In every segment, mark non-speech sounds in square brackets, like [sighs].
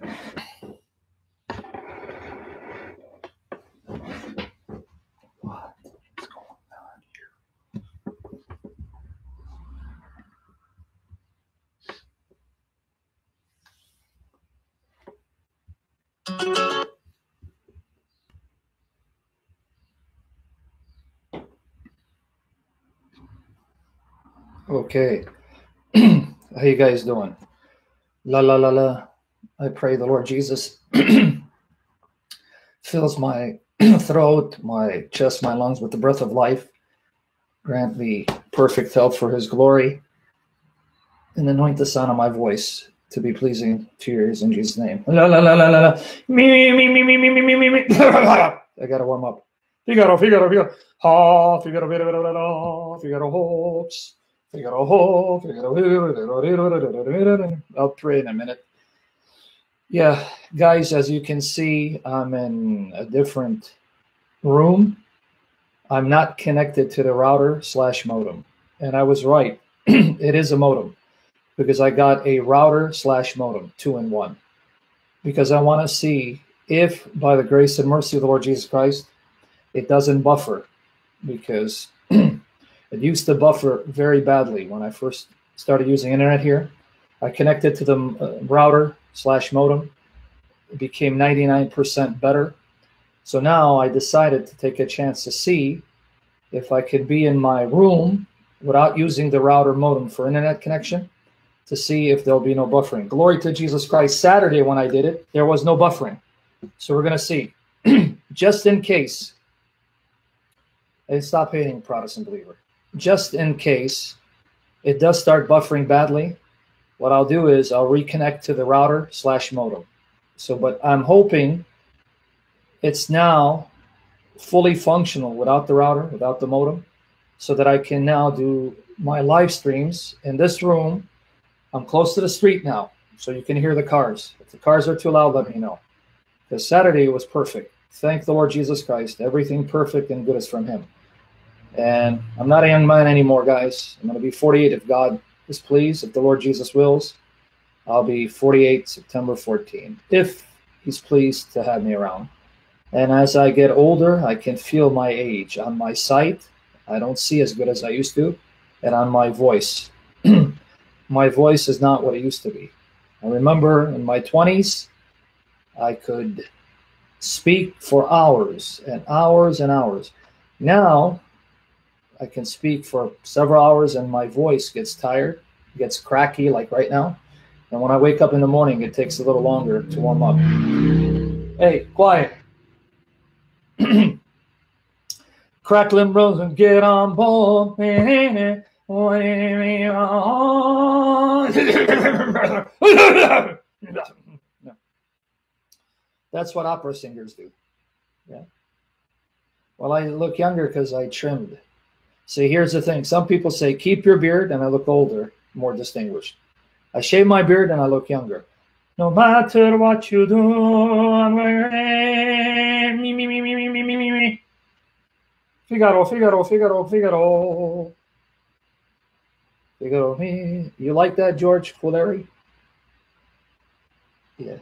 What's going on here? Okay. [clears throat] How you guys doing? La la la la. I pray the Lord Jesus fills my throat, my chest, my lungs with the breath of life. Grant me perfect health for his glory. And anoint the sound of my voice to be pleasing to your ears in Jesus' name. La la la la la la. Me me me me me me me me me. I gotta warm up. Figaro, Figaro, Figaro. Ha, Figaro, Figaro, Figaro, Figaro, hopes. Figaro, hope, Figaro. I'll pray in a minute. Yeah, guys, as you can see, I'm in a different room. I'm not connected to the router slash modem. And I was right. [clears throat] it is a modem because I got a router slash modem, two in one. Because I want to see if, by the grace and mercy of the Lord Jesus Christ, it doesn't buffer. Because [clears throat] it used to buffer very badly when I first started using internet here. I connected to the uh, router slash modem. Became 99% better. So now I decided to take a chance to see if I could be in my room without using the router modem for internet connection to see if there'll be no buffering. Glory to Jesus Christ. Saturday when I did it, there was no buffering. So we're going to see. [clears throat] Just in case, and stop hating Protestant believer. Just in case it does start buffering badly, what I'll do is I'll reconnect to the router slash modem. So, but I'm hoping it's now fully functional without the router, without the modem, so that I can now do my live streams in this room. I'm close to the street now, so you can hear the cars. If the cars are too loud, let me know. Because Saturday was perfect. Thank the Lord Jesus Christ. Everything perfect and good is from Him. And I'm not a young man anymore, guys. I'm going to be 48 if God is pleased, if the Lord Jesus wills. I'll be 48 September 14, if He's pleased to have me around. And as I get older, I can feel my age on my sight. I don't see as good as I used to, and on my voice. [clears throat] my voice is not what it used to be. I remember in my 20s, I could speak for hours and hours and hours. Now, I can speak for several hours and my voice gets tired, gets cracky like right now. And when I wake up in the morning, it takes a little longer to warm up. Hey, quiet. [clears throat] Crackling bros and get on board. That's what opera singers do. Yeah. Well, I look younger because I trimmed. See, here's the thing. Some people say, keep your beard, and I look older, more distinguished. I shave my beard, and I look younger. No matter what you do, I'm going me, me, me, me, me, me, me, me, me. Figaro, Figaro, Figaro, Figaro. Figaro, me. You like that, George Fuleri? Yeah.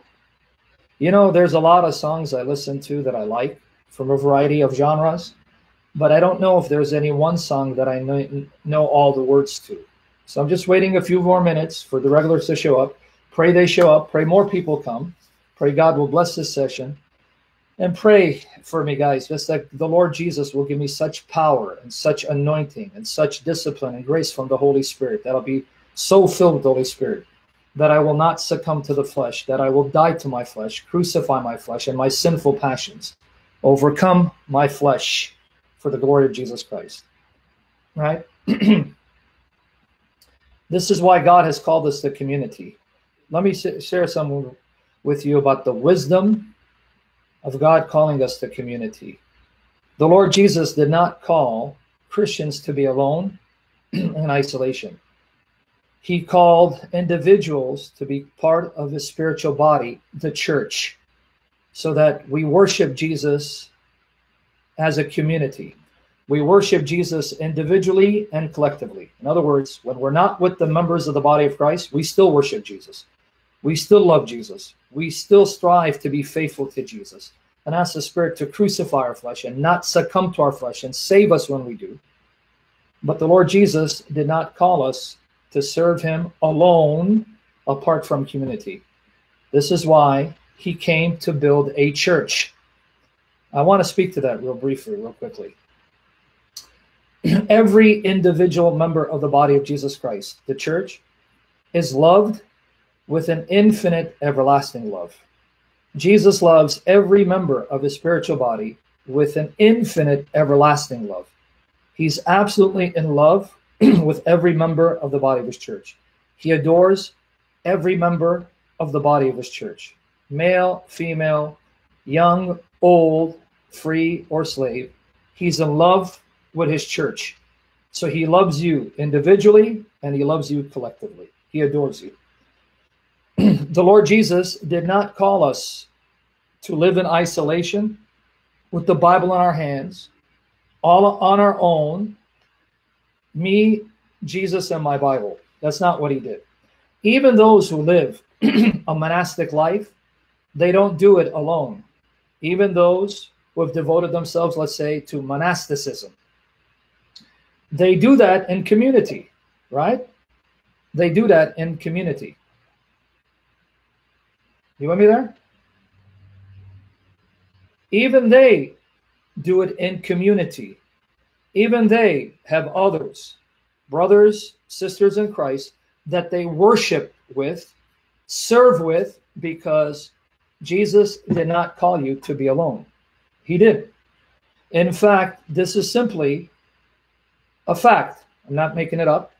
You know, there's a lot of songs I listen to that I like from a variety of genres but I don't know if there's any one song that I know, know all the words to. So I'm just waiting a few more minutes for the regulars to show up. Pray they show up. Pray more people come. Pray God will bless this session. And pray for me, guys, just that the Lord Jesus will give me such power and such anointing and such discipline and grace from the Holy Spirit that I'll be so filled with the Holy Spirit that I will not succumb to the flesh, that I will die to my flesh, crucify my flesh and my sinful passions, overcome my flesh for the glory of Jesus Christ. Right? [clears throat] this is why God has called us the community. Let me share some with you about the wisdom of God calling us the community. The Lord Jesus did not call Christians to be alone [clears throat] in isolation. He called individuals to be part of his spiritual body, the church, so that we worship Jesus as a community. We worship Jesus individually and collectively. In other words, when we're not with the members of the body of Christ, we still worship Jesus. We still love Jesus. We still strive to be faithful to Jesus and ask the Spirit to crucify our flesh and not succumb to our flesh and save us when we do. But the Lord Jesus did not call us to serve him alone apart from community. This is why he came to build a church. I want to speak to that real briefly, real quickly. [clears throat] Every individual member of the body of Jesus Christ, the church, is loved with an infinite, everlasting love. Jesus loves every member of his spiritual body with an infinite, everlasting love. He's absolutely in love [clears throat] with every member of the body of his church. He adores every member of the body of his church male, female, young, old, free, or slave. He's in love with his church. So he loves you individually and he loves you collectively. He adores you. [clears throat] the Lord Jesus did not call us to live in isolation with the Bible in our hands, all on our own, me, Jesus, and my Bible. That's not what he did. Even those who live [clears throat] a monastic life, they don't do it alone. Even those who have devoted themselves, let's say, to monasticism, they do that in community, right? They do that in community. You want me there? Even they do it in community. Even they have others, brothers, sisters in Christ, that they worship with, serve with, because Jesus did not call you to be alone. He did. In fact, this is simply a fact. I'm not making it up.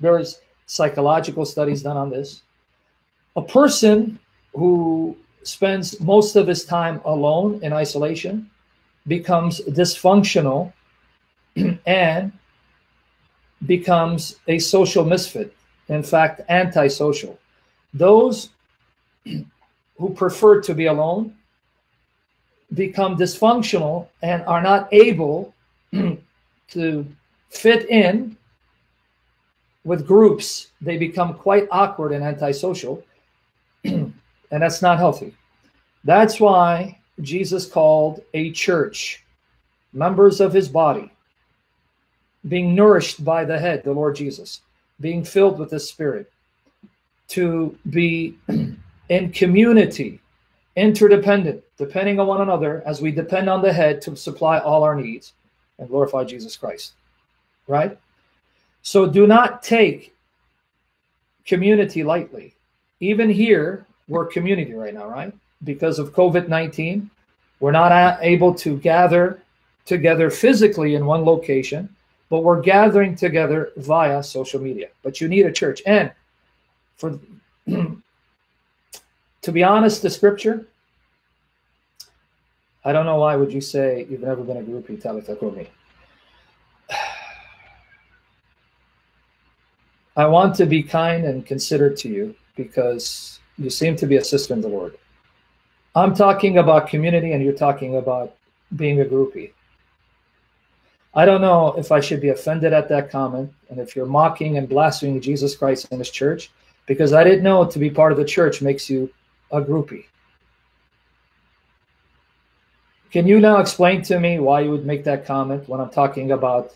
There's psychological studies done on this. A person who spends most of his time alone in isolation becomes dysfunctional [clears throat] and becomes a social misfit. In fact, antisocial. Those [clears throat] who prefer to be alone become dysfunctional and are not able [clears throat] to fit in with groups. They become quite awkward and antisocial [clears throat] and that's not healthy. That's why Jesus called a church members of his body, being nourished by the head, the Lord Jesus, being filled with the Spirit, to be [clears throat] in community, interdependent, depending on one another as we depend on the head to supply all our needs and glorify Jesus Christ. Right? So do not take community lightly. Even here, we're community right now, right? Because of COVID 19, we're not able to gather together physically in one location, but we're gathering together via social media. But you need a church. And for [clears throat] to be honest, the scripture, I don't know why would you say you've never been a groupie, Talitha Kumi. [sighs] I want to be kind and considerate to you because you seem to be a sister in the Lord. I'm talking about community and you're talking about being a groupie. I don't know if I should be offended at that comment and if you're mocking and blaspheming Jesus Christ and his church, because I didn't know to be part of the church makes you a groupie. Can you now explain to me why you would make that comment when I'm talking about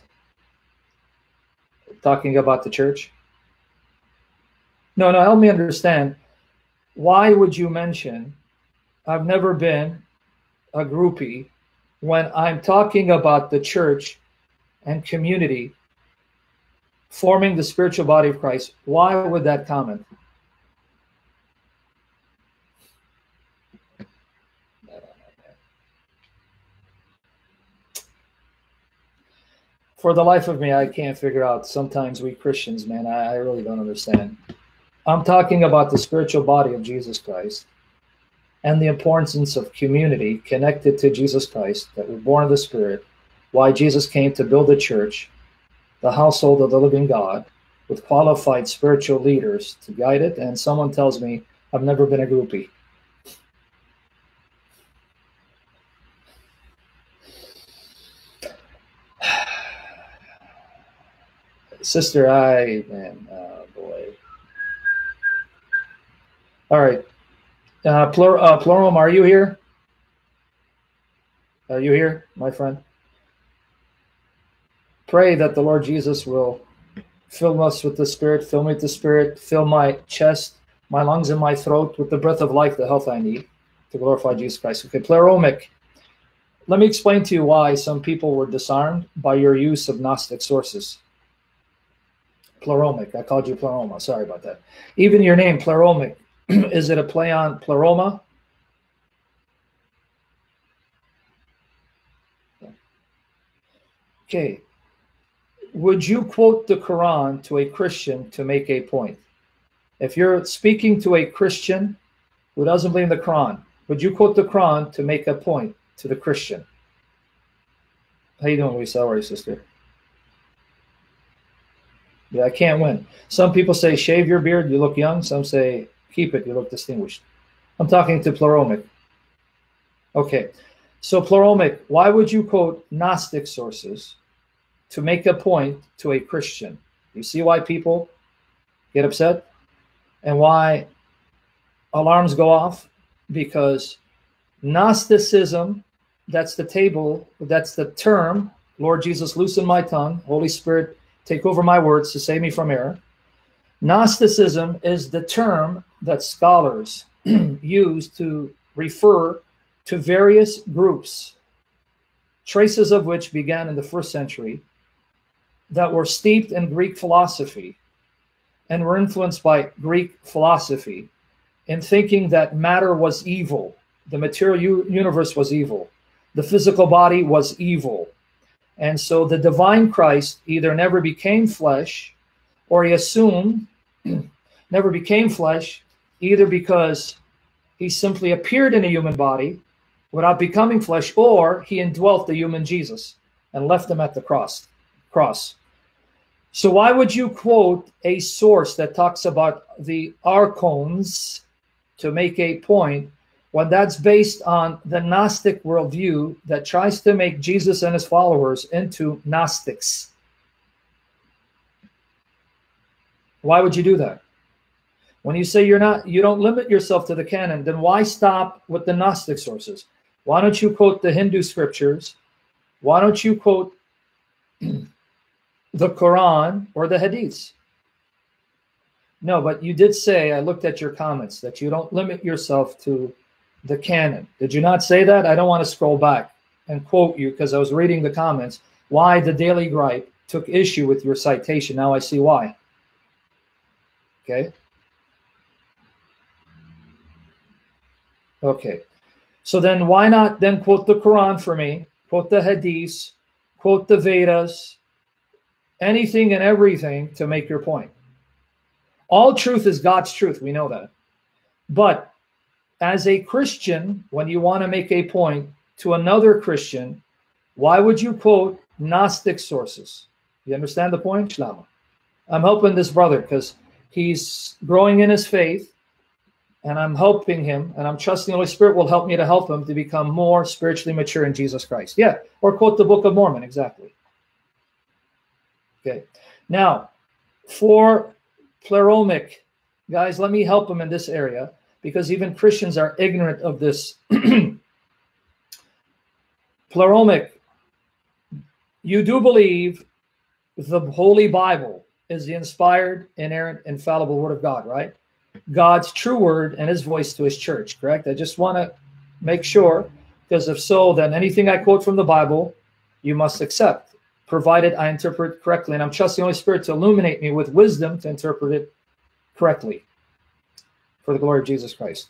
talking about the church? No, no, help me understand why would you mention I've never been a groupie when I'm talking about the church and community forming the spiritual body of Christ? Why would that comment? For the life of me, I can't figure out. Sometimes we Christians, man, I, I really don't understand. I'm talking about the spiritual body of Jesus Christ and the importance of community connected to Jesus Christ, that we're born of the Spirit, why Jesus came to build a church, the household of the living God, with qualified spiritual leaders to guide it. And someone tells me, I've never been a groupie. Sister, I, man, uh, boy. All right. Uh, plur, uh, are you here? Are you here, my friend? Pray that the Lord Jesus will fill us with the Spirit, fill me with the Spirit, fill my chest, my lungs, and my throat with the breath of life, the health I need to glorify Jesus Christ. Okay, pleromic. Let me explain to you why some people were disarmed by your use of Gnostic sources. Pleromic. I called you pleroma. Sorry about that. Even your name, pleromic. [clears throat] is it a play on pleroma? Okay. Would you quote the Quran to a Christian to make a point? If you're speaking to a Christian who doesn't believe in the Quran, would you quote the Quran to make a point to the Christian? How you doing, Lisa? How are you, sister? Yeah, I can't win. Some people say shave your beard, you look young. Some say keep it, you look distinguished. I'm talking to Pleromic. Okay, so Pleromic, why would you quote Gnostic sources to make a point to a Christian? You see why people get upset and why alarms go off? Because Gnosticism, that's the table, that's the term. Lord Jesus, loosen my tongue. Holy Spirit, take over my words to save me from error. Gnosticism is the term that scholars [clears throat] use to refer to various groups, traces of which began in the first century, that were steeped in Greek philosophy and were influenced by Greek philosophy in thinking that matter was evil, the material universe was evil, the physical body was evil. And so the divine Christ either never became flesh or he assumed, [clears throat] never became flesh, either because he simply appeared in a human body without becoming flesh, or he indwelt the human Jesus and left him at the cross. Cross. So why would you quote a source that talks about the archons to make a point when that's based on the Gnostic worldview that tries to make Jesus and his followers into Gnostics? Why would you do that? When you say you're not, you don't limit yourself to the canon, then why stop with the Gnostic sources? Why don't you quote the Hindu scriptures? Why don't you quote the Quran or the Hadiths. No, but you did say, I looked at your comments, that you don't limit yourself to the canon. Did you not say that? I don't want to scroll back and quote you because I was reading the comments. Why the Daily Gripe took issue with your citation. Now I see why. Okay. Okay. So then why not then quote the Quran for me, quote the Hadiths, quote the Vedas, anything and everything to make your point. All truth is God's truth. We know that. But as a Christian, when you want to make a point to another Christian, why would you quote Gnostic sources? You understand the point, Shlama? I'm helping this brother because he's growing in his faith and I'm helping him and I'm trusting the Holy Spirit will help me to help him to become more spiritually mature in Jesus Christ. Yeah, or quote the Book of Mormon, exactly. Okay. Now, for pleromic, guys, let me help him in this area because even Christians are ignorant of this. [clears throat] pleromic, you do believe the Holy Bible is the inspired, inerrant, infallible Word of God, right? God's true word and his voice to his church, correct? I just want to make sure, because if so, then anything I quote from the Bible, you must accept provided I interpret correctly. And I'm trusting the Holy Spirit to illuminate me with wisdom to interpret it correctly for the glory of Jesus Christ.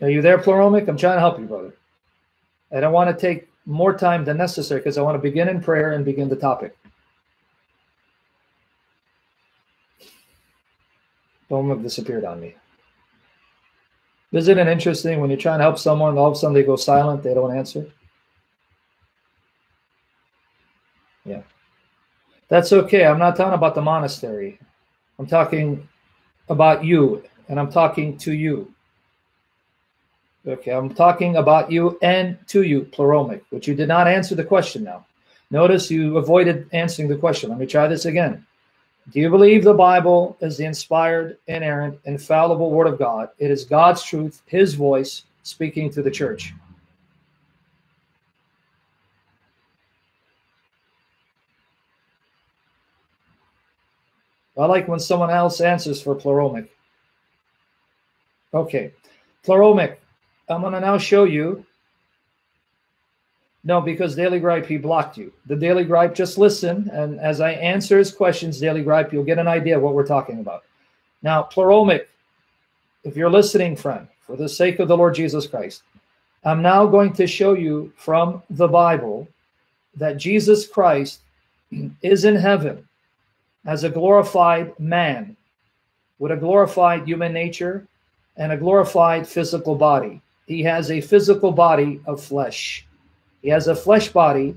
Are you there, Pleromic? I'm trying to help you, brother. I don't want to take more time than necessary because I want to begin in prayer and begin the topic. Don't have disappeared on me. Isn't it interesting when you're trying to help someone, all of a sudden they go silent, they don't answer? Yeah. That's okay. I'm not talking about the monastery. I'm talking about you, and I'm talking to you. Okay, I'm talking about you and to you, pleromic, which you did not answer the question now. Notice you avoided answering the question. Let me try this again. Do you believe the Bible is the inspired, inerrant, infallible Word of God? It is God's truth, His voice speaking to the church. I like when someone else answers for Plurilomic. Okay, Plurilomic, I'm going to now show you. No, because Daily Gripe, he blocked you. The Daily Gripe, just listen, and as I answer his questions, Daily Gripe, you'll get an idea of what we're talking about. Now, Plurilomic, if you're listening, friend, for the sake of the Lord Jesus Christ, I'm now going to show you from the Bible that Jesus Christ [clears throat] is in heaven as a glorified man with a glorified human nature and a glorified physical body. He has a physical body of flesh. He has a flesh body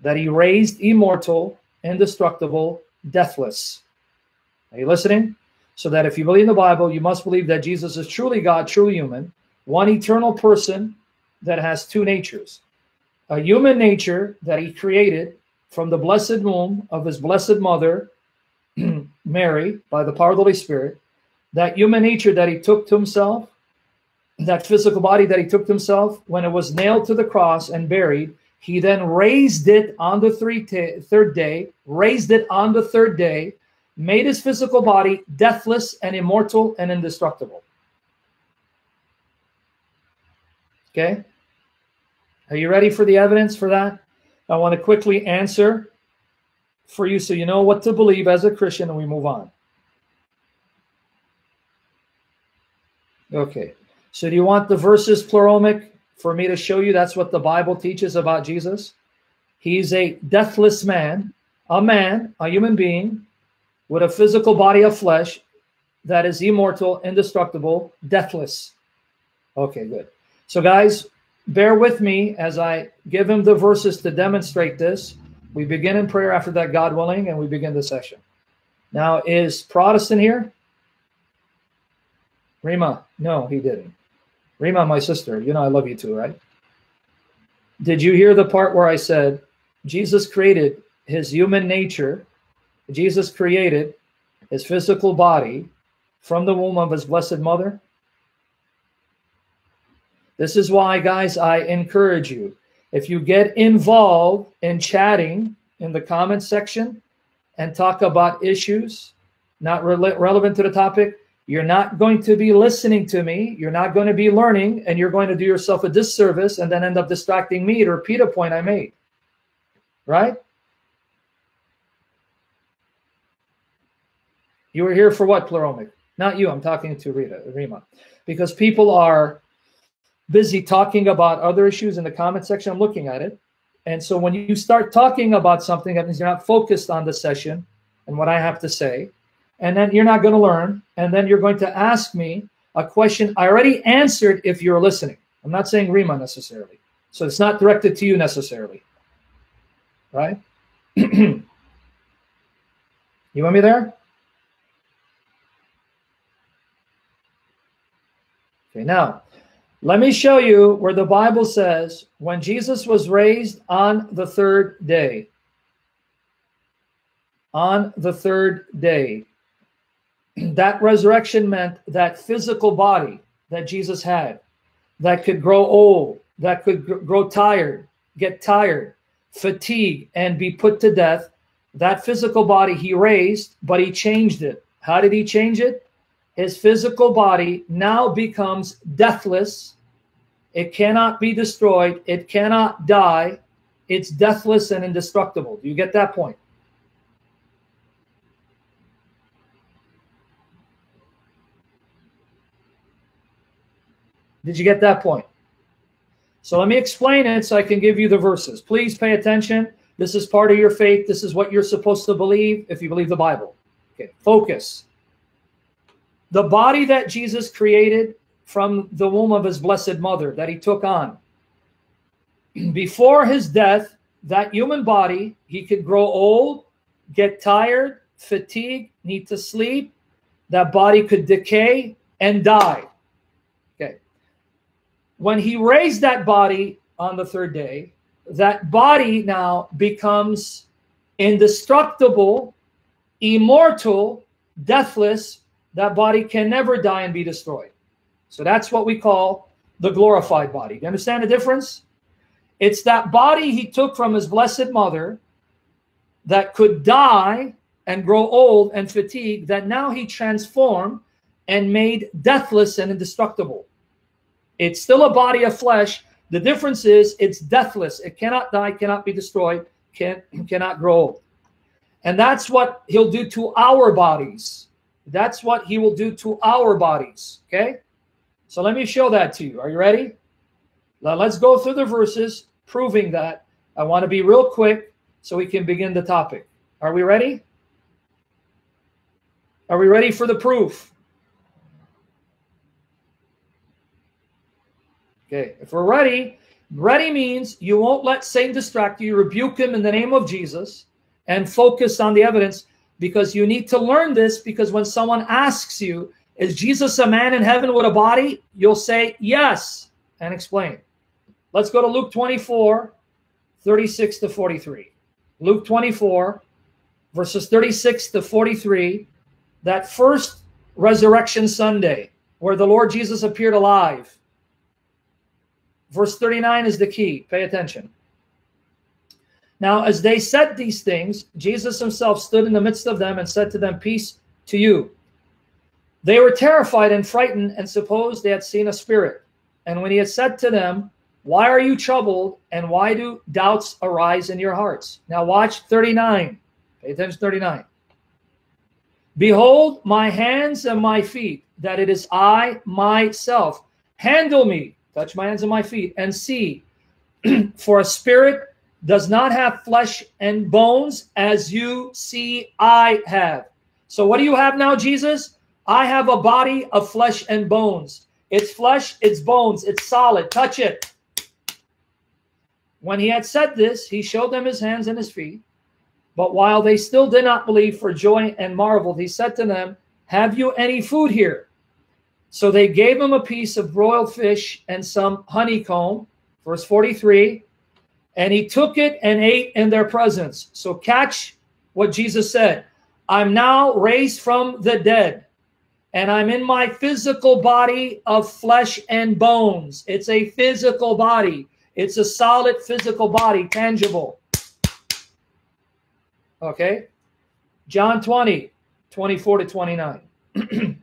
that he raised immortal, indestructible, deathless. Are you listening? So that if you believe in the Bible, you must believe that Jesus is truly God, truly human, one eternal person that has two natures a human nature that he created from the blessed womb of his blessed mother, Mary, by the power of the Holy Spirit, that human nature that he took to himself, that physical body that he took to himself, when it was nailed to the cross and buried, he then raised it on the three third day, raised it on the third day, made his physical body deathless and immortal and indestructible. Okay? Are you ready for the evidence for that? I want to quickly answer for you so you know what to believe as a Christian and we move on. Okay. So do you want the verses plurilomic for me to show you that's what the Bible teaches about Jesus? He's a deathless man, a man, a human being with a physical body of flesh that is immortal, indestructible, deathless. Okay, good. So guys, bear with me as I give him the verses to demonstrate this. We begin in prayer after that, God willing, and we begin the session. Now, is Protestant here? Rima, no, he didn't. Rima, my sister, you know I love you too, right? Did you hear the part where I said Jesus created his human nature? Jesus created his physical body from the womb of his blessed mother? This is why, guys, I encourage you. If you get involved in chatting in the comment section and talk about issues not re relevant to the topic, you're not going to be listening to me. You're not going to be learning, and you're going to do yourself a disservice and then end up distracting me to repeat a point I made. Right? You were here for what, Plurilomic? Not you. I'm talking to Rita, Rima. Because people are busy talking about other issues in the comment section. I'm looking at it. And so when you start talking about something, that means you're not focused on the session and what I have to say and then you're not going to learn. And then you're going to ask me a question I already answered if you're listening. I'm not saying Rima necessarily. So it's not directed to you necessarily. Right? [clears throat] you want me there? Okay, now let me show you where the Bible says when Jesus was raised on the third day. On the third day. [clears throat] that resurrection meant that physical body that Jesus had that could grow old, that could grow tired, get tired, fatigue, and be put to death. That physical body he raised, but he changed it. How did he change it? His physical body now becomes deathless. It cannot be destroyed. It cannot die. It's deathless and indestructible. Do you get that point? Did you get that point? So let me explain it so I can give you the verses. Please pay attention. This is part of your faith. This is what you're supposed to believe if you believe the Bible. Okay, focus. The body that Jesus created from the womb of his blessed mother that he took on. [clears throat] Before his death, that human body, he could grow old, get tired, fatigue, need to sleep. That body could decay and die Okay. when he raised that body on the third day, that body now becomes indestructible immortal, deathless. That body can never die and be destroyed. So that's what we call the glorified body. Do you understand the difference? It's that body he took from his blessed mother that could die and grow old and fatigue that now he transformed and made deathless and indestructible. It's still a body of flesh. The difference is it's deathless. It cannot die, cannot be destroyed, can, [clears throat] cannot grow old. And that's what he'll do to our bodies. That's what he will do to our bodies. Okay? So let me show that to you. Are you ready? Now let's go through the verses proving that. I want to be real quick so we can begin the topic. Are we ready? Are we ready for the proof? Okay, if we're ready, ready means you won't let Satan distract you. You rebuke him in the name of Jesus and focus on the evidence because you need to learn this because when someone asks you, is Jesus a man in heaven with a body? You'll say yes and explain. Let's go to Luke 24, 36 to 43. Luke 24, verses 36 to 43 that first resurrection Sunday where the Lord Jesus appeared alive. Verse 39 is the key. Pay attention. Now, as they said these things, Jesus himself stood in the midst of them and said to them, Peace to you. They were terrified and frightened and supposed they had seen a spirit. And when he had said to them, Why are you troubled and why do doubts arise in your hearts? Now, watch 39. Pay attention 39. Behold my hands and my feet, that it is I myself. Handle me, touch my hands and my feet, and see. [clears throat] For a spirit does not have flesh and bones as you see I have. So, what do you have now, Jesus? I have a body of flesh and bones. It's flesh, it's bones, it's solid. Touch it. When he had said this, he showed them his hands and his feet. But while they still did not believe for joy and marveled, he said to them, Have you any food here? So they gave him a piece of broiled fish and some honeycomb. Verse 43 And he took it and ate in their presence. So catch what Jesus said I'm now raised from the dead, and I'm in my physical body of flesh and bones. It's a physical body, it's a solid physical body, tangible. Okay. John 20, 24 to 29. [clears throat]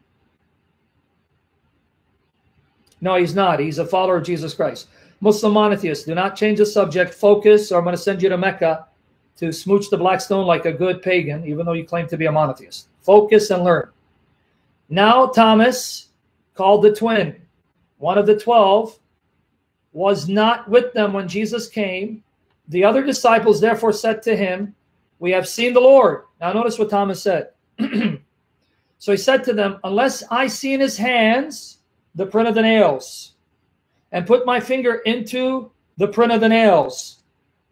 no, he's not. He's a follower of Jesus Christ. Muslim monotheists, do not change the subject. Focus, or I'm going to send you to Mecca to smooch the black stone like a good pagan, even though you claim to be a monotheist. Focus and learn. Now, Thomas, called the twin, one of the twelve, was not with them when Jesus came. The other disciples therefore said to him, we have seen the Lord. Now, notice what Thomas said. [clears throat] so he said to them, Unless I see in his hands the print of the nails, and put my finger into the print of the nails,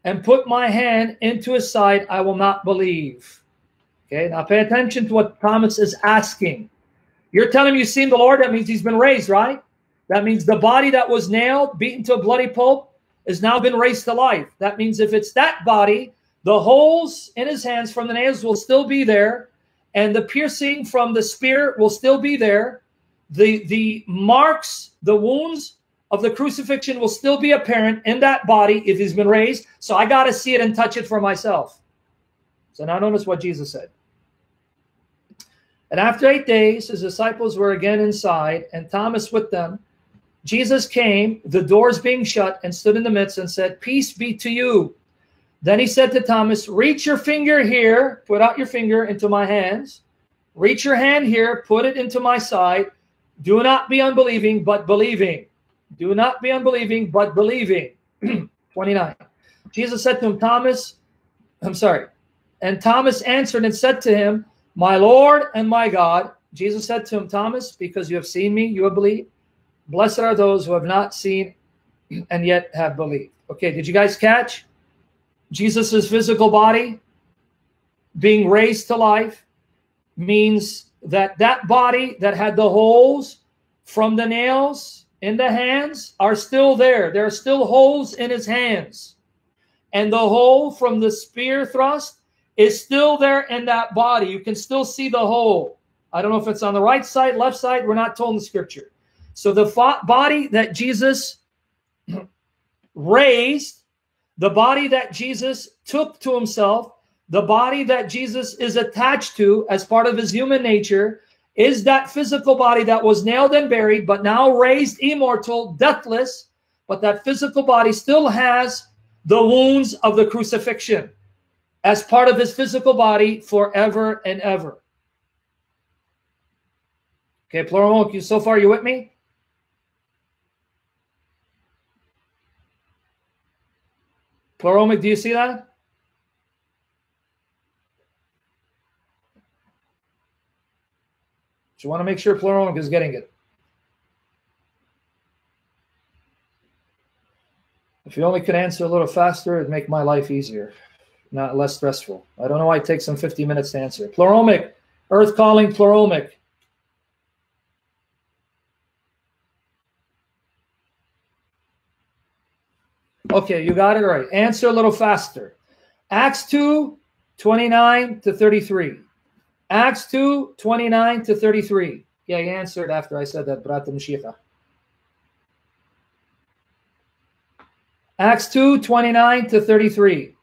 and put my hand into his side, I will not believe. Okay, now pay attention to what Thomas is asking. You're telling me you've seen the Lord, that means he's been raised, right? That means the body that was nailed, beaten to a bloody pulp, has now been raised to life. That means if it's that body, the holes in his hands from the nails will still be there, and the piercing from the spear will still be there. The, the marks, the wounds of the crucifixion will still be apparent in that body if he's been raised. So I got to see it and touch it for myself. So now notice what Jesus said. And after eight days, his disciples were again inside, and Thomas with them. Jesus came, the doors being shut, and stood in the midst and said, Peace be to you. Then he said to Thomas, Reach your finger here, put out your finger into my hands. Reach your hand here, put it into my side. Do not be unbelieving, but believing. Do not be unbelieving, but believing. [clears throat] 29. Jesus said to him, Thomas, I'm sorry. And Thomas answered and said to him, My Lord and my God. Jesus said to him, Thomas, because you have seen me, you have believed. Blessed are those who have not seen and yet have believed. Okay, did you guys catch? Jesus's physical body being raised to life means that that body that had the holes from the nails in the hands are still there. There are still holes in his hands. And the hole from the spear thrust is still there in that body. You can still see the hole. I don't know if it's on the right side, left side. We're not told in the scripture. So the body that Jesus [clears throat] raised, the body that Jesus took to himself, the body that Jesus is attached to as part of his human nature, is that physical body that was nailed and buried, but now raised immortal, deathless. But that physical body still has the wounds of the crucifixion as part of his physical body forever and ever. Okay, plural, you so far you with me? Pleuromic, do you see that? So you want to make sure Pleuromic is getting it. If you only could answer a little faster, it'd make my life easier, not less stressful. I don't know why it takes them 50 minutes to answer. Pleuromic, earth calling pleuromic. Okay, you got it right. Answer a little faster. Acts 2, 29 to 33. Acts 2, 29 to 33. Yeah, he answered after I said that, Brata Mashiach. Acts 2, 29 to 33.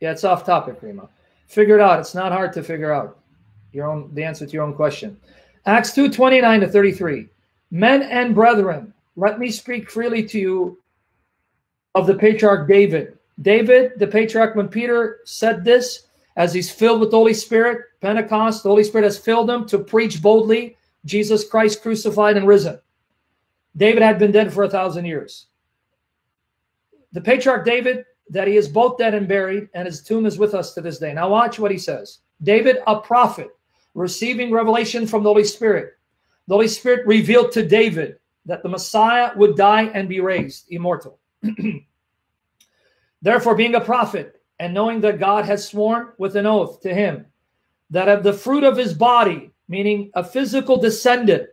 Yeah, it's off topic, Rima. Figure it out. It's not hard to figure out your own the answer to your own question. Acts 2, 29 to 33. Men and brethren, let me speak freely to you of the patriarch David. David, the patriarch, when Peter said this, as he's filled with the Holy Spirit, Pentecost, the Holy Spirit has filled him to preach boldly Jesus Christ crucified and risen. David had been dead for a thousand years. The patriarch David, that he is both dead and buried, and his tomb is with us to this day. Now, watch what he says. David, a prophet, receiving revelation from the Holy Spirit. The Holy Spirit revealed to David that the Messiah would die and be raised immortal. [clears throat] Therefore, being a prophet and knowing that God has sworn with an oath to him that of the fruit of his body, meaning a physical descendant,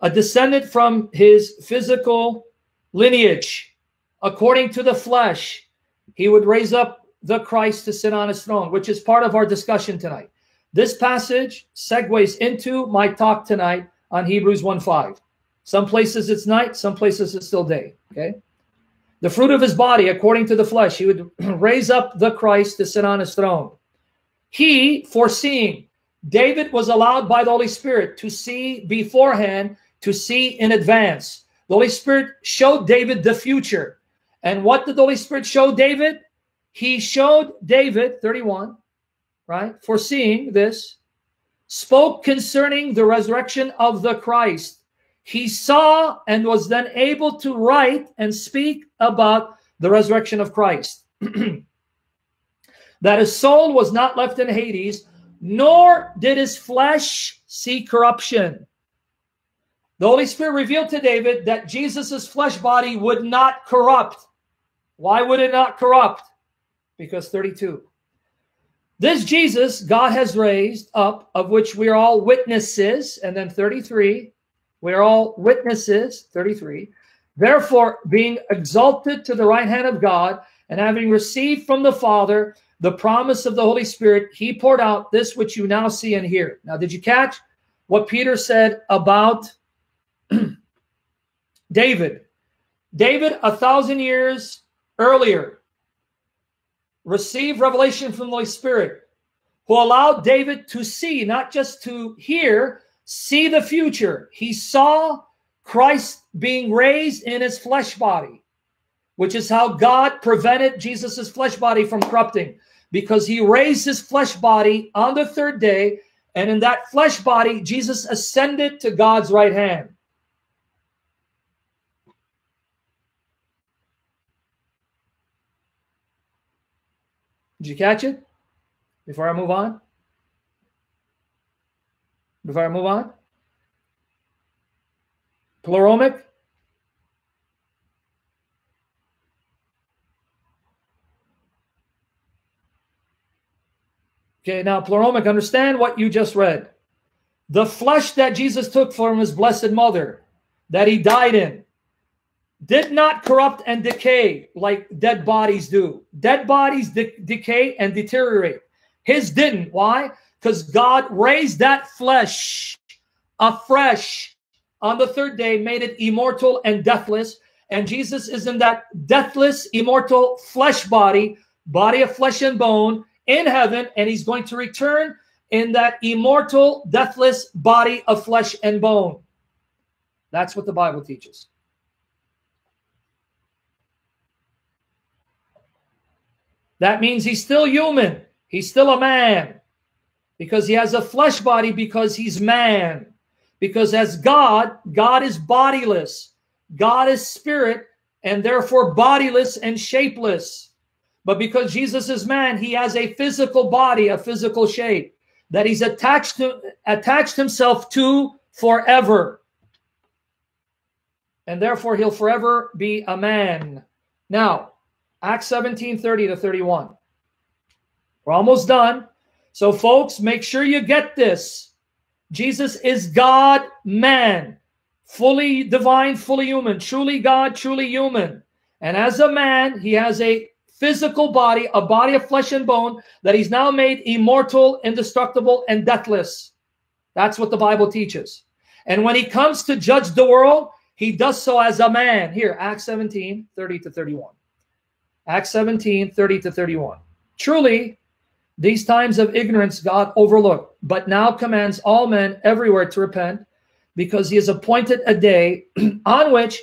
a descendant from his physical lineage, according to the flesh, he would raise up the Christ to sit on his throne, which is part of our discussion tonight. This passage segues into my talk tonight on Hebrews 1 5. Some places it's night, some places it's still day. Okay. The fruit of his body, according to the flesh, he would [clears throat] raise up the Christ to sit on his throne. He, foreseeing, David was allowed by the Holy Spirit to see beforehand, to see in advance. The Holy Spirit showed David the future. And what did the Holy Spirit show David? He showed David, 31, right, foreseeing this, spoke concerning the resurrection of the Christ he saw and was then able to write and speak about the resurrection of Christ. [clears throat] that his soul was not left in Hades, nor did his flesh see corruption. The Holy Spirit revealed to David that Jesus' flesh body would not corrupt. Why would it not corrupt? Because 32. This Jesus God has raised up, of which we are all witnesses. And then 33, we are all witnesses, 33. Therefore, being exalted to the right hand of God, and having received from the Father the promise of the Holy Spirit, he poured out this which you now see and hear. Now, did you catch what Peter said about [clears throat] David? David, a thousand years earlier, received revelation from the Holy Spirit, who allowed David to see, not just to hear, see the future. He saw Christ being raised in his flesh body, which is how God prevented Jesus's flesh body from corrupting because he raised his flesh body on the third day. And in that flesh body, Jesus ascended to God's right hand. Did you catch it? Before I move on? Before I move on, pleuromic. Okay, now pleuromic, understand what you just read. The flesh that Jesus took from his blessed mother, that he died in, did not corrupt and decay like dead bodies do. Dead bodies de decay and deteriorate. His didn't. Why? Because God raised that flesh afresh on the third day, made it immortal and deathless. And Jesus is in that deathless, immortal flesh body, body of flesh and bone in heaven, and he's going to return in that immortal, deathless body of flesh and bone. That's what the Bible teaches. That means he's still human. He's still a man because he has a flesh body because he's man. Because as God, God is bodiless. God is spirit and therefore bodiless and shapeless. But because Jesus is man, he has a physical body, a physical shape that he's attached to attached himself to forever. And therefore he'll forever be a man. Now, Acts 17, 30 to 31. We're almost done. So, folks, make sure you get this. Jesus is God, man, fully divine, fully human, truly God, truly human. And as a man, he has a physical body, a body of flesh and bone that he's now made immortal, indestructible, and deathless. That's what the Bible teaches. And when he comes to judge the world, he does so as a man. Here, Acts 17, 30 to 31. Acts 17, 30 to 31. Truly, these times of ignorance God overlooked, but now commands all men everywhere to repent, because he has appointed a day [clears throat] on which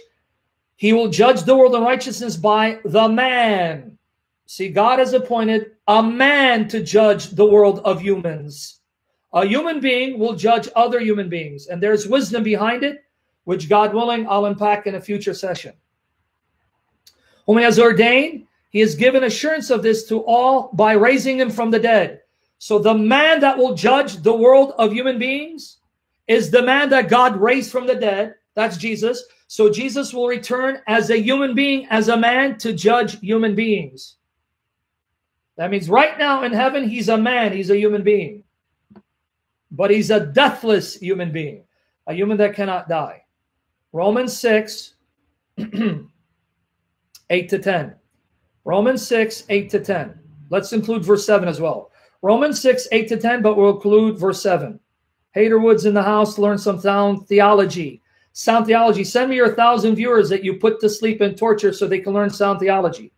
he will judge the world in righteousness by the man. See, God has appointed a man to judge the world of humans. A human being will judge other human beings, and there's wisdom behind it, which God willing, I'll unpack in a future session. Whom he has ordained he has given assurance of this to all by raising him from the dead. So the man that will judge the world of human beings is the man that God raised from the dead. That's Jesus. So Jesus will return as a human being, as a man to judge human beings. That means right now in heaven, he's a man, he's a human being. But he's a deathless human being, a human that cannot die. Romans 6, [clears throat] 8 to 10. Romans 6, 8 to 10. Let's include verse 7 as well. Romans 6, 8 to 10, but we'll include verse 7. Haterwood's in the house, learn some sound theology. Sound theology. Send me your thousand viewers that you put to sleep and torture so they can learn sound theology.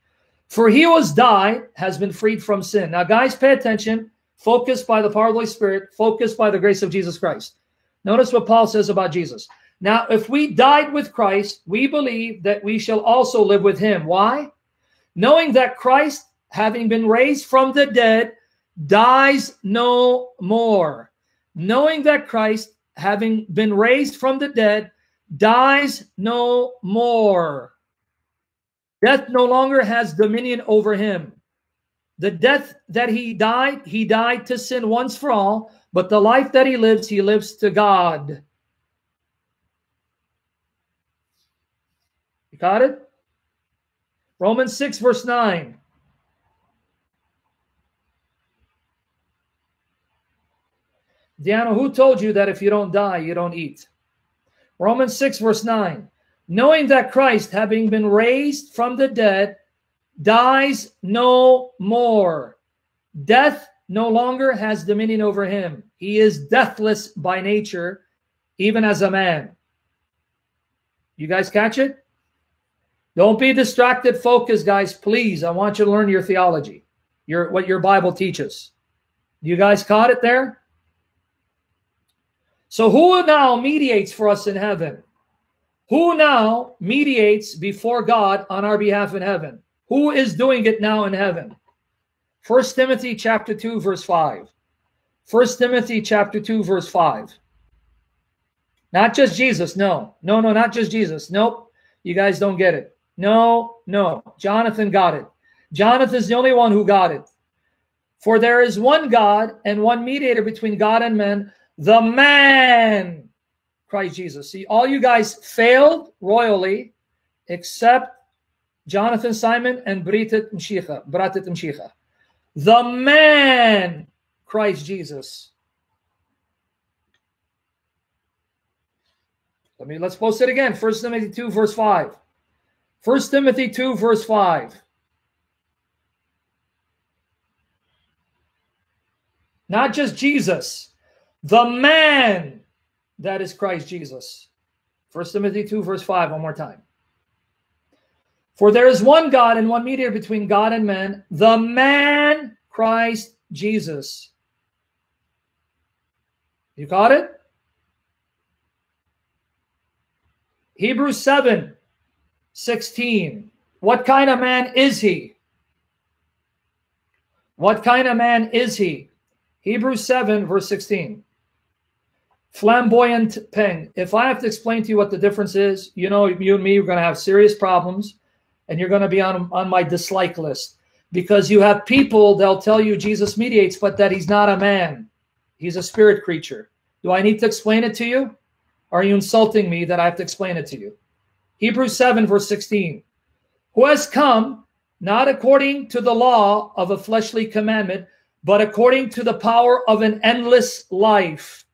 For he who has died has been freed from sin. Now, guys, pay attention. Focus by the power of the Holy Spirit. Focus by the grace of Jesus Christ. Notice what Paul says about Jesus. Now, if we died with Christ, we believe that we shall also live with him. Why? Knowing that Christ, having been raised from the dead, dies no more. Knowing that Christ, having been raised from the dead, dies no more. Death no longer has dominion over him. The death that he died, he died to sin once for all, but the life that he lives, he lives to God. You got it? Romans 6, verse 9. Diana, who told you that if you don't die, you don't eat? Romans 6, verse 9. Knowing that Christ, having been raised from the dead, dies no more. Death no longer has dominion over him. He is deathless by nature, even as a man. You guys catch it? Don't be distracted. Focus, guys. Please, I want you to learn your theology, your what your Bible teaches. You guys caught it there? So who now mediates for us in heaven? Who now mediates before God on our behalf in heaven? Who is doing it now in heaven? First Timothy chapter 2 verse 5. First Timothy chapter 2 verse 5. Not just Jesus, no. No, no, not just Jesus. Nope. You guys don't get it. No, no. Jonathan got it. Jonathan's the only one who got it. For there is one God and one mediator between God and men, the man, Christ Jesus. See, all you guys failed royally except Jonathan Simon and Britit Mshicha. Bratit Mshicha. The man, Christ Jesus. Let me let's post it again. First Timothy 2, verse 5. First Timothy 2, verse 5. Not just Jesus, the man that is Christ Jesus. First Timothy 2, verse 5, one more time. For there is one God and one mediator between God and men, the man Christ Jesus. You got it? Hebrews 7 16. What kind of man is he? What kind of man is he? Hebrews 7, verse 16. Flamboyant pen. If I have to explain to you what the difference is, you know, you and me are going to have serious problems and you're going to be on, on my dislike list because you have people, they'll tell you Jesus mediates, but that he's not a man. He's a spirit creature. Do I need to explain it to you? Are you insulting me that I have to explain it to you? Hebrews 7, verse 16. Who has come not according to the law of a fleshly commandment, but according to the power of an endless life.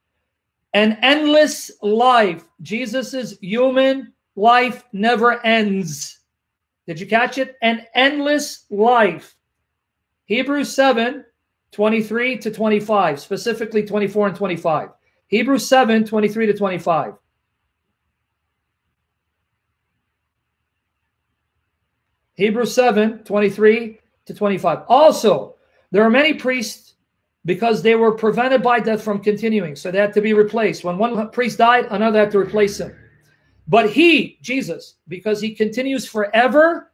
An endless life. Jesus's human life never ends. Did you catch it? An endless life. Hebrews 7, 23 to 25, specifically 24 and 25. Hebrews 7, 23 to 25. Hebrews 7, 23 to 25. Also, there are many priests because they were prevented by death from continuing. So they had to be replaced. When one priest died, another had to replace him. But he, Jesus, because he continues forever,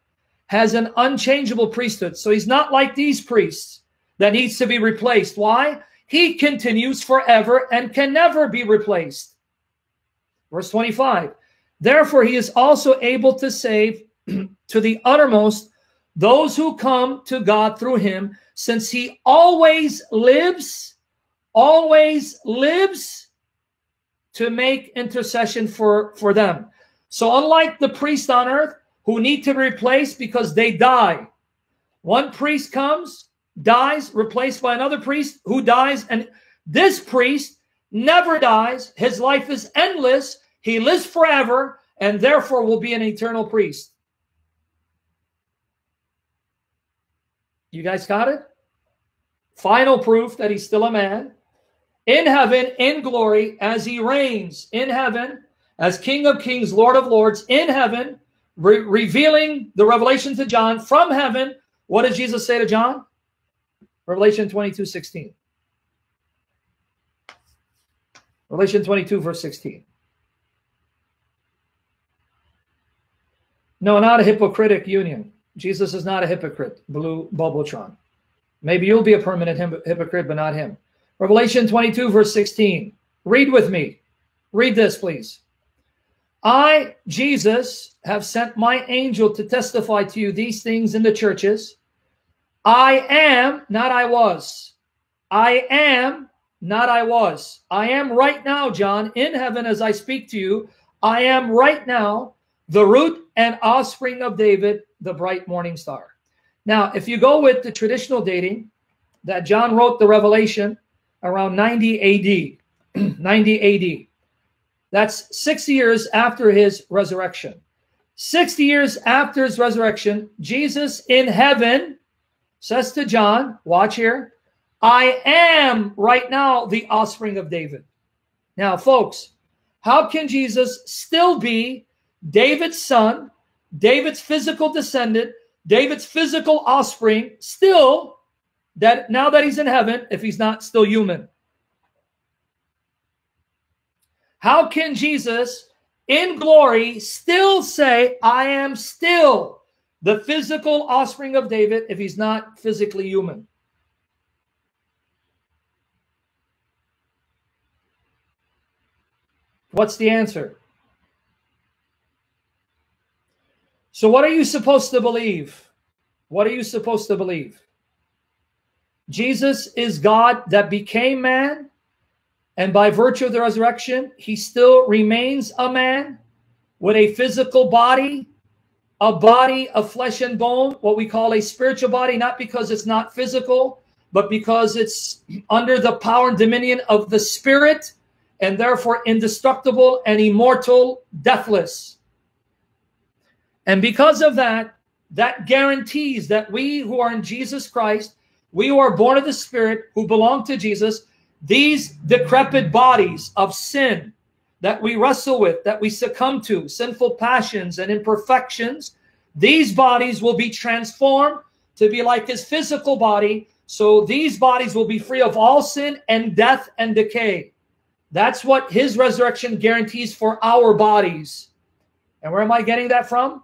has an unchangeable priesthood. So he's not like these priests that needs to be replaced. Why? He continues forever and can never be replaced. Verse 25. Therefore, he is also able to save to the uttermost those who come to God through him, since he always lives, always lives to make intercession for, for them. So unlike the priest on earth who need to be replaced because they die, one priest comes, dies, replaced by another priest who dies, and this priest never dies. His life is endless. He lives forever and therefore will be an eternal priest. You guys got it? Final proof that he's still a man. In heaven, in glory, as he reigns in heaven, as King of Kings, Lord of Lords, in heaven, re revealing the revelation to John from heaven. What did Jesus say to John? Revelation 22, 16. Revelation 22, verse 16. No, not a hypocritic union. Jesus is not a hypocrite, blue Bubbletron. Maybe you'll be a permanent hypocrite, but not him. Revelation 22, verse 16. Read with me. Read this, please. I, Jesus, have sent my angel to testify to you these things in the churches. I am, not I was. I am, not I was. I am right now, John, in heaven as I speak to you. I am right now the root and offspring of David, the bright morning star. Now, if you go with the traditional dating that John wrote the Revelation around 90 AD, [clears throat] 90 AD, that's six years after his resurrection. 60 years after his resurrection, Jesus in heaven says to John, watch here, I am right now the offspring of David. Now, folks, how can Jesus still be David's son, David's physical descendant, David's physical offspring, still that now that he's in heaven, if he's not still human? How can Jesus in glory still say, I am still the physical offspring of David if he's not physically human? What's the answer? So, what are you supposed to believe? What are you supposed to believe? Jesus is God that became man and by virtue of the resurrection, he still remains a man with a physical body, a body of flesh and bone, what we call a spiritual body, not because it's not physical, but because it's under the power and dominion of the spirit and therefore indestructible and immortal, deathless. And because of that, that guarantees that we who are in Jesus Christ, we who are born of the Spirit, who belong to Jesus, these decrepit bodies of sin that we wrestle with, that we succumb to, sinful passions and imperfections, these bodies will be transformed to be like his physical body. So these bodies will be free of all sin and death and decay. That's what his resurrection guarantees for our bodies. And where am I getting that from?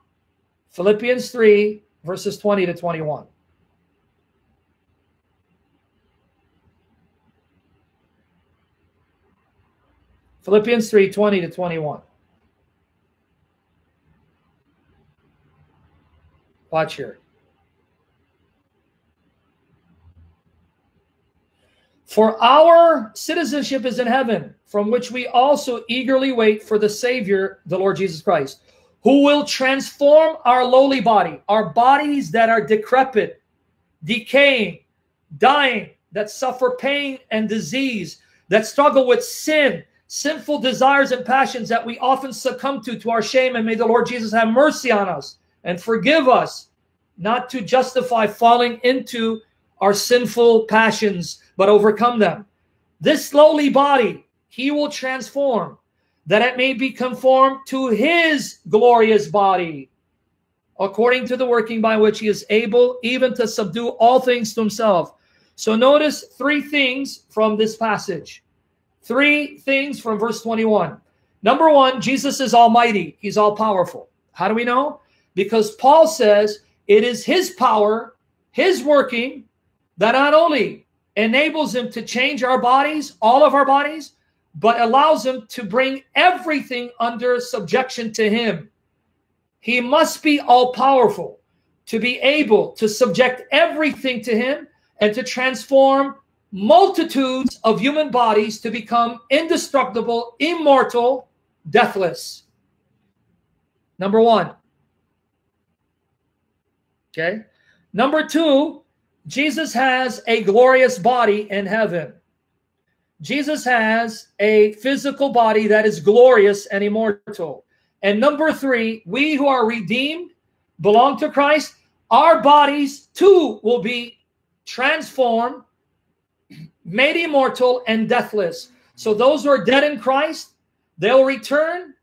Philippians 3, verses 20 to 21. Philippians 3, 20 to 21. Watch here. For our citizenship is in heaven, from which we also eagerly wait for the Savior, the Lord Jesus Christ, who will transform our lowly body, our bodies that are decrepit, decaying, dying, that suffer pain and disease, that struggle with sin, sinful desires and passions that we often succumb to, to our shame. And may the Lord Jesus have mercy on us and forgive us, not to justify falling into our sinful passions but overcome them. This lowly body he will transform, that it may be conformed to his glorious body, according to the working by which he is able even to subdue all things to himself. So notice three things from this passage. Three things from verse 21. Number one, Jesus is almighty. He's all powerful. How do we know? Because Paul says it is his power, his working, that not only enables him to change our bodies, all of our bodies, but allows him to bring everything under subjection to him. He must be all powerful to be able to subject everything to him and to transform multitudes of human bodies to become indestructible, immortal, deathless. Number one. Okay. Number two, Jesus has a glorious body in heaven. Jesus has a physical body that is glorious and immortal. And number three, we who are redeemed, belong to Christ, our bodies too will be transformed, made immortal, and deathless. So those who are dead in Christ, they'll return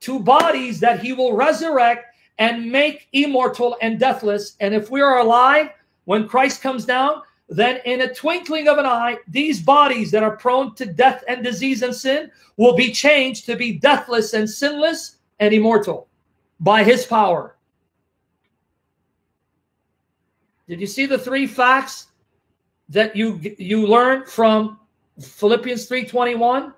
to bodies that he will resurrect and make immortal and deathless. And if we are alive, when Christ comes down, then in a twinkling of an eye, these bodies that are prone to death and disease and sin will be changed to be deathless and sinless and immortal by his power. Did you see the three facts that you you learned from Philippians 3:21?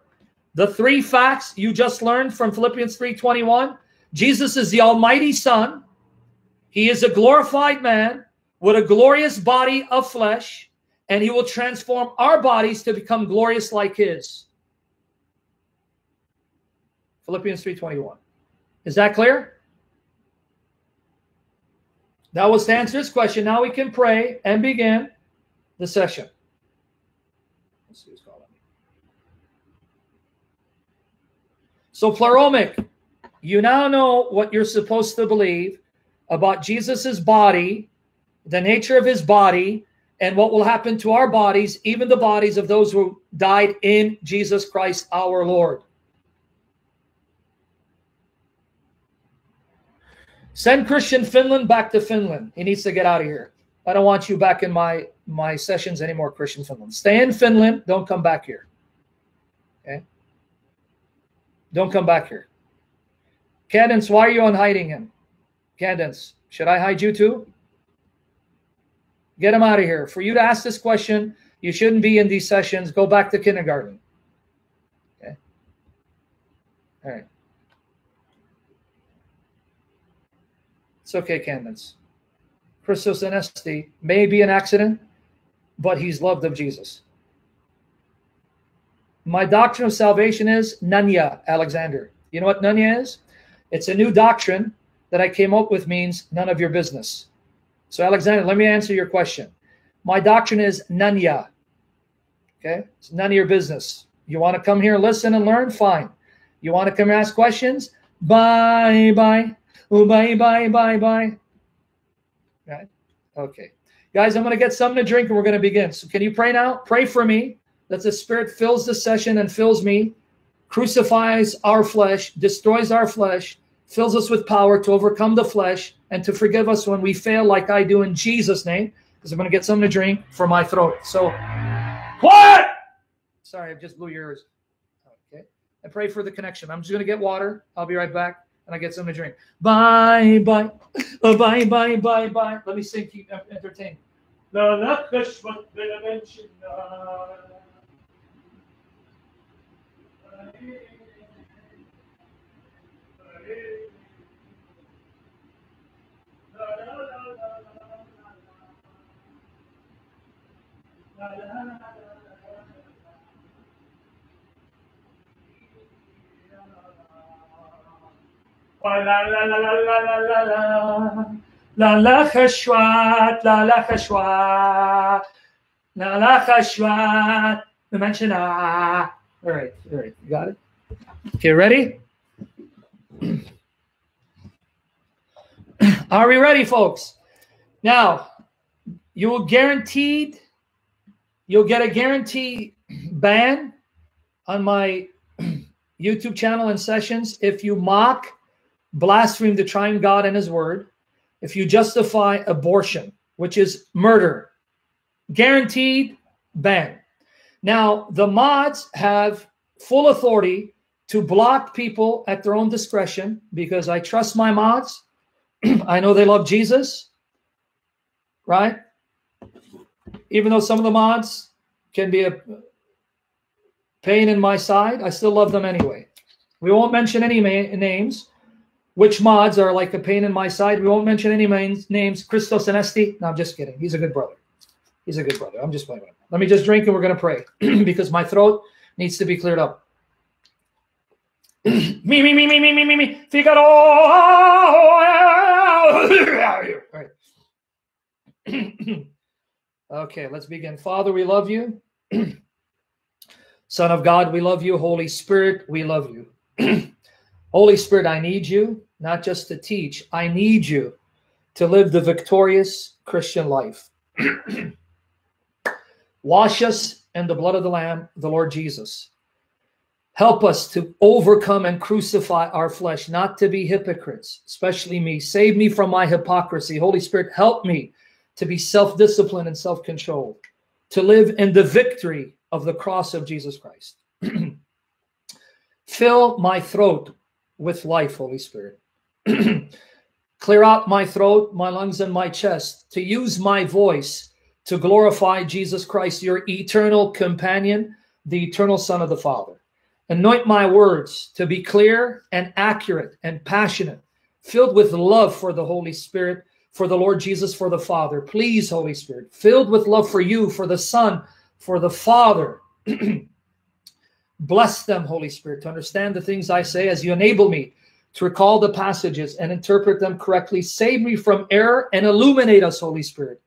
The three facts you just learned from Philippians 3:21. Jesus is the almighty son. He is a glorified man with a glorious body of flesh, and he will transform our bodies to become glorious like his. Philippians 3.21. Is that clear? That was to answer this question. Now we can pray and begin the session. Let's see who's calling me. So, Pleromic, you now know what you're supposed to believe about Jesus's body the nature of his body, and what will happen to our bodies, even the bodies of those who died in Jesus Christ our Lord. Send Christian Finland back to Finland. He needs to get out of here. I don't want you back in my my sessions anymore, Christian Finland. Stay in Finland. Don't come back here. Okay? Don't come back here. Cadence, why are you on hiding him? Cadence, should I hide you too? Get him out of here. For you to ask this question, you shouldn't be in these sessions. Go back to kindergarten. Okay. All right. It's okay, Candace. Christos Anesti may be an accident, but he's loved of Jesus. My doctrine of salvation is Nanya, Alexander. You know what Nanya is? It's a new doctrine that I came up with means none of your business. So, Alexander, let me answer your question. My doctrine is nanya. Okay? It's none of your business. You want to come here, listen, and learn? Fine. You want to come ask questions? Bye bye. Oh, bye, bye, bye, bye. Right? Okay. Guys, I'm going to get something to drink and we're going to begin. So can you pray now? Pray for me that the Spirit fills the session and fills me, crucifies our flesh, destroys our flesh, fills us with power to overcome the flesh and to forgive us when we fail, like I do in Jesus' name, because I'm going to get something to drink for my throat. So, what? Sorry, I just blew yours. Okay. I pray for the connection. I'm just going to get water. I'll be right back and I get something to drink. Bye, bye, uh, [laughs] bye, bye, bye, bye. Let me sing, keep entertained. la la la la la la la la la la la la la la la la la All right, all right, you got it? Okay, ready? [clears throat] Are we ready, folks? Now, you will guaranteed – you'll get a guarantee ban on my [clears throat] YouTube channel and sessions if you mock blaspheme the triune God and his word, if you justify abortion, which is murder, guaranteed ban. Now, the mods have full authority to block people at their own discretion because I trust my mods. [clears throat] I know they love Jesus, right? Even though some of the mods can be a pain in my side, I still love them anyway. We won't mention any names which mods are like a pain in my side. We won't mention any names. Christos Anesti. No, I'm just kidding. He's a good brother. He's a good brother. I'm just playing with him. Let me just drink and we're going to pray [clears throat] because my throat needs to be cleared up. [clears throat] me, me, me, me, me, me, me, me. Figaro. [clears throat] okay, let's begin. Father, we love you. [clears throat] Son of God, we love you. Holy Spirit, we love you. [clears throat] Holy Spirit, I need you, not just to teach, I need you to live the victorious Christian life. [clears throat] Wash us in the blood of the Lamb, the Lord Jesus. Help us to overcome and crucify our flesh, not to be hypocrites, especially me. Save me from my hypocrisy. Holy Spirit, help me to be self disciplined and self controlled, to live in the victory of the cross of Jesus Christ. [clears throat] Fill my throat with life, Holy Spirit. [clears throat] Clear out my throat, my lungs, and my chest to use my voice to glorify Jesus Christ, your eternal companion, the eternal Son of the Father. Anoint my words to be clear and accurate and passionate, filled with love for the Holy Spirit, for the Lord Jesus, for the Father. Please, Holy Spirit, filled with love for you, for the Son, for the Father. [clears throat] Bless them, Holy Spirit, to understand the things I say as you enable me to recall the passages and interpret them correctly. Save me from error and illuminate us, Holy Spirit.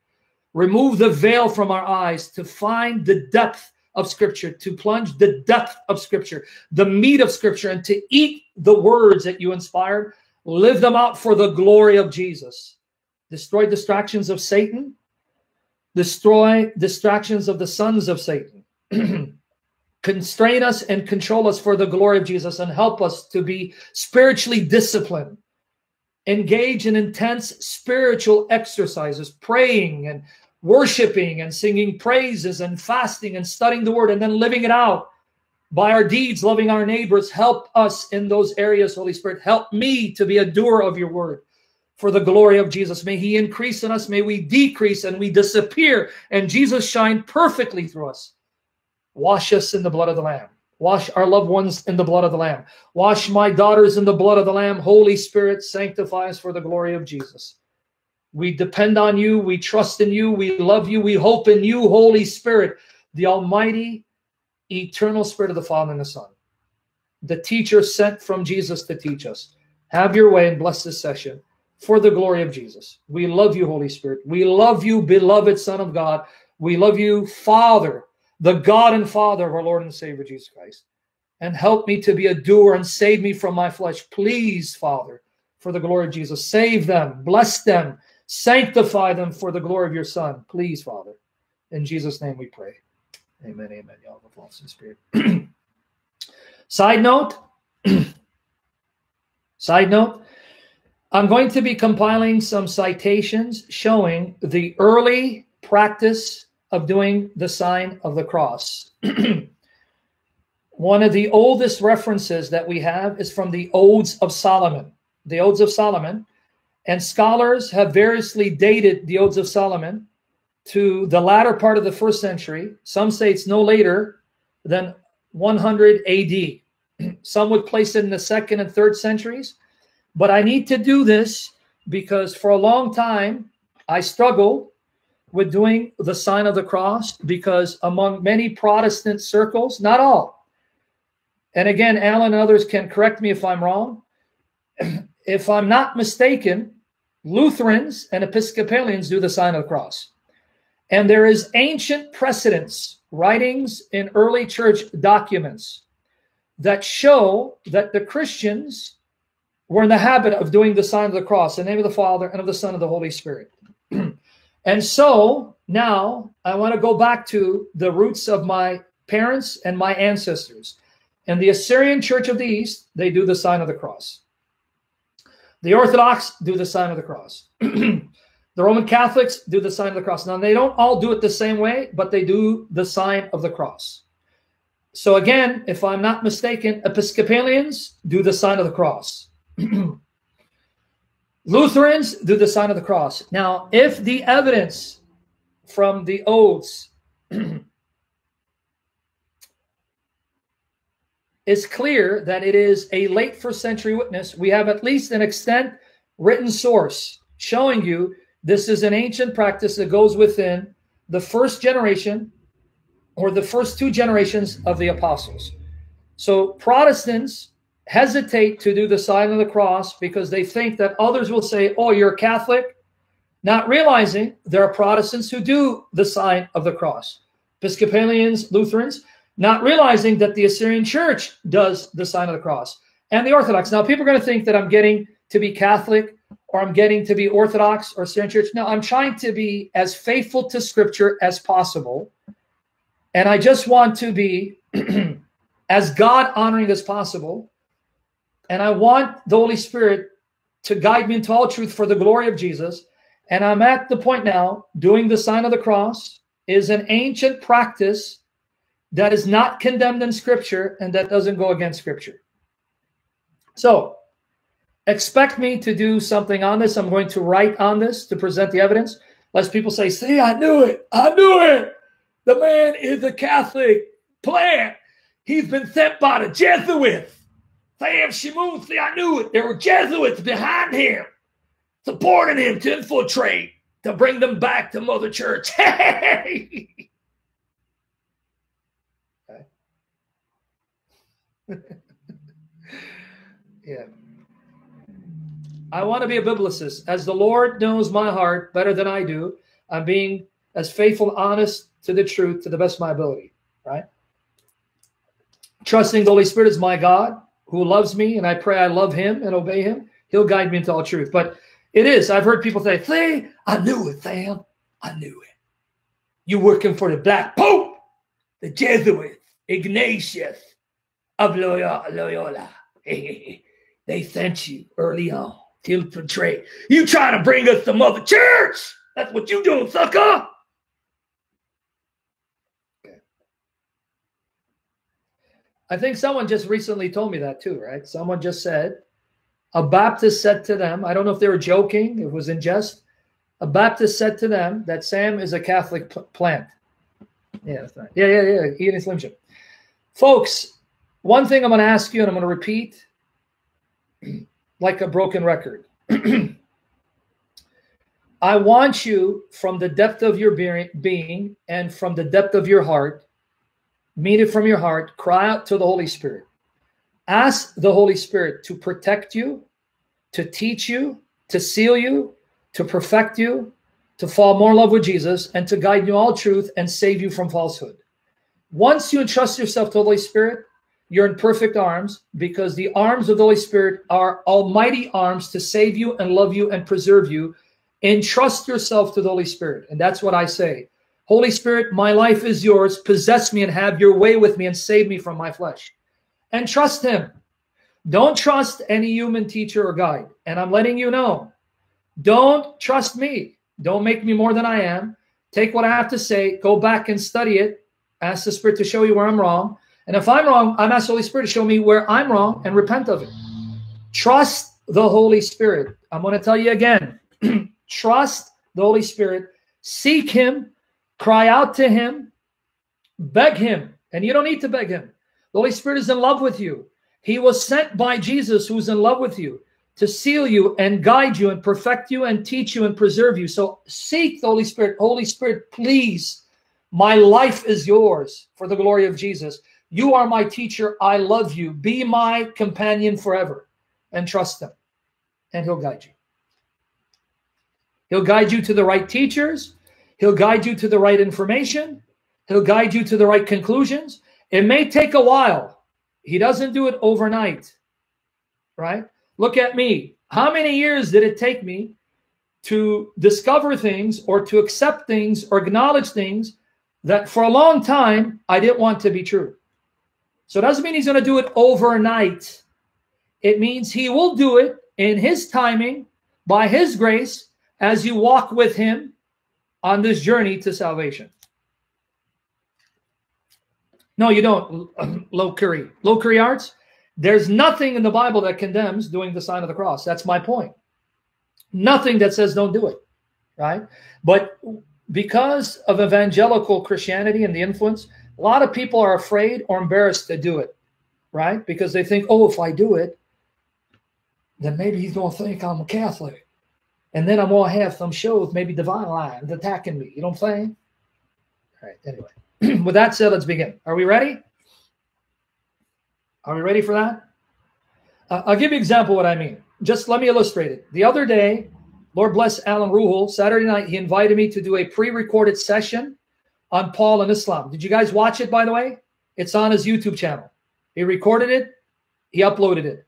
Remove the veil from our eyes to find the depth of Scripture, to plunge the depth of Scripture, the meat of Scripture, and to eat the words that you inspired. Live them out for the glory of Jesus. Destroy distractions of Satan. Destroy distractions of the sons of Satan. [clears throat] constrain us and control us for the glory of Jesus and help us to be spiritually disciplined. Engage in intense spiritual exercises, praying and worshiping and singing praises and fasting and studying the word and then living it out by our deeds, loving our neighbors. Help us in those areas, Holy Spirit. Help me to be a doer of your word for the glory of Jesus. May he increase in us, may we decrease and we disappear, and Jesus shine perfectly through us. Wash us in the blood of the Lamb. Wash our loved ones in the blood of the Lamb. Wash my daughters in the blood of the Lamb. Holy Spirit, sanctify us for the glory of Jesus. We depend on you. We trust in you. We love you. We hope in you, Holy Spirit, the Almighty, eternal Spirit of the Father and the Son, the teacher sent from Jesus to teach us. Have your way and bless this session for the glory of Jesus. We love you, Holy Spirit. We love you, beloved Son of God. We love you, Father the God and Father of our Lord and Savior Jesus Christ, and help me to be a doer and save me from my flesh. Please, Father, for the glory of Jesus. Save them, bless them, sanctify them for the glory of your Son. Please, Father. In Jesus' name we pray. Amen, amen. Y'all the false spirit. [clears throat] Side note, [clears throat] side note, I'm going to be compiling some citations showing the early practice of doing the sign of the cross. [clears throat] One of the oldest references that we have is from the Odes of Solomon. The Odes of Solomon. And scholars have variously dated the Odes of Solomon to the latter part of the first century. Some say it's no later than 100 AD. [clears throat] Some would place it in the second and third centuries. But I need to do this because for a long time I struggled with doing the sign of the cross because among many Protestant circles, not all, and again, Alan and others can correct me if I'm wrong. [clears throat] if I'm not mistaken, Lutherans and Episcopalians do the sign of the cross. And there is ancient precedents, writings in early church documents that show that the Christians were in the habit of doing the sign of the cross, in the name of the Father and of the Son and of the Holy Spirit. and so now I want to go back to the roots of my parents and my ancestors. In the Assyrian Church of the East, they do the sign of the cross. The Orthodox do the sign of the cross. the Roman Catholics do the sign of the cross. Now, they don't all do it the same way, but they do the sign of the cross. So, again, if I'm not mistaken, Episcopalians do the sign of the cross. [clears throat] Lutherans do the sign of the cross. Now, if the evidence from the Odes [clears throat] is clear that it is a late first century witness. We have at least an extent written source showing you this is an ancient practice that goes within the first generation or the first two generations of the apostles. So Protestants hesitate to do the sign of the cross because they think that others will say, Oh, you're Catholic, not realizing there are Protestants who do the sign of the cross. Episcopalians, Lutherans, not realizing that the Assyrian church does the sign of the cross and the Orthodox. Now, people are going to think that I'm getting to be Catholic or I'm getting to be Orthodox or Assyrian church. No, I'm trying to be as faithful to scripture as possible. And I just want to be [clears throat] as God honoring as possible. And I want the Holy Spirit to guide me into all truth for the glory of Jesus. And I'm at the point now, doing the sign of the cross is an ancient practice that is not condemned in Scripture and that doesn't go against Scripture. So, expect me to do something on this. I'm going to write on this to present the evidence, lest people say, See, I knew it. I knew it. The man is a Catholic plant. He's been sent by the Jesuits. Sam Shamoun, see, I knew it. There were Jesuits behind him, supporting him to infiltrate, to bring them back to Mother Church. [laughs] Hey! [laughs] yeah. I want to be a biblicist. As the Lord knows my heart better than I do, I'm being as faithful and honest to the truth to the best of my ability, right? Trusting the Holy Spirit is my God who loves me, and I pray I love him and obey him. He'll guide me into all truth. But it is, I've heard people say, See, I knew it, Sam. I knew it. You working for the Black Pope, the Jesuits, Ignatius, of Loyola. [laughs] they sent you early on to infiltrate. You trying to bring us to Mother Church? That's what you doing, sucker. I think someone just recently told me that too, right? Someone just said, a Baptist said to them, I don't know if they were joking, it was in jest. A Baptist said to them that Sam is a Catholic plant. Yeah, that's right. Yeah, yeah, yeah. Eating Slim Jim. Folks, one thing I'm going to ask you, and I'm going to repeat [clears throat] like a broken record. [clears throat] I want you from the depth of your being and from the depth of your heart, mean it from your heart, cry out to the Holy Spirit. Ask the Holy Spirit to protect you, to teach you, to seal you, to perfect you, to fall more in love with Jesus, and to guide you all truth and save you from falsehood. Once you entrust yourself to the Holy Spirit, you're in perfect arms because the arms of the Holy Spirit are almighty arms to save you and love you and preserve you. Entrust yourself to the Holy Spirit. And that's what I say. Holy Spirit, my life is yours. Possess me and have your way with me and save me from my flesh. And trust him. Don't trust any human teacher or guide. And I'm letting you know, don't trust me. Don't make me more than I am. Take what I have to say, go back and study it. Ask the Spirit to show you where I'm wrong. And if I'm wrong, I'm asking the Holy Spirit to show me where I'm wrong and repent of it. Trust the Holy Spirit. I'm going to tell you again [clears throat] trust the Holy Spirit, seek Him, cry out to Him, beg Him. And you don't need to beg Him. The Holy Spirit is in love with you. He was sent by Jesus, who's in love with you, to seal you and guide you and perfect you and teach you and preserve you. So seek the Holy Spirit. Holy Spirit, please, my life is yours for the glory of Jesus. You are my teacher. I love you. Be my companion forever and trust him, and he'll guide you. He'll guide you to the right teachers. He'll guide you to the right information. He'll guide you to the right conclusions. It may take a while. He doesn't do it overnight, right? Look at me. How many years did it take me to discover things or to accept things or acknowledge things that for a long time I didn't want to be true? So it doesn't mean he's going to do it overnight. It means he will do it in his timing, by his grace, as you walk with him on this journey to salvation. No, you don't, [clears throat] low curry. Low curry arts, there's nothing in the Bible that condemns doing the sign of the cross. That's my point. Nothing that says don't do it, right? But because of evangelical Christianity and the influence, a lot of people are afraid or embarrassed to do it, right? Because they think, oh, if I do it, then maybe he's going to think I'm a Catholic. And then I'm to have some shows, maybe Divine Line, attacking me. You know what I'm saying? All right, anyway. [clears throat] With that said, let's begin. Are we ready? Are we ready for that? Uh, I'll give you an example what I mean. Just let me illustrate it. The other day, Lord bless Alan Ruhel, Saturday night, he invited me to do a pre-recorded session on Paul and Islam. Did you guys watch it, by the way? It's on his YouTube channel. He recorded it, he uploaded it.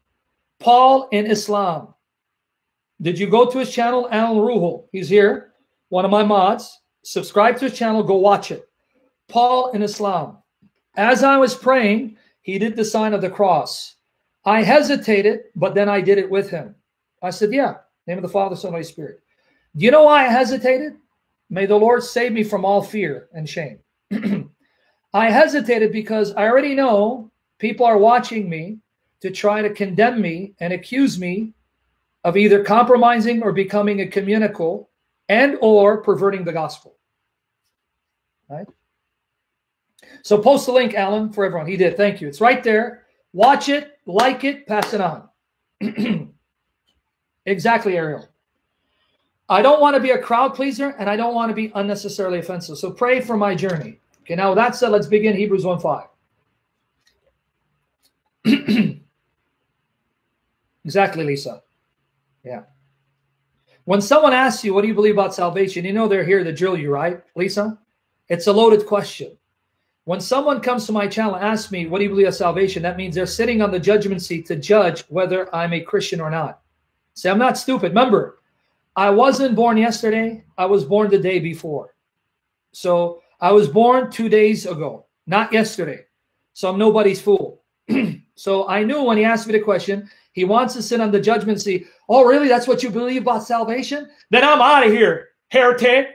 Paul in Islam. Did you go to his channel, Alan Ruhel? He's here, one of my mods. Subscribe to his channel, go watch it. Paul in Islam. As I was praying, he did the sign of the cross. I hesitated, but then I did it with him. I said, Yeah, name of the Father, Son, Holy Spirit. Do you know why I hesitated? May the Lord save me from all fear and shame. [clears throat] I hesitated because I already know people are watching me to try to condemn me and accuse me of either compromising or becoming a communicable and or perverting the gospel. Right? So post the link, Alan, for everyone. He did. Thank you. It's right there. Watch it, like it, pass it on. [clears throat] exactly, Ariel. I don't want to be a crowd pleaser and I don't want to be unnecessarily offensive. So pray for my journey. Okay, now that said, let's begin Hebrews 1 5. [clears throat] exactly, Lisa. Yeah. When someone asks you, what do you believe about salvation? You know they're here to drill you, right, Lisa? It's a loaded question. When someone comes to my channel and asks me, what do you believe of salvation? That means they're sitting on the judgment seat to judge whether I'm a Christian or not. Say, I'm not stupid. Remember, I wasn't born yesterday. I was born the day before. So I was born two days ago, not yesterday. So I'm nobody's fool. [clears throat] so I knew when he asked me the question, he wants to sit on the judgment seat. Oh, really? That's what you believe about salvation? Then I'm out of here, heretic.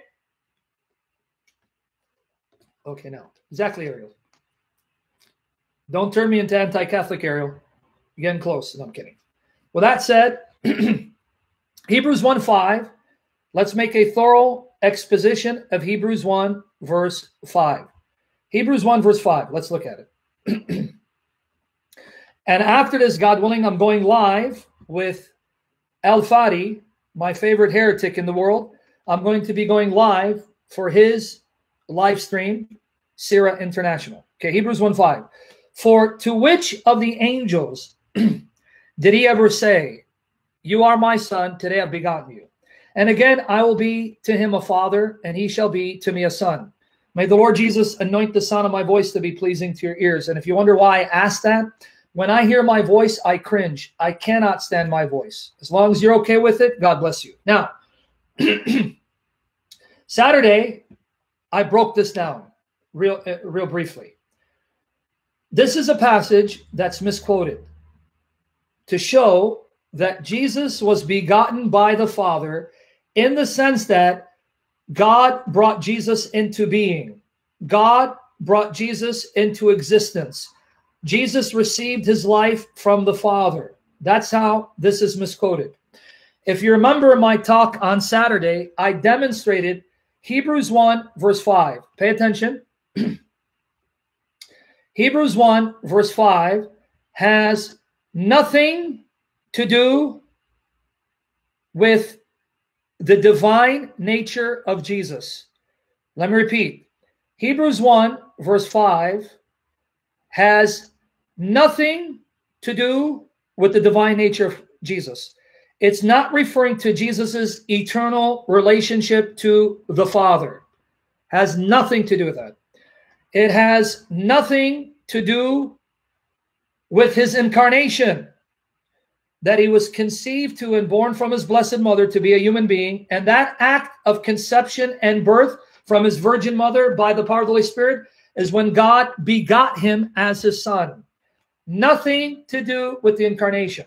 Okay, now, exactly, Ariel. Don't turn me into anti Catholic, Ariel. You're getting close. No, I'm kidding. Well, that said, [clears throat] Hebrews 1 5. Let's make a thorough exposition of Hebrews 1, verse 5. Hebrews 1, verse 5. Let's look at it. [clears throat] and after this, God willing, I'm going live with Al Fadi, my favorite heretic in the world. I'm going to be going live for his live stream, CIRA International. Okay, Hebrews 1 5. For to which of the angels [clears throat] did he ever say, you are my son, today I've begotten you. And again, I will be to him a father, and he shall be to me a son. May the Lord Jesus anoint the sound of my voice to be pleasing to your ears. And if you wonder why I ask that, when I hear my voice, I cringe. I cannot stand my voice. As long as you're okay with it, God bless you. Now, [clears throat] Saturday, I broke this down real, uh, real briefly. This is a passage that's misquoted to show that Jesus was begotten by the Father in the sense that God brought Jesus into being. God brought Jesus into existence. Jesus received his life from the Father. That's how this is misquoted. If you remember my talk on Saturday, I demonstrated Hebrews 1, verse 5. Pay attention. [clears throat] Hebrews 1, verse 5 has nothing to do with the divine nature of Jesus. Let me repeat. Hebrews 1, verse 5 has nothing to do with the divine nature of Jesus. It's not referring to Jesus's eternal relationship to the Father. Has nothing to do with that. It has nothing to do with his incarnation, that he was conceived to and born from his blessed mother to be a human being. And that act of conception and birth from his virgin mother by the power of the Holy Spirit is when God begot him as his son. Nothing to do with the incarnation.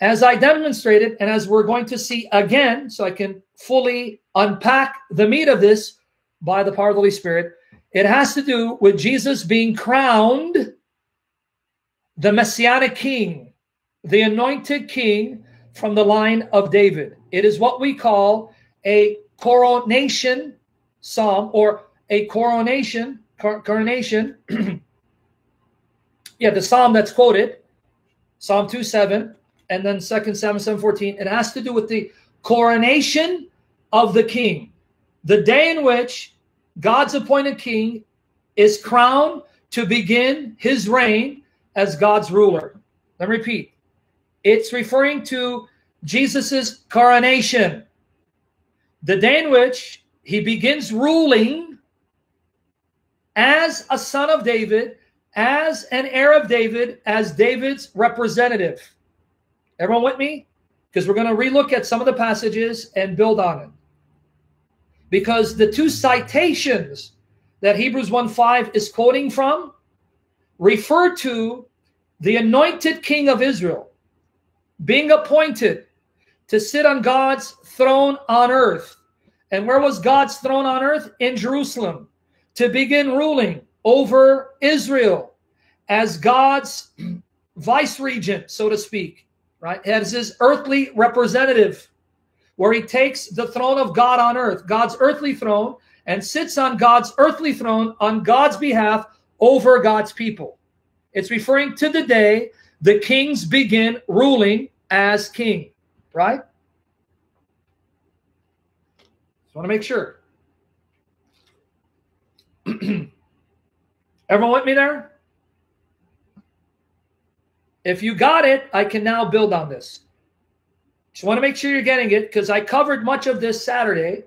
As I demonstrated, and as we're going to see again, so I can fully unpack the meat of this by the power of the Holy Spirit, it has to do with Jesus being crowned the messianic king, the anointed king from the line of David. It is what we call a coronation psalm or a coronation coronation [clears throat] uh, yeah, the psalm that's quoted, Psalm 2 7, and then 2 Samuel 7 14, it has to do with the coronation of the king, the day in which God's appointed king is crowned to begin his reign as God's ruler. Let me repeat. It's referring to Jesus's coronation, the day in which he begins ruling as a son of David as an heir of David, as David's representative. Everyone with me? Because we're going to relook at some of the passages and build on it. Because the two citations that Hebrews 1 5 is quoting from refer to the anointed king of Israel being appointed to sit on God's throne on earth. And where was God's throne on earth? In Jerusalem, to begin ruling over Israel as God's vice regent, so to speak, right? As his earthly representative, where he takes the throne of God on earth, God's earthly throne, and sits on God's earthly throne on God's behalf over God's people. It's referring to the day the kings begin ruling as king, right? Just want to make sure. [clears throat] Everyone with me there? If you got it, I can now build on this. Just want to make sure you're getting it because I covered much of this Saturday.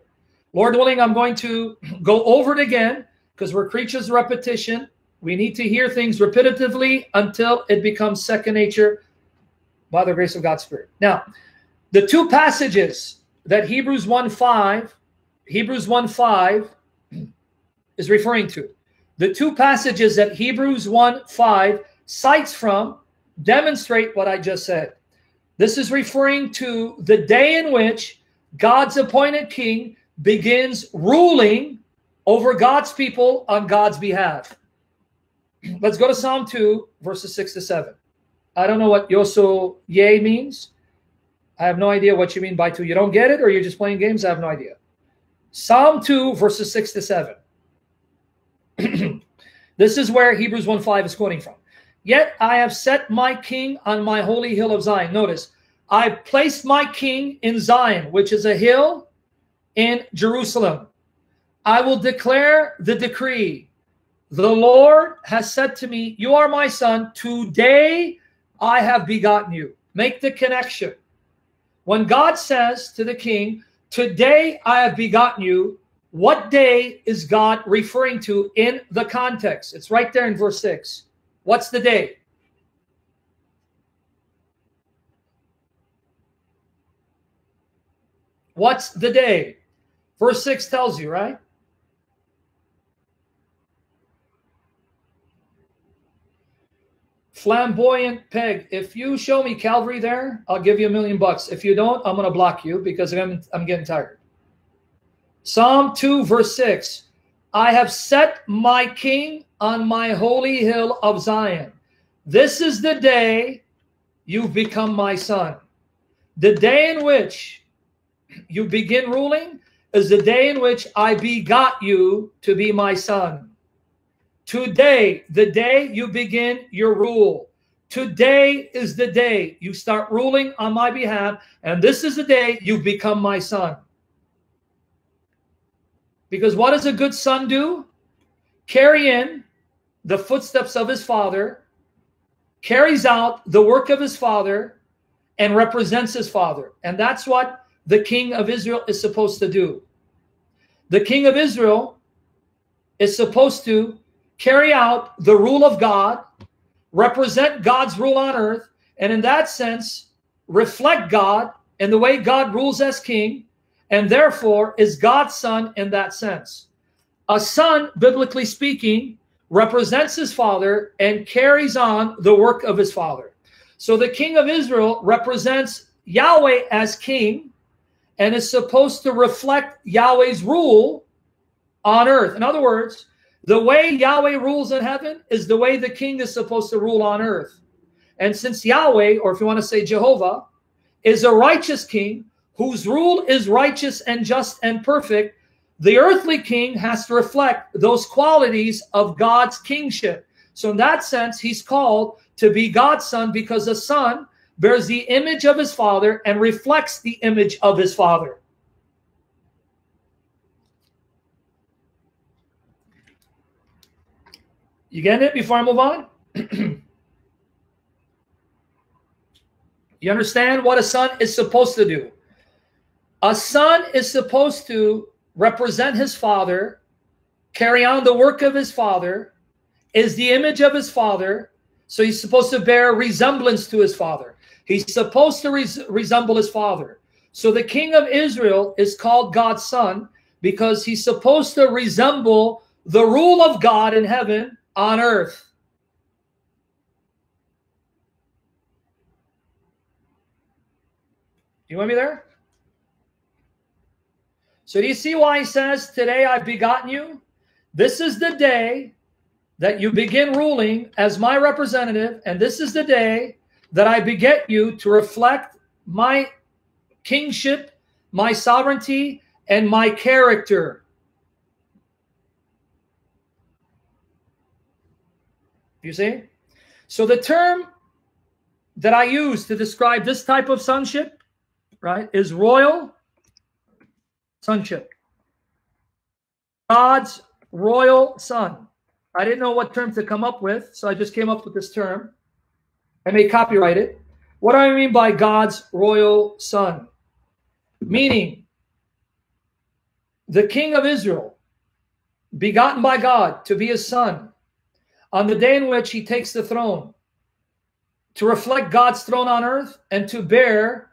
Lord willing, I'm going to [clears throat] go over it again because we're creatures of repetition. We need to hear things repetitively until it becomes second nature by the grace of God's Spirit. Now, the two passages that Hebrews 1 5, Hebrews 1 5 [clears throat] is referring to the two passages that Hebrews 1 5 cites from demonstrate what I just said. This is referring to the day in which God's appointed king begins ruling over God's people on God's behalf. [clears throat] Let's go to Psalm 2, verses 6 to 7. I don't know what Yoso Ye means. I have no idea what you mean by two. You don't get it, or you're just playing games? I have no idea. Psalm 2, verses 6 to 7. This is where Hebrews 1 5 is quoting from. Yet I have set my king on my holy hill of Zion. Notice, I placed my king in Zion, which is a hill in Jerusalem. I will declare the decree. The Lord has said to me, You are my son. Today I have begotten you. Make the connection. When God says to the king, Today I have begotten you, What day is God referring to in the context? It's right there in verse 6. What's the day? What's the day? Verse 6 tells you, right? Flamboyant peg. If you show me Calvary there, I'll give you a million bucks. If you don't, I'm going to block you because I'm, I'm getting tired. Psalm 2, verse 6 I have set my king on my holy hill of Zion. This is the day you've become my son. The day in which you begin ruling is the day in which I begot you to be my son. Today, the day you begin your rule. Today is the day you start ruling on my behalf, and this is the day you've become my son. Because what does a good son do? Carry in the footsteps of his father, carries out the work of his father, and represents his father. And that's what the king of Israel is supposed to do. The king of Israel is supposed to carry out the rule of God, represent God's rule on earth, and in that sense, reflect God and the way God rules as king, and therefore is God's son in that sense. A son, biblically speaking, represents his father and carries on the work of his father. So the king of Israel represents Yahweh as king and is supposed to reflect Yahweh's rule on earth. In other words, the way Yahweh rules in heaven is the way the king is supposed to rule on earth. And since Yahweh, or if you want to say Jehovah, is a righteous king whose rule is righteous and just and perfect, the earthly king has to reflect those qualities of God's kingship. So, in that sense, he's called to be God's son because a son bears the image of his father and reflects the image of his father. You get it before I move on? [clears throat] you understand what a son is supposed to do? A son is supposed to represent his father, carry on the work of his father, is the image of his father, so he's supposed to bear resemblance to his father. He's supposed to res resemble his father. So the king of Israel is called God's son because he's supposed to resemble the rule of God in heaven on earth. You want me there? So do you see why he says, Today I've begotten you? This is the day that you begin ruling as my representative, and this is the day that I beget you to reflect my kingship, my sovereignty, and my character. You see? So the term that I use to describe this type of sonship, right, is royal sonship. God's royal son. I didn't know what term to come up with, so I just came up with this term. I may copyright it. What do I mean by God's royal son? Meaning, the king of Israel, begotten by God to be his son, on the day in which he takes the throne, to reflect God's throne on earth and to bear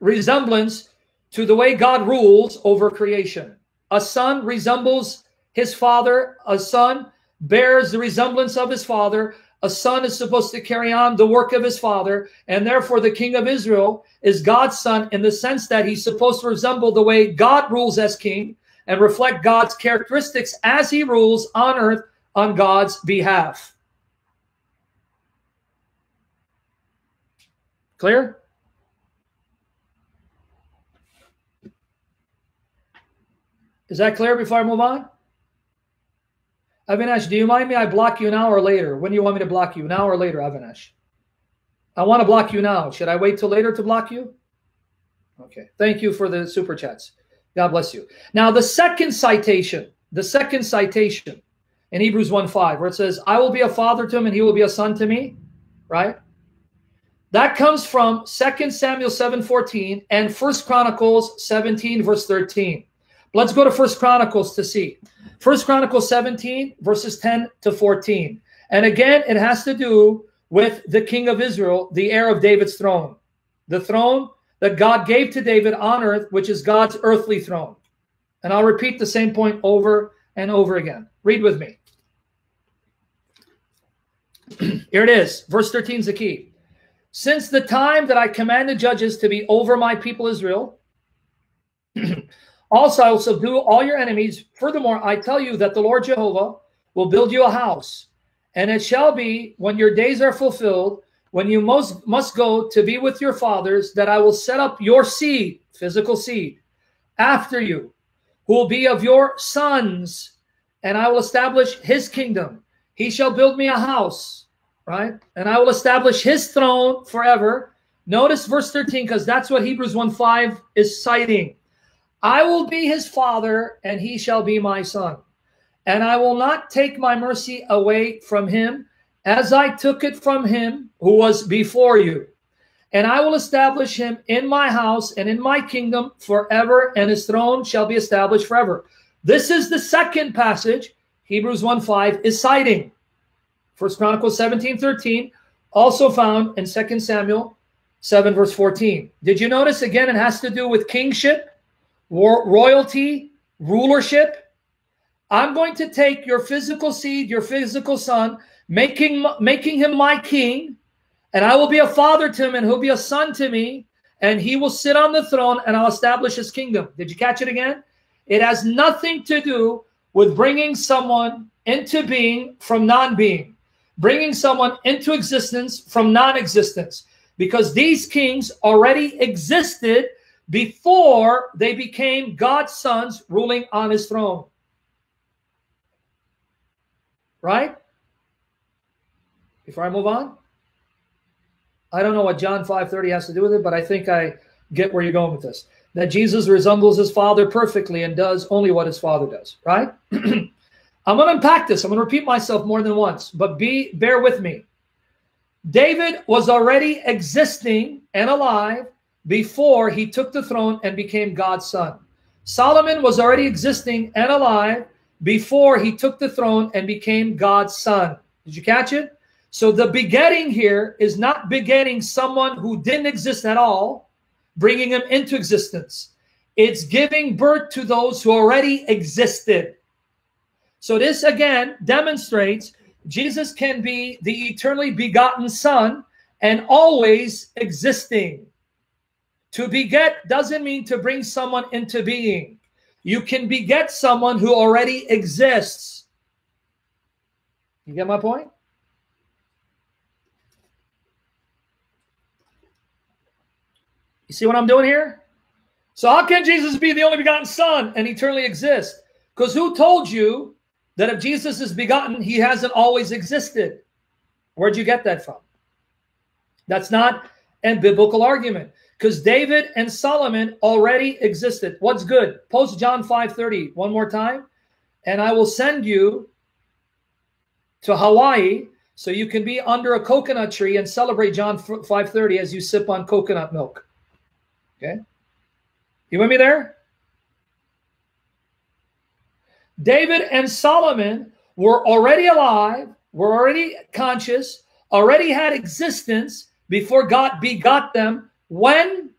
resemblance to the way God rules over creation. A son resembles his father, a son bears the resemblance of his father. A son is supposed to carry on the work of his father, and therefore the king of Israel is God's son in the sense that he's supposed to resemble the way God rules as king and reflect God's characteristics as he rules on earth on God's behalf. Clear? Is that clear before I move on? Avinash, do you mind me? I block you now or later. When do you want me to block you? Now or later, Avinash? I want to block you now. Should I wait till later to block you? Okay. Thank you for the super chats. God bless you. Now, the second citation, the second citation in Hebrews 1 5, where it says, I will be a father to him and he will be a son to me, right? That comes from 2 Samuel 7:14 and 1 Chronicles 17 verse 13. Let's go to First Chronicles to see. First Chronicles 17 verses 10 to 14. And again, it has to do with the king of Israel, the heir of David's throne. The throne that God gave to David on earth, which is God's earthly throne. And I'll repeat the same point over and over again. Read with me. [clears throat] Here it is. Verse 13 is the key. Since the time that I commanded judges to be over my people Israel, [clears throat] also I will subdue all your enemies. Furthermore, I tell you that the Lord Jehovah will build you a house. And it shall be when your days are fulfilled, when you most must go to be with your fathers, that I will set up your seed, physical seed, after you, who will be of your sons, and I will establish his kingdom. He shall build me a house, right? And I will establish his throne forever. Notice verse 13, because that's what Hebrews 1 5 is citing. I will be his father, and he shall be my son. And I will not take my mercy away from him, as I took it from him who was before you. And I will establish him in my house and in my kingdom forever, and his throne shall be established forever. This is the second passage Hebrews 1 5 is citing. First Chronicles 17 13, also found in 2 Samuel 7, verse 14. Did you notice again it has to do with kingship, royalty, rulership? I'm going to take your physical seed, your physical son, making, making him my king, and I will be a father to him, and he'll be a son to me, and he will sit on the throne, and I'll establish his kingdom. Did you catch it again? It has nothing to do with bringing someone into being from non being, bringing someone into existence from non existence, because these kings already existed before they became God's sons ruling on his throne. Right? Before I move on, I don't know what John 5:30 has to do with it, but I think I get where you're going with this. That Jesus resembles his father perfectly and does only what his father does, right? [clears throat] I'm going to unpack this. I'm going to repeat myself more than once, but be bear with me. David was already existing and alive before he took the throne and became God's son. Solomon was already existing and alive before he took the throne and became God's son. Did you catch it? So the begetting here is not begetting someone who didn't exist at all, bringing him into existence. It's giving birth to those who already existed. So this again demonstrates Jesus can be the eternally begotten son and always existing. To beget doesn't mean to bring someone into being. You can beget someone who already exists. You get my point? You see what I'm doing here? So how can Jesus be the only begotten son and eternally exist? Because who told you that if Jesus is begotten, he hasn't always existed? Where'd you get that from? That's not a biblical argument because David and Solomon already existed. What's good? Post John 5:30 one more time, and I will send you to Hawaii so you can be under a coconut tree and celebrate John 5:30 as you sip on coconut milk. Okay? You with me there? David and Solomon were already alive, were already conscious, already had existence before God begot them when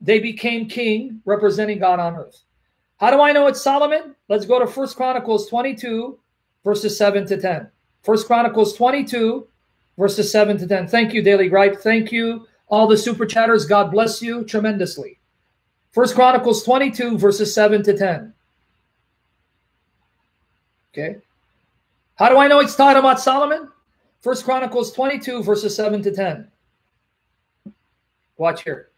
they became king, representing God on earth. How do I know it's Solomon? Let's go to First Chronicles 22, verses 7 to 10. First Chronicles 22, verses 7 to 10. Thank you, Daily Gripe. Thank you, all the super chatters. God bless you tremendously. First Chronicles 22, verses 7 to 10. Okay. How do I know it's talking about Solomon? First Chronicles 22, verses 7 to 10. Watch here.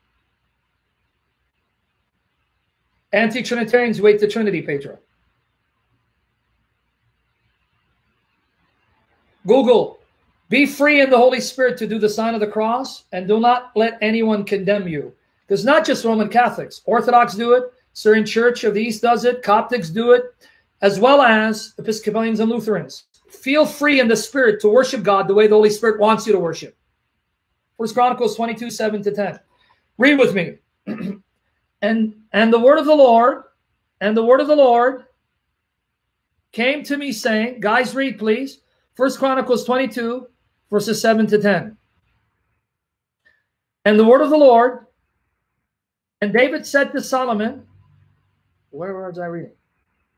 Anti-Trinitarians wait the Trinity, Pedro. Google, be free in the Holy Spirit to do the sign of the cross and do not let anyone condemn you. Because not just Roman Catholics, Orthodox do it, Syrian Church of the East does it, Coptics do it, as well as Episcopalians and Lutherans. Feel free in the Spirit to worship God the way the Holy Spirit wants you to worship. First Chronicles 22, 7 to 10. Read with me. [clears throat] and and the word of the Lord, and the word of the Lord came to me saying, guys, read please. First Chronicles 22, verses 7 to 10. And the word of the Lord, and David said to Solomon, where was I reading?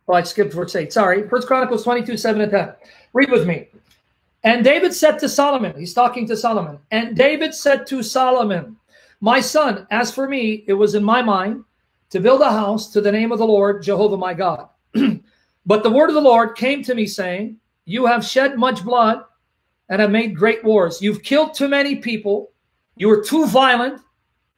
Oh, I skipped verse 8. Sorry. First Chronicles 22, 7 and 10. Read with me. And David said to Solomon, he's talking to Solomon, and David said to Solomon, My son, as for me, it was in my mind to build a house to the name of the Lord, Jehovah my God. [clears throat] but the word of the Lord came to me, saying, You have shed much blood and have made great wars. You've killed too many people. You are too violent.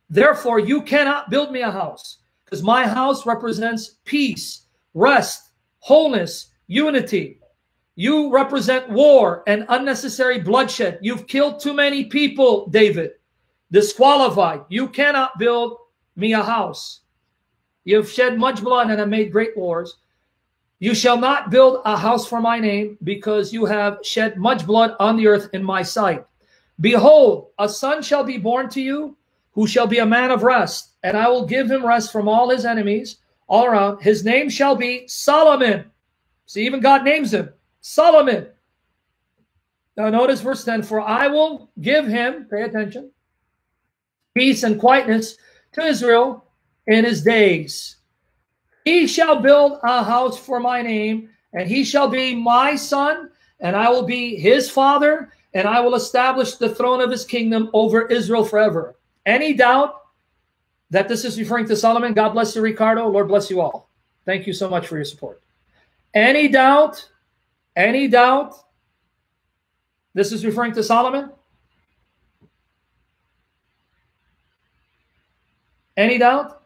Therefore, you cannot build me a house, because my house represents peace, rest, wholeness, unity. You represent war and unnecessary bloodshed. You've killed too many people, David. Disqualified. You cannot build me a house. You've shed much blood and have made great wars. You shall not build a house for my name because you have shed much blood on the earth in my sight. Behold, a son shall be born to you who shall be a man of rest, and I will give him rest from all his enemies all around. His name shall be Solomon. See, even God names him Solomon. Now, notice verse 10 For I will give him, pay attention, peace and quietness to Israel in his days. He shall build a house for my name, and he shall be my son, and I will be his father, and I will establish the throne of his kingdom over Israel forever. Any doubt that this is referring to Solomon? God bless you, Ricardo. Lord bless you all. Thank you so much for your support. Any doubt any doubt? This is referring to Solomon? Any doubt?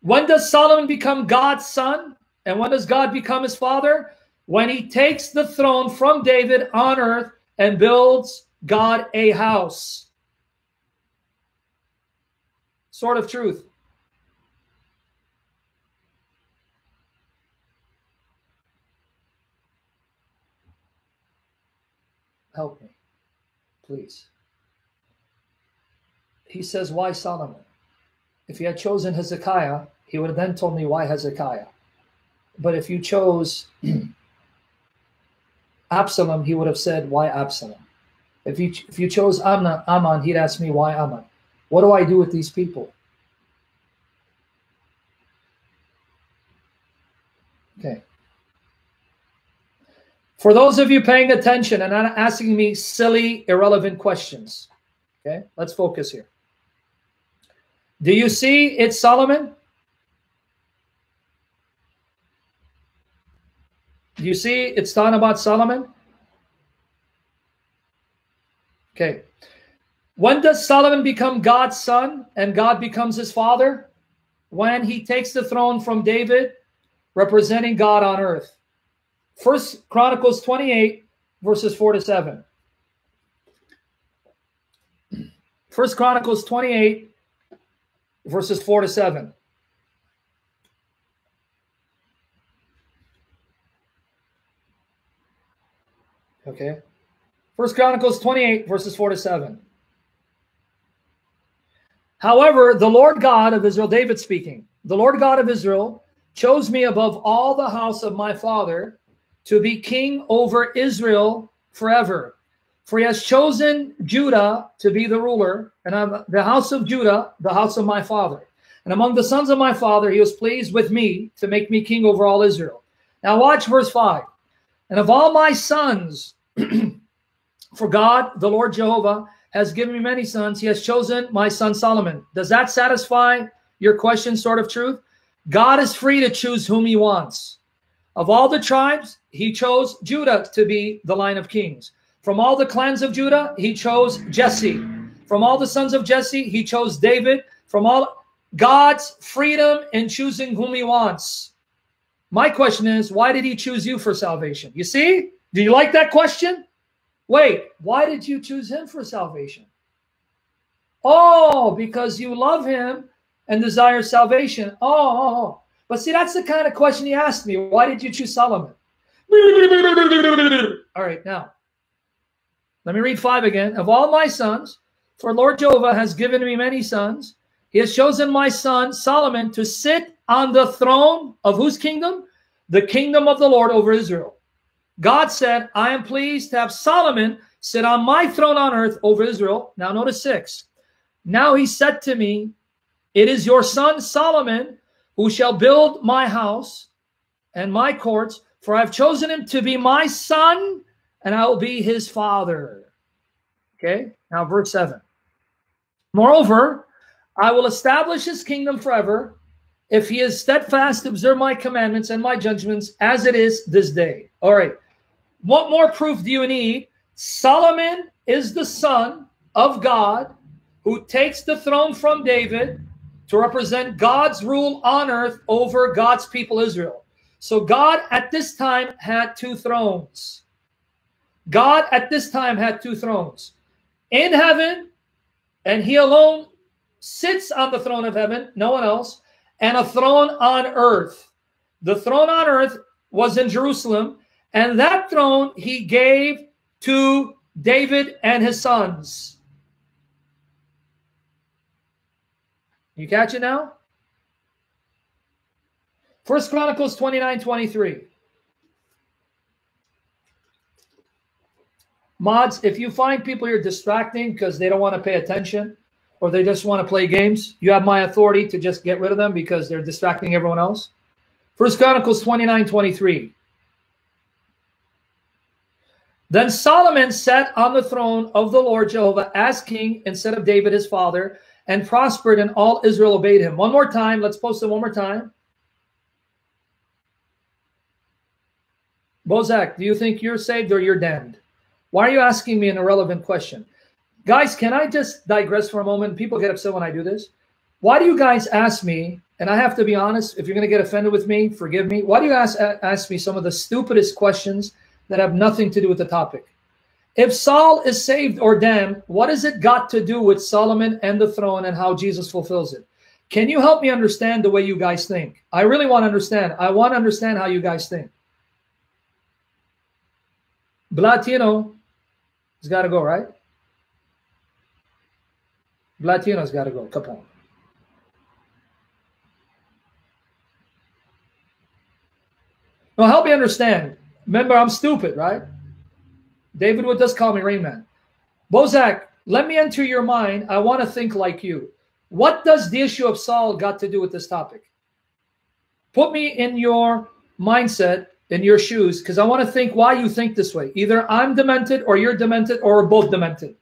When does Solomon become God's son? And when does God become his father? When he takes the throne from David on earth and builds God a house. Sort of truth. Help me, please. He says, Why Solomon? If he had chosen Hezekiah, he would have then told me why Hezekiah. But if you chose [clears throat] Absalom, he would have said, Why Absalom? If you if you chose Amnon, Amnon, he'd ask me why Amnon. What do I do with these people? Okay. For those of you paying attention and not asking me silly, irrelevant questions, okay, let's focus here. Do you see it's Solomon? Do you see it's talking about Solomon? Okay. When does Solomon become God's son and God becomes his father? When he takes the throne from David, representing God on earth. First Chronicles 28, verses 4 to 7. First Chronicles 28, verses 4 to 7. Okay. First Chronicles 28, verses 4 to 7. However, the Lord God of Israel, David speaking, the Lord God of Israel chose me above all the house of my father to be king over Israel forever. For he has chosen Judah to be the ruler, and I'm the house of Judah, the house of my father. And among the sons of my father, he was pleased with me to make me king over all Israel. Now, watch verse 5. And of all my sons, [clears throat] for God, the Lord Jehovah, has given me many sons, he has chosen my son Solomon. Does that satisfy your question, sort of truth? God is free to choose whom he wants. Of all the tribes, he chose Judah to be the line of kings. From all the clans of Judah, he chose Jesse. From all the sons of Jesse, he chose David. From all God's freedom in choosing whom he wants. My question is, why did he choose you for salvation? You see? Do you like that question? Wait, why did you choose him for salvation? Oh, because you love him and desire salvation. Oh, oh, oh. But see, that's the kind of question he asked me. Why did you choose Solomon? [laughs] All right, now, Let me read five again. Of all my sons, for Lord Jehovah has given me many sons. He has chosen my son Solomon to sit on the throne of whose kingdom? The kingdom of the Lord over Israel. God said, I am pleased to have Solomon sit on my throne on earth over Israel. Now, notice six. Now he said to me, It is your son Solomon who shall build my house and my courts, for I have chosen him to be my son, and I will be his father. Okay, now verse 7. Moreover, I will establish his kingdom forever if he is steadfast to observe my commandments and my judgments as it is this day. All right. What more proof do you need? Solomon is the son of God who takes the throne from David to represent God's rule on earth over God's people Israel. So God at this time had two thrones. God at this time had two thrones in heaven, and he alone sits on the throne of heaven, no one else, and a throne on earth. The throne on earth was in Jerusalem, and that throne he gave to David and his sons. You catch it now? First Chronicles 29 23. Mods, if you find people you're distracting because they don't want to pay attention or they just want to play games, you have my authority to just get rid of them because they're distracting everyone else. First Chronicles 29 23. Then Solomon sat on the throne of the Lord Jehovah as king instead of David his father, and prospered, and all Israel obeyed him. One more time. Let's post it one more time. Bozak, do you think you're saved or you're damned? Why are you asking me an irrelevant question? Guys, can I just digress for a moment? People get upset when I do this. Why do you guys ask me, and I have to be honest, if you're going to get offended with me, forgive me. Why do you ask, ask me some of the stupidest questions that have nothing to do with the topic? If Saul is saved or damned, what has it got to do with Solomon and the throne and how Jesus fulfills it? Can you help me understand the way you guys think? I really want to understand. I want to understand how you guys think. Blatino has got to go, right? Blatino's got to go. On. Well, help me understand. Remember, I'm stupid, right? David would just call me Rain Man. Bozak, let me enter your mind. I want to think like you. What does the issue of Saul got to do with this topic? Put me in your mindset in your shoes because I want to think why you think this way. Either I'm demented or you're demented or we're both demented.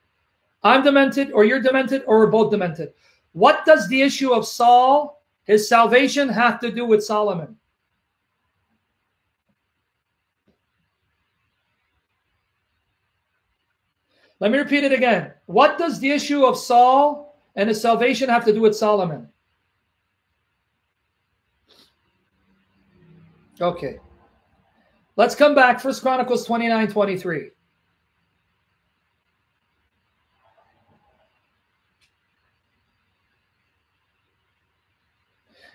I'm demented or you're demented or we're both demented. What does the issue of Saul, his salvation, have to do with Solomon? Let me repeat it again. What does the issue of Saul and his salvation have to do with Solomon? Okay. Let's come back. First Chronicles 29 23.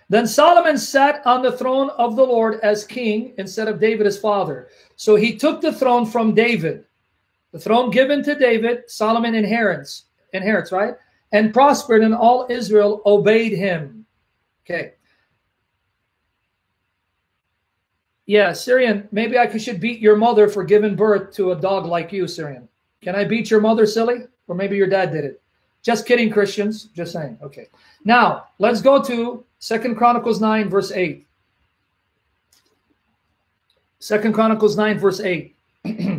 Then Solomon sat on the throne of the Lord as king instead of David his father. So he took the throne from David. The throne given to David, Solomon inherits, inherits, right? And prospered, and all Israel obeyed him. Okay. Yeah, Syrian, maybe I should beat your mother for giving birth to a dog like you, Syrian. Can I beat your mother, silly? Or maybe your dad did it. Just kidding, Christians. Just saying. Okay. Now, let's go to Second Chronicles 9, verse 8. Second Chronicles 9, verse 8. [clears throat]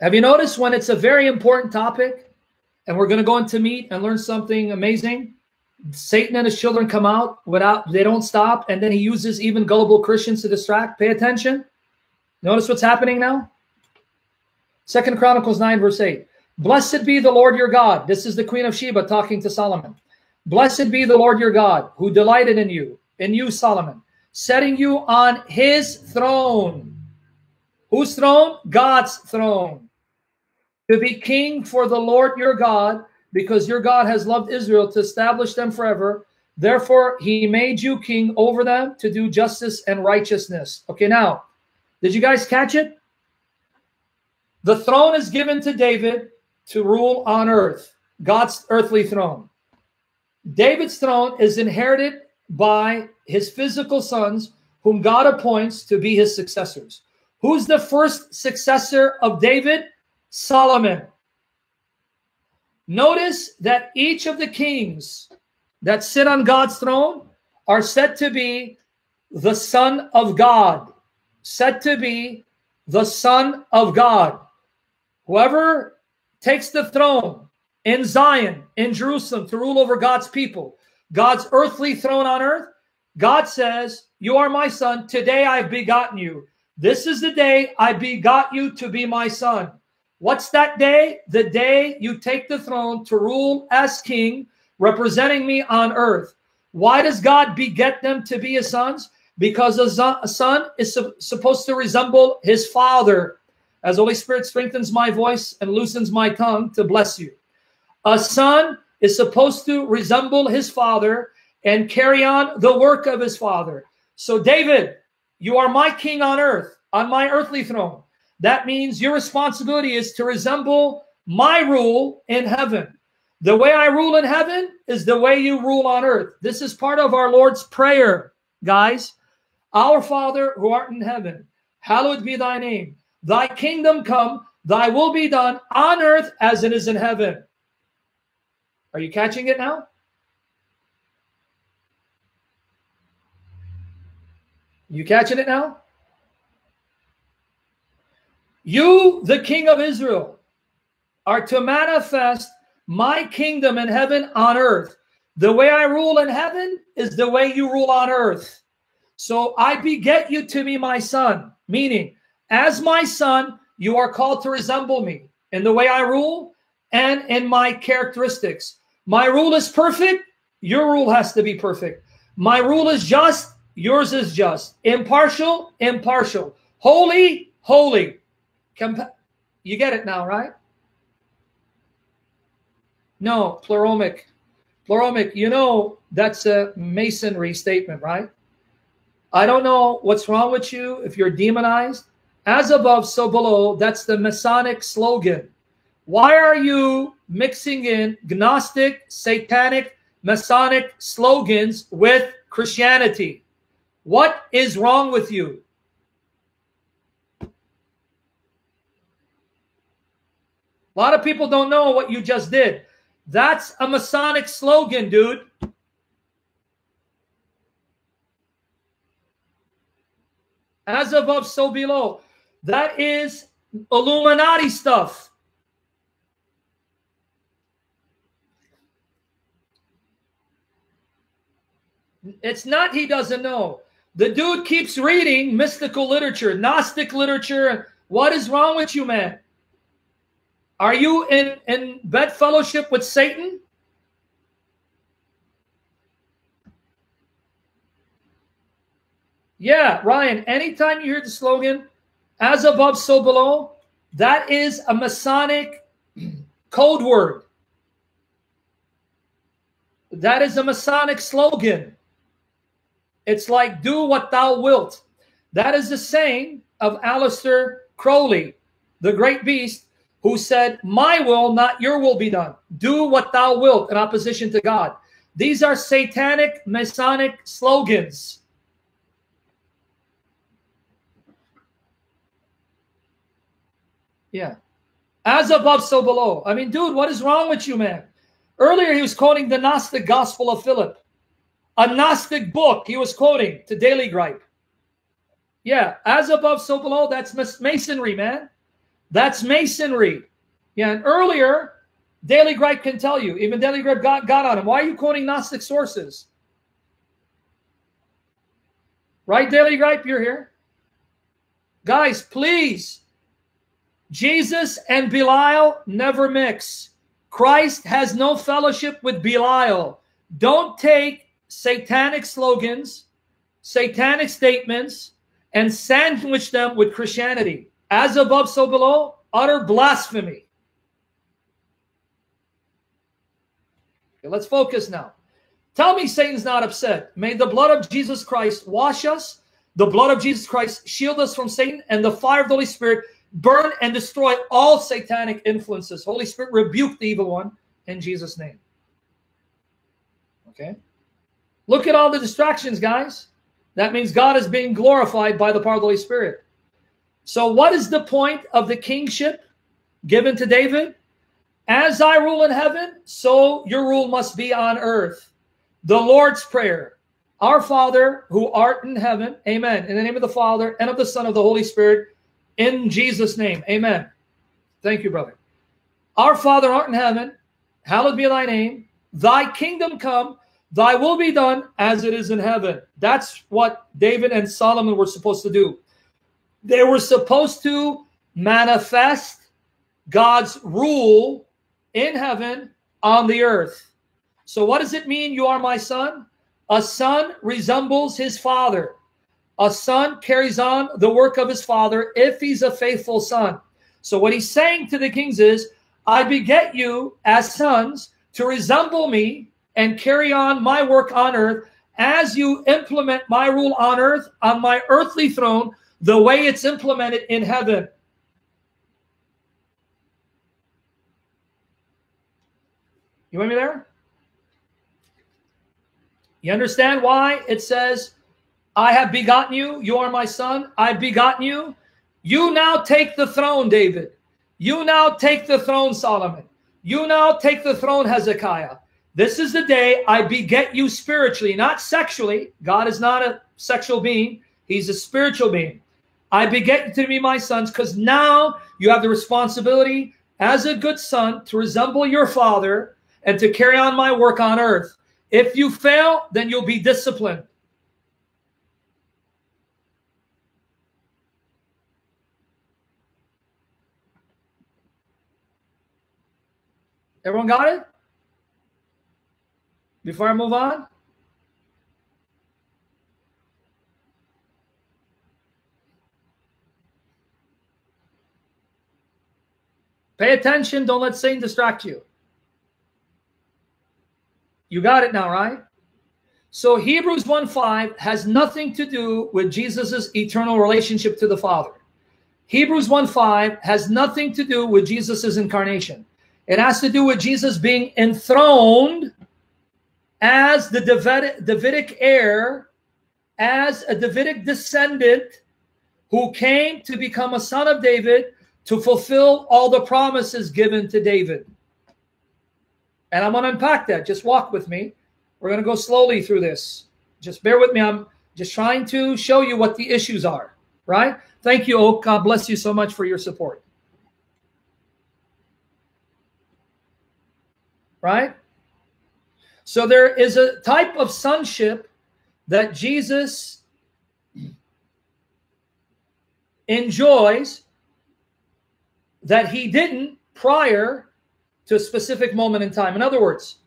Have you noticed when it's a very important topic and we're going to go into meat and learn something amazing? Satan and his children come out without, they don't stop. And then he uses even gullible Christians to distract. Pay attention. Notice what's happening now? Second Chronicles 9, verse 8. Blessed be the Lord your God. This is the Queen of Sheba talking to Solomon. Blessed be the Lord your God, who delighted in you, in you, Solomon, setting you on his throne. Whose throne? God's throne. To be king for the Lord your God because your God has loved Israel to establish them forever. Therefore, he made you king over them to do justice and righteousness. Okay, now, Did you guys catch it? The throne is given to David to rule on earth, God's earthly throne. David's throne is inherited by his physical sons, whom God appoints to be his successors. Who's the first successor of David? Solomon. Notice that each of the kings that sit on God's throne are said to be the Son of God, said to be the Son of God. Whoever takes the throne in Zion, in Jerusalem, to rule over God's people, God's earthly throne on earth, God says, You are my son. Today I've begotten you. This is the day I begot you to be my son. What's that day? The day you take the throne to rule as king, representing me on earth. Why does God beget them to be his sons? Because a son is supposed to resemble his father. As Holy Spirit strengthens my voice and loosens my tongue to bless you. A son is supposed to resemble his father and carry on the work of his father. So, David, you are my king on earth, on my earthly throne. That means your responsibility is to resemble my rule in heaven. The way I rule in heaven is the way you rule on earth. This is part of our Lord's Prayer, guys. Our Father who art in heaven, hallowed be thy name. Thy kingdom come, thy will be done on earth as it is in heaven. Are you catching it now? You catching it now? You, the king of Israel, are to manifest my kingdom in heaven on earth. The way I rule in heaven is the way you rule on earth. So I beget you to be my son, meaning, as my son, you are called to resemble me in the way I rule and in my characteristics. My rule is perfect, your rule has to be perfect. My rule is just, Yours is just. Impartial, impartial. Holy, holy. Compa- you get it now, right? No, pleromic. Pleromic, you know that's a masonry statement, right? I don't know what's wrong with you if you're demonized. As above, so below, that's the Masonic slogan. Why are you mixing in Gnostic, Satanic, Masonic slogans with Christianity? What is wrong with you? Lot of people don't know what you just did. That's a Masonic slogan, dude. As above, so below. That is Illuminati stuff. It's not he doesn't know. The dude keeps reading mystical literature, Gnostic literature. What is wrong with you, man? Are you in, in bed fellowship with Satan? Yeah, Ryan, anytime you hear the slogan, as above, so below, that is a Masonic [clears throat] code word. That is a Masonic slogan. It's like, do what thou wilt. That is the saying of Aleister Crowley, the great beast, who said, My will, not your will be done. Do what thou wilt in opposition to God. These are satanic, Masonic slogans. Yeah. As above, so below. I mean, dude, what is wrong with you, man? Earlier, he was quoting the Gnostic Gospel of Philip a Gnostic book he was quoting to Daily Gripe. Yeah, as above, so below. That's masonry, man. That's masonry. Yeah, and earlier, Daily Gripe can tell you. Even Daily Gripe got, got on him. Why are you quoting Gnostic sources? Right, Daily Gripe? You're here. Guys, please. Jesus and Belial never mix. Christ has no fellowship with Belial. Don't take satanic slogans, satanic statements, and sandwich them with Christianity. As above, so below, utter blasphemy. Okay, let's focus now. Tell me Satan's not upset. May the blood of Jesus Christ wash us the blood of Jesus Christ shield us from Satan and the fire of the Holy Spirit burn and destroy all satanic influences. Holy Spirit, rebuke the evil one in Jesus' name. Okay? Look at all the distractions, guys. That means God is being glorified by the power of the Holy Spirit. So, what is the point of the kingship given to David? As I rule in heaven, so your rule must be on earth. The Lord's Prayer. Our Father who art in heaven, amen. In the name of the Father and of the Son of the Holy Spirit, in Jesus' name, amen. Thank you, brother. Our Father art in heaven, hallowed be thy name. Thy kingdom come, thy will be done as it is in heaven. That's what David and Solomon were supposed to do. They were supposed to manifest God's rule in heaven on the earth. So, what does it mean, you are my son? A son resembles his father. A son carries on the work of his father if he's a faithful son. So, what he's saying to the kings is, I beget you as sons to resemble me and carry on my work on earth as you implement my rule on earth, on my earthly throne, the way it's implemented in heaven. You with me there? You understand why it says, I have begotten you, you are my son, I've begotten you. You now take the throne, David. You now take the throne, Solomon. You now take the throne, Hezekiah. This is the day I beget you spiritually, not sexually. God is not a sexual being, He's a spiritual being. I beget to be my sons because now you have the responsibility as a good son to resemble your father and to carry on my work on earth. If you fail, then you'll be disciplined. Everyone got it? Before I move on? Pay attention. Don't let Satan distract you. You got it now, right? So Hebrews 1 5 has nothing to do with Jesus's eternal relationship to the Father. Hebrews 1 5 has nothing to do with Jesus's incarnation. It has to do with Jesus being enthroned as the Davidic heir, as a Davidic descendant who came to become a son of David to fulfill all the promises given to David. And I'm going to unpack that. Just walk with me. We're going to go slowly through this. Just bear with me. I'm just trying to show you what the issues are, right? Thank you, Oak. God bless you so much for your support. Right? So there is a type of sonship that Jesus enjoys that he didn't prior to a specific moment in time. In other words,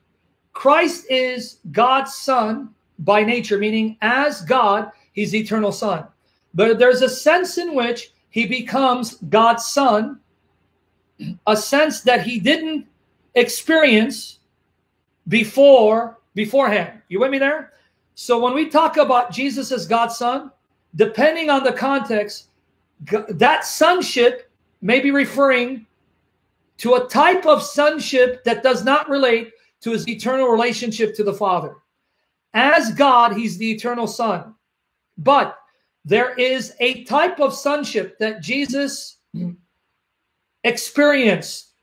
Christ is God's son by nature, meaning as God, he's eternal son. But there's a sense in which he becomes God's son, a sense that he didn't experience before beforehand. You with me there? So when we talk about Jesus as God's son, depending on the context, that sonship may be referring to a type of sonship that does not relate to his eternal relationship to the Father. As God, he's the eternal Son. But there is a type of sonship that Jesus experienced,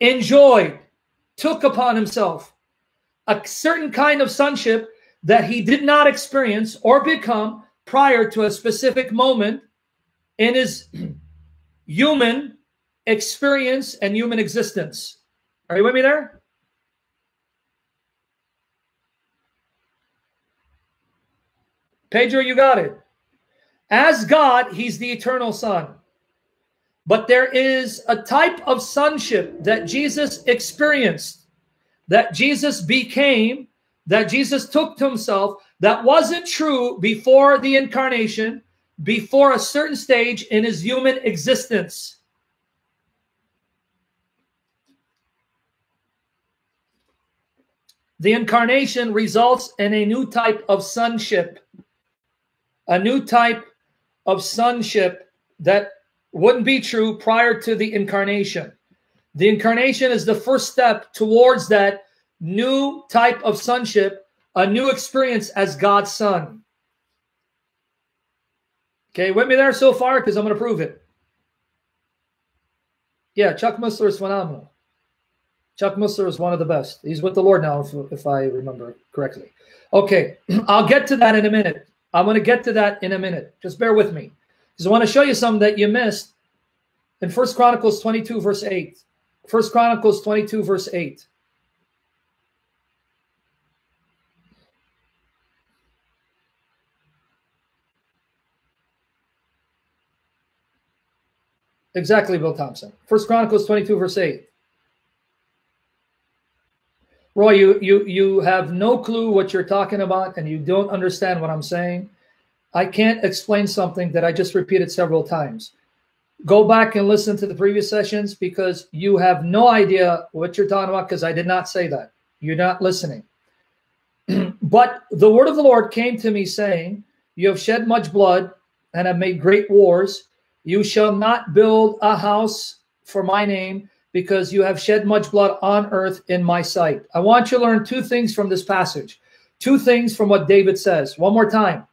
enjoyed, took upon himself. A certain kind of sonship that he did not experience or become prior to a specific moment in his human experience and human existence. Are you with me there? Pedro, you got it. As God, he's the eternal son. But there is a type of sonship that Jesus experienced, that Jesus became, that Jesus took to himself, that wasn't true before the incarnation, before a certain stage in his human existence. The incarnation results in a new type of sonship. a new type of sonship that wouldn't be true prior to the incarnation. The incarnation is the first step towards that new type of sonship, a new experience as God's son. Okay, with me there so far? Because I'm going to prove it. Yeah, Chuck Missler is phenomenal. Chuck Missler is one of the best. He's with the Lord now, if, if I remember correctly. Okay, [clears throat] I'll get to that in a minute. I'm going to get to that in a minute. Just bear with me. Because I want to show you something that you missed in First Chronicles 22, verse 8. First Chronicles 22, verse 8. Exactly, Bill Thompson. First Chronicles 22, verse 8. Roy, you you you have no clue what you're talking about and you don't understand what I'm saying. I can't explain something that I just repeated several times. Go back and listen to the previous sessions because you have no idea what you're talking about because I did not say that. You're not listening. [clears throat] but the word of the Lord came to me saying, You have shed much blood and have made great wars. You shall not build a house for my name because you have shed much blood on earth in my sight. I want you to learn two things from this passage. Two things from what David says. One more time.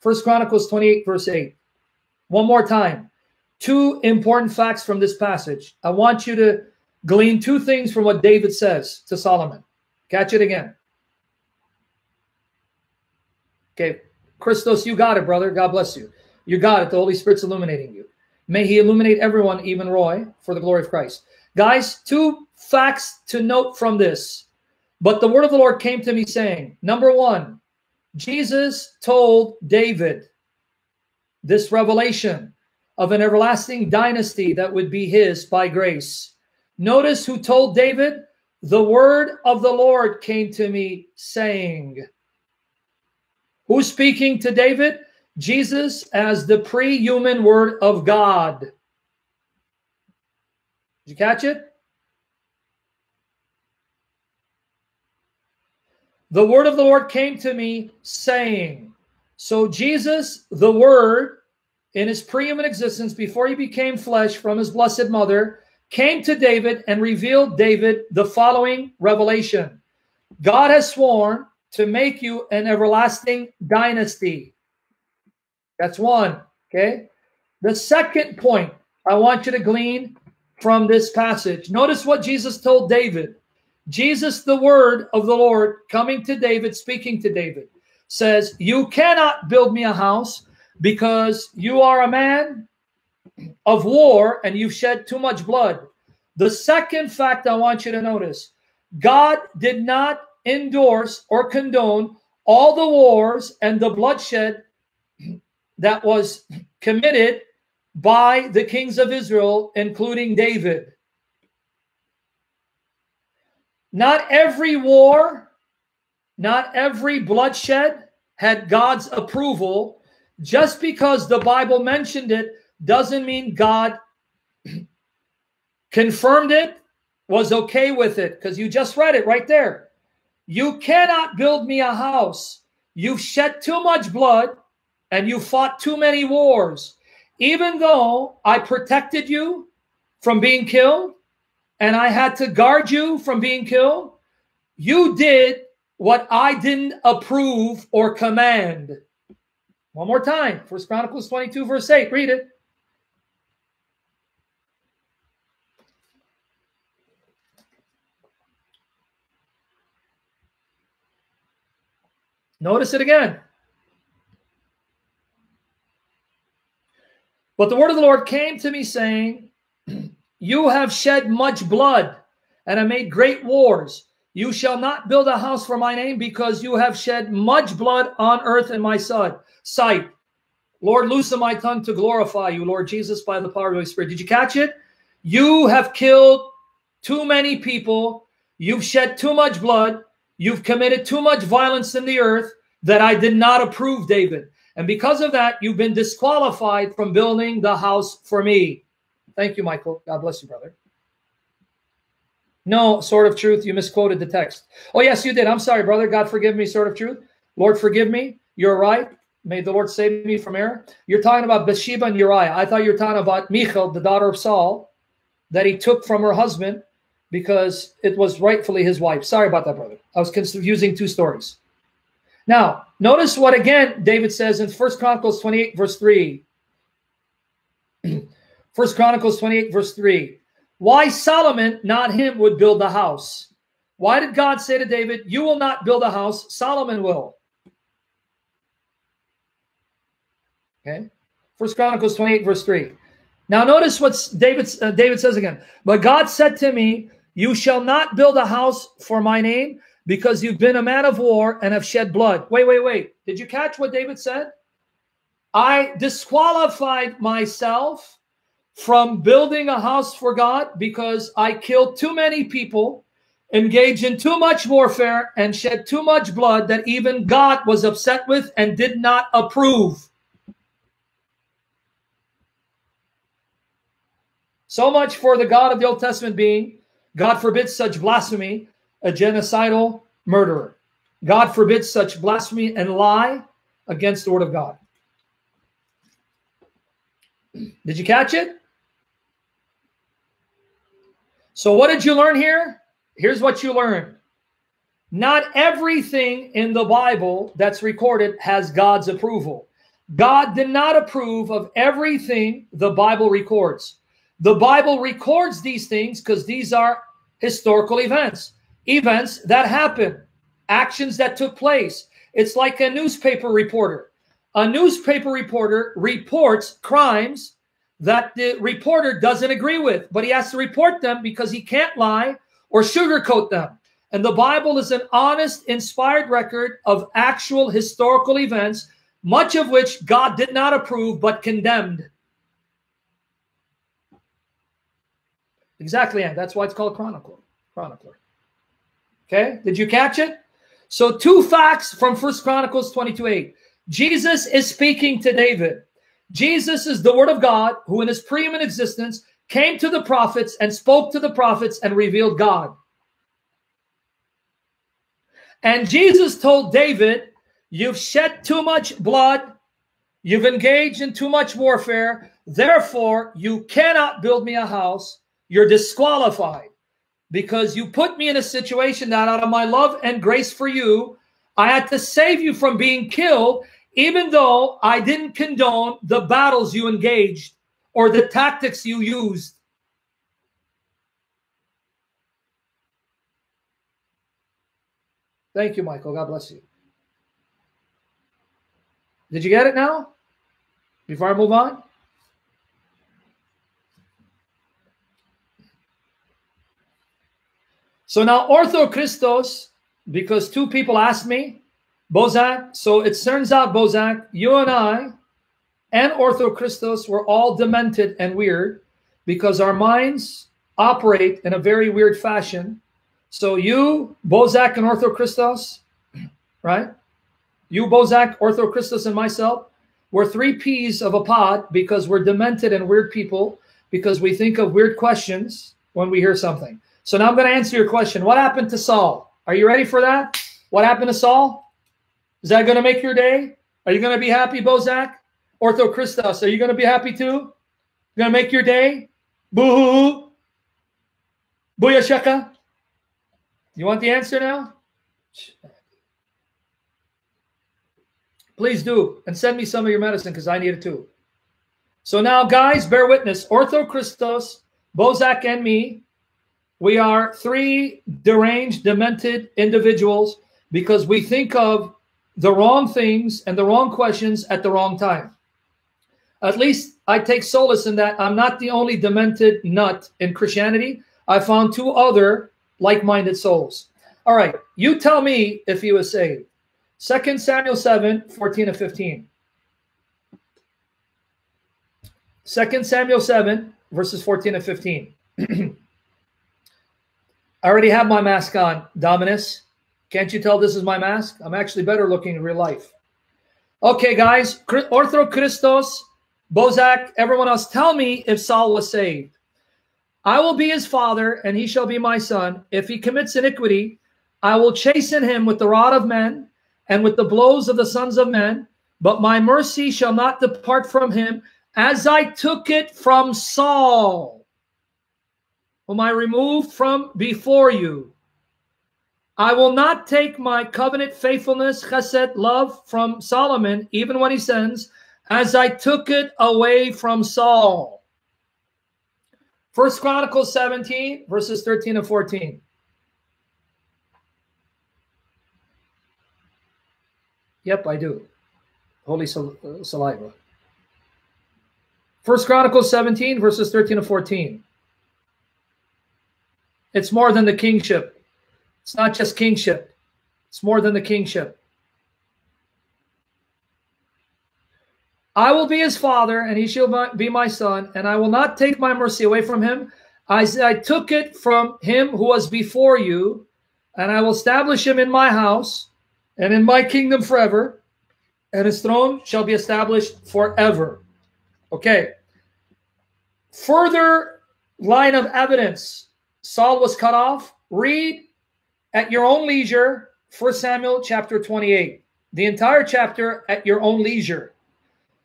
First Chronicles 28, verse 8. One more time. Two important facts from this passage. I want you to glean two things from what David says to Solomon. Catch it again. Okay. Christos, you got it, brother. God bless you. You got it. The Holy Spirit's illuminating you. May he illuminate everyone, even Roy, for the glory of Christ. Guys, two facts to note from this. But the word of the Lord came to me saying, number one, Jesus told David this revelation of an everlasting dynasty that would be his by grace. Notice who told David, the word of the Lord came to me saying, Who's speaking to David? Jesus as the pre human word of God. Did you catch it? The word of the Lord came to me saying, so Jesus, the word, in his pre human existence, before he became flesh from his blessed mother, came to David and revealed David the following revelation. God has sworn to make you an everlasting dynasty. That's one. Okay. The second point I want you to glean from this passage. Notice what Jesus told David. Jesus, the word of the Lord, coming to David, speaking to David, says, You cannot build me a house because you are a man of war and you've shed too much blood. The second fact I want you to notice God did not endorse or condone all the wars and the bloodshed that was committed by the kings of Israel, including David. Not every war, not every bloodshed had God's approval. Just because the Bible mentioned it doesn't mean God confirmed it, was okay with it, because you just read it right there. You cannot build me a house. You've shed too much blood and you fought too many wars. Even though I protected you from being killed and I had to guard you from being killed, you did what I didn't approve or command. One more time. First Chronicles 22, verse 8. Read it. Notice it again. But the word of the Lord came to me, saying, [clears throat] You have shed much blood and have made great wars. You shall not build a house for my name because you have shed much blood on earth in my sight. Lord, loosen my tongue to glorify you, Lord Jesus, by the power of the Holy Spirit. Did you catch it? You have killed too many people. You've shed too much blood. You've committed too much violence in the earth that I did not approve, David. And because of that, you've been disqualified from building the house for me. Thank you, Michael. God bless you, brother. No, Sword of Truth, you misquoted the text. Oh, yes, you did. I'm sorry, brother. God forgive me, Sword of Truth. Lord, forgive me. You're right. May the Lord save me from error. You're talking about Bathsheba and Uriah. I thought you were talking about Michal, the daughter of Saul, that he took from her husband because it was rightfully his wife. Sorry about that, brother. I was confusing two stories. Now, notice what again David says in First Chronicles 28, verse 3. [clears throat] First Chronicles 28, verse 3. Why Solomon, not him, would build the house. Why did God say to David, You will not build a house, Solomon will? Okay. First Chronicles 28, verse 3. Now notice what David, uh, David says again. But God said to me, You shall not build a house for my name because you've been a man of war and have shed blood. Wait, wait, wait. Did you catch what David said? I disqualified myself from building a house for God because I killed too many people, engaged in too much warfare, and shed too much blood that even God was upset with and did not approve. So much for the God of the Old Testament being, God forbids such blasphemy, a genocidal murderer. God forbids such blasphemy and lie against the word of God. Did you catch it? So, what did you learn here? Here's what you learned. Not everything in the Bible that's recorded has God's approval. God did not approve of everything the Bible records. The Bible records these things because these are historical events, events that happen, actions that took place. It's like a newspaper reporter. A newspaper reporter reports crimes that the reporter doesn't agree with, but he has to report them because he can't lie or sugarcoat them. And the Bible is an honest, inspired record of actual historical events, much of which God did not approve but condemned. Exactly, and that's why it's called chronicler. Chronicler. Okay, did you catch it? So two facts from First Chronicles 22 8. Jesus is speaking to David. Jesus is the word of God who in his preeminent existence came to the prophets and spoke to the prophets and revealed God. And Jesus told David, You've shed too much blood, you've engaged in too much warfare, therefore you cannot build me a house you're disqualified because you put me in a situation that out of my love and grace for you, I had to save you from being killed, even though I didn't condone the battles you engaged or the tactics you used. Thank you, Michael. God bless you. Did you get it now? Before I move on? So now orthochristos, because two people asked me, Bozak, so it turns out, Bozak, you and I and orthochristos were all demented and weird because our minds operate in a very weird fashion. So you, Bozak and orthochristos, [clears throat] right? You, Bozak, orthochristos, and myself, we're three peas of a pod because we're demented and weird people because we think of weird questions when we hear something. So now I'm going to answer your question. What happened to Saul? Are you ready for that? What happened to Saul? Is that going to make your day? Are you going to be happy, Bozak? Ortho Christos, are you going to be happy too? You Going to make your day? Boo hoo. shaka. You want the answer now? Please do. And send me some of your medicine because I need it too. So now, guys, bear witness. Ortho Christos, Bozak, and me we are three deranged, demented individuals because we think of the wrong things and the wrong questions at the wrong time. At least I take solace in that I'm not the only demented nut in Christianity. I found two other like minded souls. All right, you tell me if he was saved. 2 Samuel 7 14 and 15. 2 Samuel 7, verses 14 and 15. [clears throat] I already have my mask on, Dominus. Can't you tell this is my mask? I'm actually better looking in real life. Okay, guys. Ortho Christos, Bozak, everyone else, tell me if Saul was saved. I will be his father, and he shall be my son. If he commits iniquity, I will chasten him with the rod of men and with the blows of the sons of men. but my mercy shall not depart from him, as I took it from Saul, whom I removed from before you. I will not take my covenant faithfulness, chesed, love from Solomon, even when he sends, as I took it away from Saul. First Chronicles 17, verses 13 and 14. Yep, I do. Holy uh, saliva. First Chronicles 17, verses 13 and 14. It's more than the kingship. It's not just kingship. It's more than the kingship. I will be his father, and he shall be my son, and I will not take my mercy away from him. I, I took it from him who was before you, and I will establish him in my house and in my kingdom forever, and his throne shall be established forever. Okay. Further line of evidence Saul was cut off. Read at your own leisure 1 Samuel chapter 28. The entire chapter at your own leisure.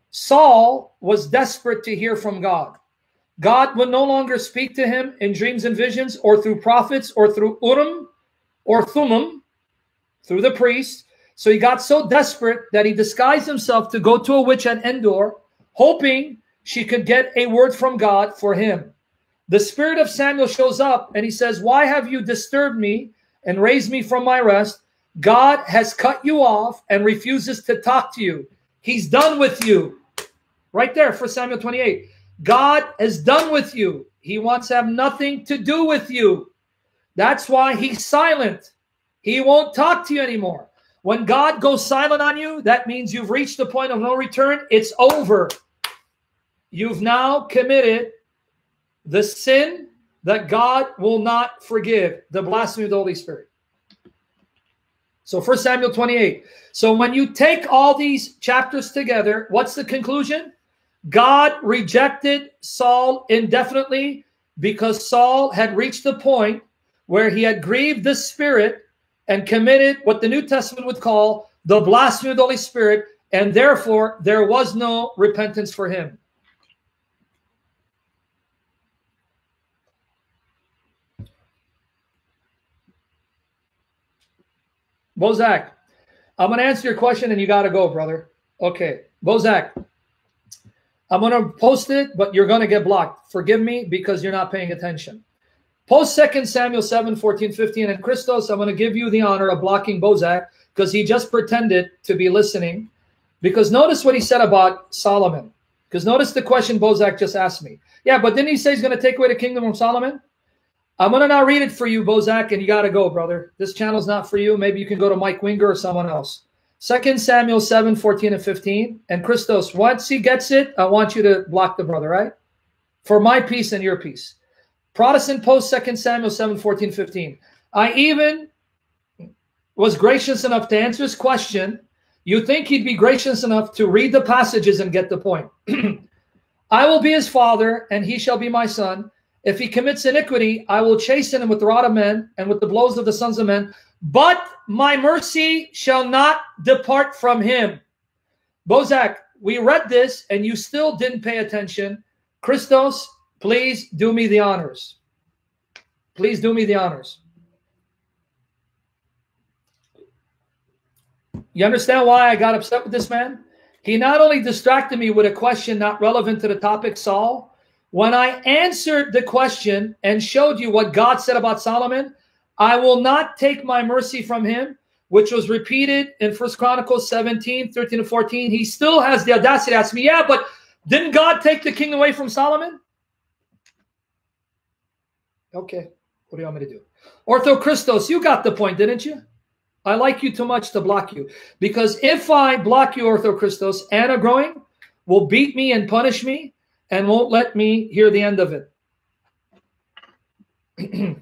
Saul was desperate to hear from God. God would no longer speak to him in dreams and visions or through prophets or through Urim or Thummim, through the priest. So he got so desperate that he disguised himself to go to a witch at Endor, hoping she could get a word from God for him. The spirit of Samuel shows up and he says, Why have you disturbed me and raised me from my rest? God has cut you off and refuses to talk to you. He's done with you. Right there for Samuel 28. God is done with you. He wants to have nothing to do with you. That's why he's silent. He won't talk to you anymore. When God goes silent on you, that means you've reached the point of no return. It's over. You've now committed the sin that God will not forgive, the blasphemy of the Holy Spirit. So, First Samuel 28. So, when you take all these chapters together, what's the conclusion? God rejected Saul indefinitely because Saul had reached the point where he had grieved the Spirit and committed what the New Testament would call the blasphemy of the Holy Spirit, and therefore there was no repentance for him. Bozak, I'm going to answer your question and you got to go, brother. Okay. Bozak, I'm going to post it, but you're going to get blocked. Forgive me because you're not paying attention. Post 2 Samuel 7, 14, 15. And Christos, I'm going to give you the honor of blocking Bozak because he just pretended to be listening. Because notice what he said about Solomon. Because notice the question Bozak just asked me. Yeah, but didn't he say he's going to take away the kingdom from Solomon? I'm to now read it for you, Bozak, and you got to go, brother. This channel's not for you. Maybe you can go to Mike Winger or someone else. Second Samuel 7, 14 and 15. And Christos, once he gets it, I want you to block the brother, right? For my peace and your peace. Protestant post Second Samuel 7, 14, 15. I even was gracious enough to answer his question. You think he'd be gracious enough to read the passages and get the point. [clears throat] I will be his father, and he shall be my son. If he commits iniquity, I will chasten him with the rod of men and with the blows of the sons of men. But my mercy shall not depart from him. Bozak, we read this and you still didn't pay attention. Christos, please do me the honors. Please do me the honors. You understand why I got upset with this man? He not only distracted me with a question not relevant to the topic, Saul, when I answered the question and showed you what God said about Solomon, I will not take my mercy from him, which was repeated in First Chronicles 17, 13 to 14. He still has the audacity to ask me, yeah, but didn't God take the king away from Solomon? Okay, what do you want me to do? Ortho Christos, you got the point, didn't you? I like you too much to block you. Because if I block you, Ortho Christos, Anna Growing will beat me and punish me and won't let me hear the end of it. [clears throat]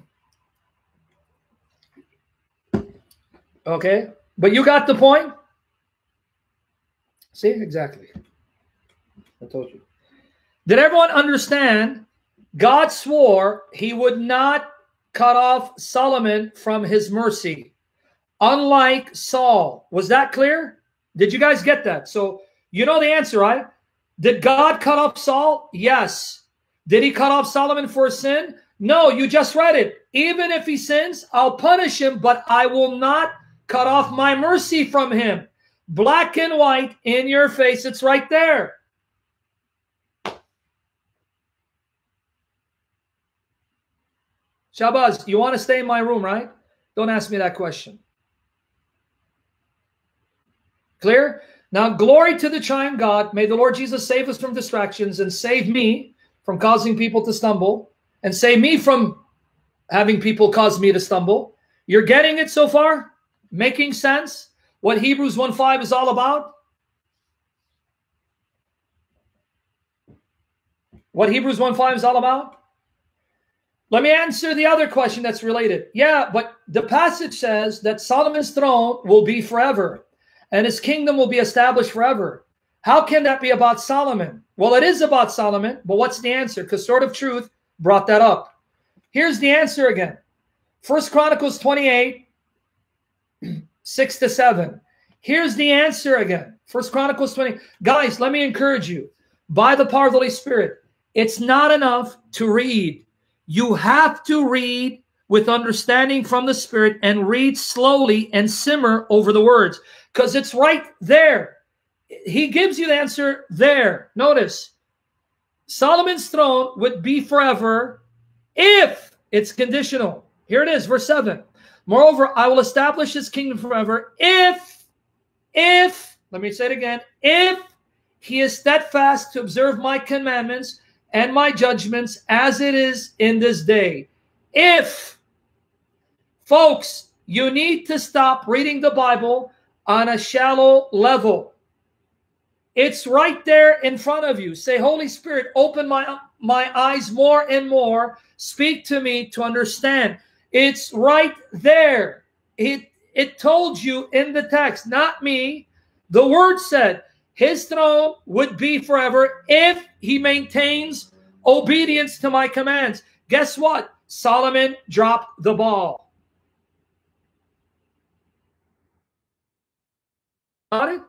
Okay, but you got the point. See, exactly. I told you. Did everyone understand? God swore he would not cut off Solomon from his mercy, unlike Saul. Was that clear? Did you guys get that? So you know the answer, right? Did God cut off Saul? Yes. Did he cut off Solomon for sin? No, you just read it. Even if he sins, I'll punish him, but I will not cut off my mercy from him. Black and white in your face. It's right there. Shabazz, you want to stay in my room, right? Don't ask me that question. Clear? Now, glory to the triune God. May the Lord Jesus save us from distractions and save me from causing people to stumble and save me from having people cause me to stumble. You're getting it so far? Making sense? What Hebrews 1 5 is all about? What Hebrews 1 5 is all about? Let me answer the other question that's related. Yeah, but the passage says that Solomon's throne will be forever and his kingdom will be established forever. How can that be about Solomon? Well, it is about Solomon, but what's the answer? Because Sword of Truth brought that up. Here's the answer again. First Chronicles 28, [clears throat] 6 to 7. Here's the answer again. First Chronicles 20. Guys, let me encourage you. By the power of the Holy Spirit, it's not enough to read. You have to read with understanding from the Spirit and read slowly and simmer over the words because it's right there. He gives you the answer there. Notice Solomon's throne would be forever if it's conditional. Here it is, verse 7. Moreover, I will establish his kingdom forever if, if, let me say it again, if he is steadfast to observe my commandments and my judgments as it is in this day. If, folks, you need to stop reading the Bible on a shallow level. It's right there in front of you. Say, Holy Spirit, open my, my eyes more and more. Speak to me to understand. It's right there. It, it told you in the text, not me. The word said his throne would be forever if he maintains obedience to my commands. Guess what? Solomon dropped the ball. It?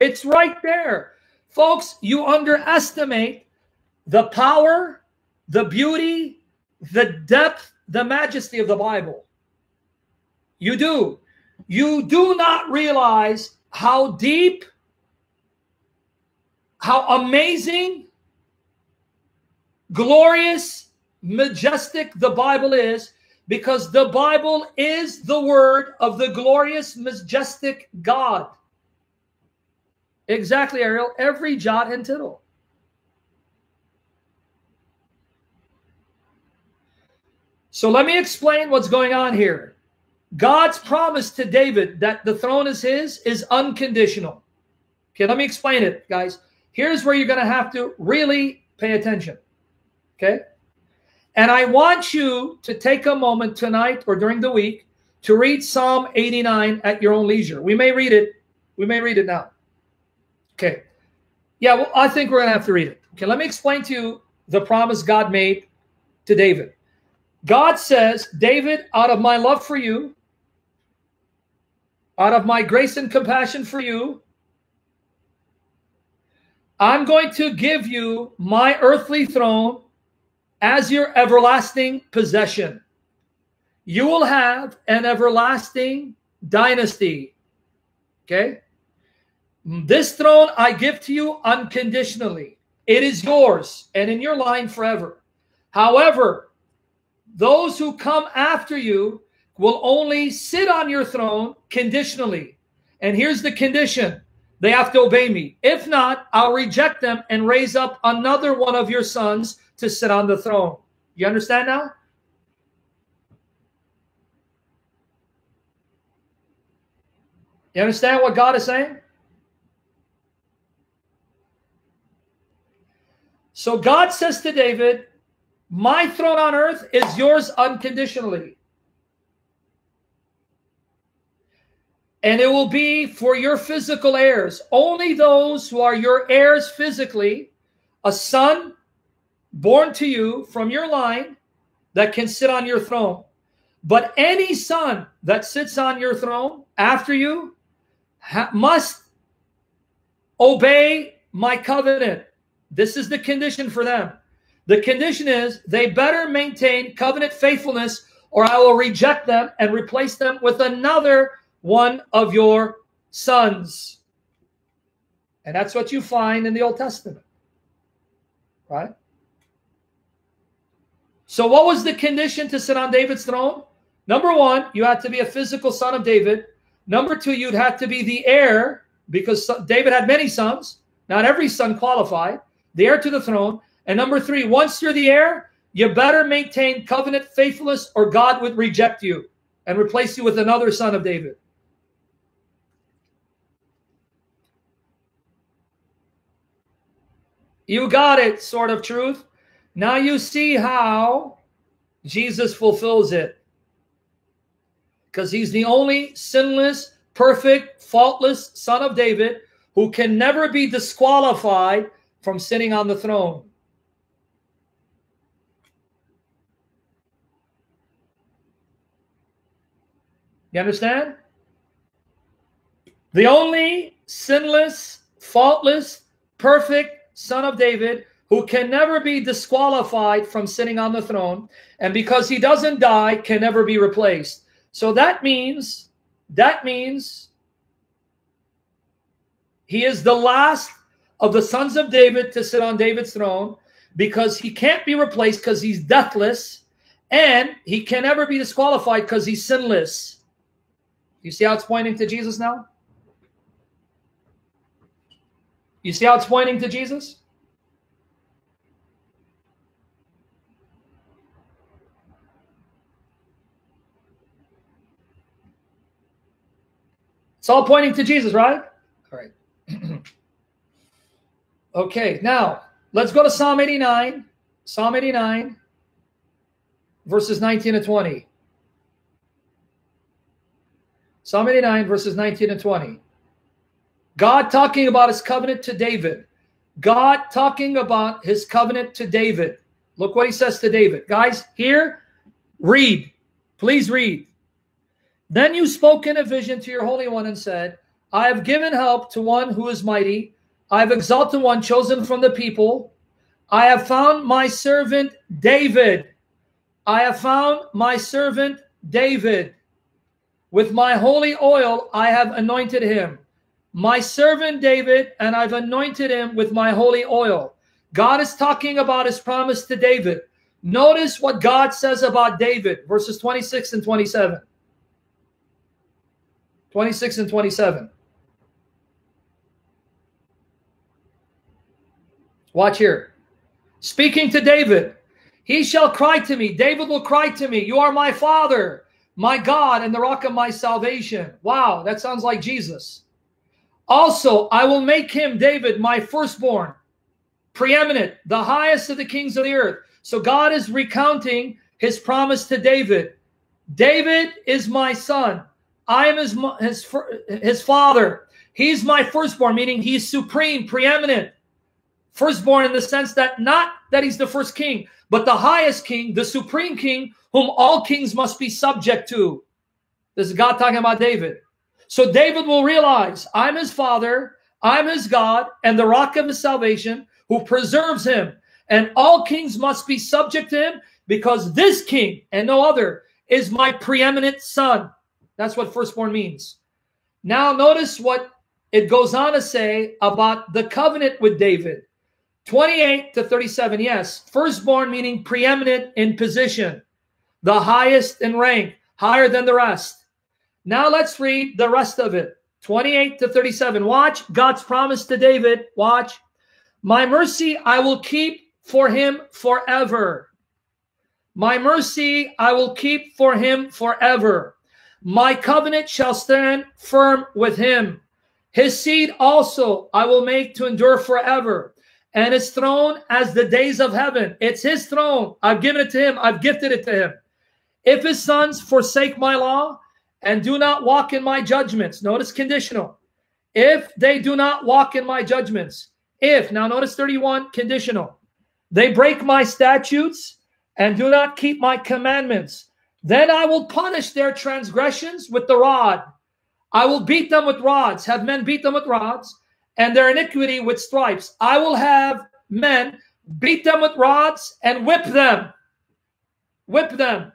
It's right there. Folks, you underestimate the power, the beauty, the depth, the majesty of the Bible. You do. You do not realize how deep, how amazing, glorious, majestic the Bible is because the Bible is the word of the glorious, majestic God. Exactly, Ariel. Every jot and tittle. So let me explain what's going on here. God's promise to David that the throne is his is unconditional. Okay, let me explain it, guys. Here's where you're going to have to really pay attention. Okay? And I want you to take a moment tonight or during the week to read Psalm 89 at your own leisure. We may read it. We may read it now. Okay. Yeah, well, I think we're going to have to read it. Okay, let me explain to you the promise God made to David. God says, David, out of my love for you, out of my grace and compassion for you, I'm going to give you my earthly throne as your everlasting possession. You will have an everlasting dynasty. Okay? This throne I give to you unconditionally. It is yours and in your line forever. However, those who come after you will only sit on your throne conditionally. And here's the condition they have to obey me. If not, I'll reject them and raise up another one of your sons to sit on the throne. You understand now? You understand what God is saying? So God says to David, My throne on earth is yours unconditionally. And it will be for your physical heirs. Only those who are your heirs physically, a son, born to you from your line that can sit on your throne. But any son that sits on your throne after you, must obey my covenant. This is the condition for them. The condition is they better maintain covenant faithfulness, or I will reject them and replace them with another one of your sons. And that's what you find in the Old Testament. Right? So, what was the condition to sit on David's throne? Number one, you had to be a physical son of David. Number two, you'd have to be the heir because David had many sons. Not every son qualified, the heir to the throne. And number three, once you're the heir, you better maintain covenant faithfulness or God would reject you and replace you with another son of David. You got it, Sword of Truth. Now you see how Jesus fulfills it. Because he's the only sinless, perfect, faultless son of David who can never be disqualified from sitting on the throne. You understand? The only sinless, faultless, perfect son of David who can never be disqualified from sitting on the throne and because he doesn't die can never be replaced. So that means that means he is the last of the sons of David to sit on David's throne because he can't be replaced because he's deathless and he can never be disqualified because he's sinless. You see how it's pointing to Jesus now? You see how it's pointing to Jesus? It's all pointing to Jesus, right? All right. [clears throat] okay, now let's go to Psalm 89. Psalm 89, verses 19 and 20. Psalm 89, verses 19 and 20. God talking about his covenant to David. God talking about his covenant to David. Look what he says to David. Guys, here, read. Please read. Then you spoke in a vision to your Holy One and said, I have given help to one who is mighty. I have exalted one chosen from the people. I have found my servant David. I have found my servant David. With my holy oil, I have anointed him. My servant David, and I've anointed him with my holy oil. God is talking about his promise to David. Notice what God says about David, verses 26 and 27. 26 and 27. Watch here. Speaking to David, he shall cry to me. David will cry to me, You are my father, my God, and the rock of my salvation. Wow, that sounds like Jesus. Also, I will make him, David, my firstborn, preeminent, the highest of the kings of the earth. So God is recounting his promise to David. David is my son. I am his, his, his father. He's my firstborn, meaning he's supreme, preeminent. Firstborn in the sense that not that he's the first king, but the highest king, the supreme king, whom all kings must be subject to. This is God talking about David. So David will realize I'm his father, I'm his God, and the rock of his salvation who preserves him. And all kings must be subject to him because this king and no other is my preeminent son. That's what firstborn means. Now, notice what it goes on to say about the covenant with David 28 to 37. Yes, firstborn meaning preeminent in position, the highest in rank, higher than the rest. Now, let's read the rest of it 28 to 37. Watch God's promise to David. Watch. My mercy I will keep for him forever. My mercy I will keep for him forever. My covenant shall stand firm with him. His seed also I will make to endure forever, and his throne as the days of heaven. It's his throne. I've given it to him, I've gifted it to him. If his sons forsake my law and do not walk in my judgments, notice conditional. If they do not walk in my judgments, if, now notice 31, conditional. They break my statutes and do not keep my commandments then I will punish their transgressions with the rod. I will beat them with rods, have men beat them with rods, and their iniquity with stripes. I will have men beat them with rods and whip them. Whip them.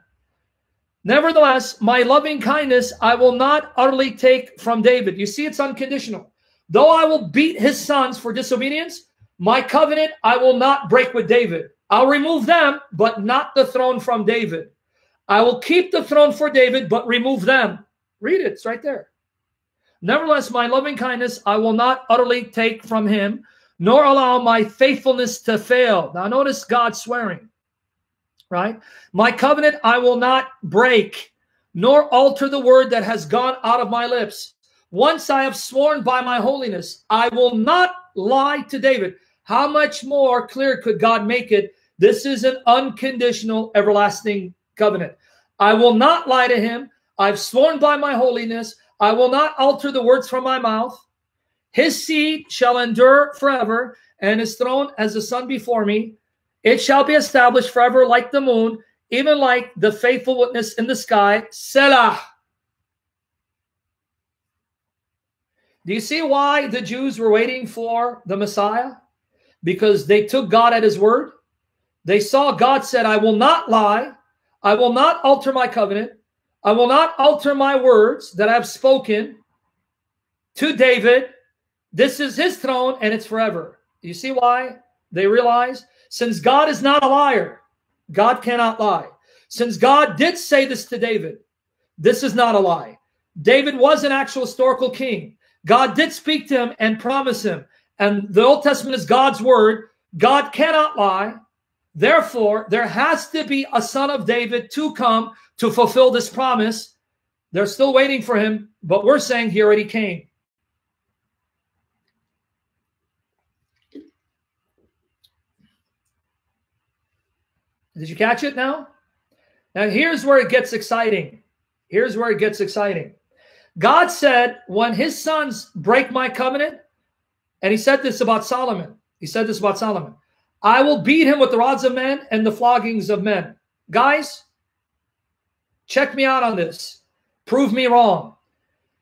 Nevertheless, my loving kindness I will not utterly take from David. You see, it's unconditional. Though I will beat his sons for disobedience, my covenant I will not break with David. I'll remove them, but not the throne from David. I will keep the throne for David, but remove them. Read it, it's right there. Nevertheless, my loving kindness I will not utterly take from him, nor allow my faithfulness to fail. Now, notice God swearing, right? My covenant I will not break, nor alter the word that has gone out of my lips. Once I have sworn by my holiness, I will not lie to David. How much more clear could God make it? This is an unconditional, everlasting covenant. I will not lie to him. I've sworn by my holiness. I will not alter the words from my mouth. His seed shall endure forever, and his throne as the sun before me. It shall be established forever like the moon, even like the faithful witness in the sky. Selah. Do you see why the Jews were waiting for the Messiah? Because they took God at his word. They saw God said, I will not lie. I will not alter my covenant. I will not alter my words that I have spoken to David this is his throne and it's forever. You see why? They realize since God is not a liar, God cannot lie. Since God did say this to David, this is not a lie. David was an actual historical king. God did speak to him and promise him. And the Old Testament is God's word. God cannot lie. Therefore, there has to be a son of David to come to fulfill this promise. They're still waiting for him, but we're saying he already came. Did you catch it now? Now, here's where it gets exciting. Here's where it gets exciting. God said, when his sons break my covenant, and he said this about Solomon, he said this about Solomon, I will beat him with the rods of men and the floggings of men. Guys, check me out on this. Prove me wrong.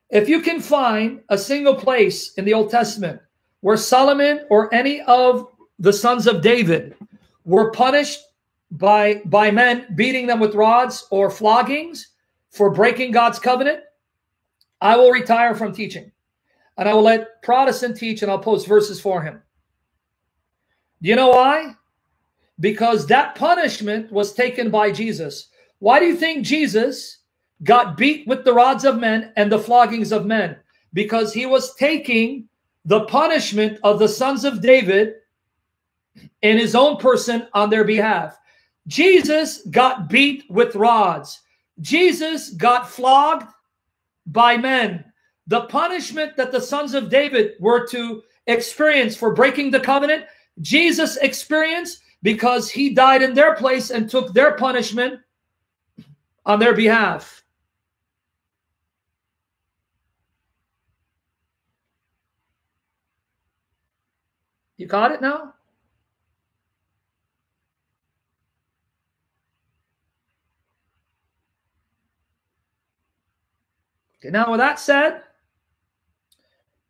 If you can find a single place in the Old Testament where Solomon or any of the sons of David were punished by by men beating them with rods or floggings for breaking God's covenant, I will retire from teaching. And I will let Protestant teach and I'll post verses for him. You know why? Because that punishment was taken by Jesus. Why do you think Jesus got beat with the rods of men and the floggings of men? Because he was taking the punishment of the sons of David in his own person on their behalf. Jesus got beat with rods. Jesus got flogged by men. The punishment that the sons of David were to experience for breaking the covenant, Jesus experienced because he died in their place and took their punishment on their behalf. You got it now? Okay, now with that said,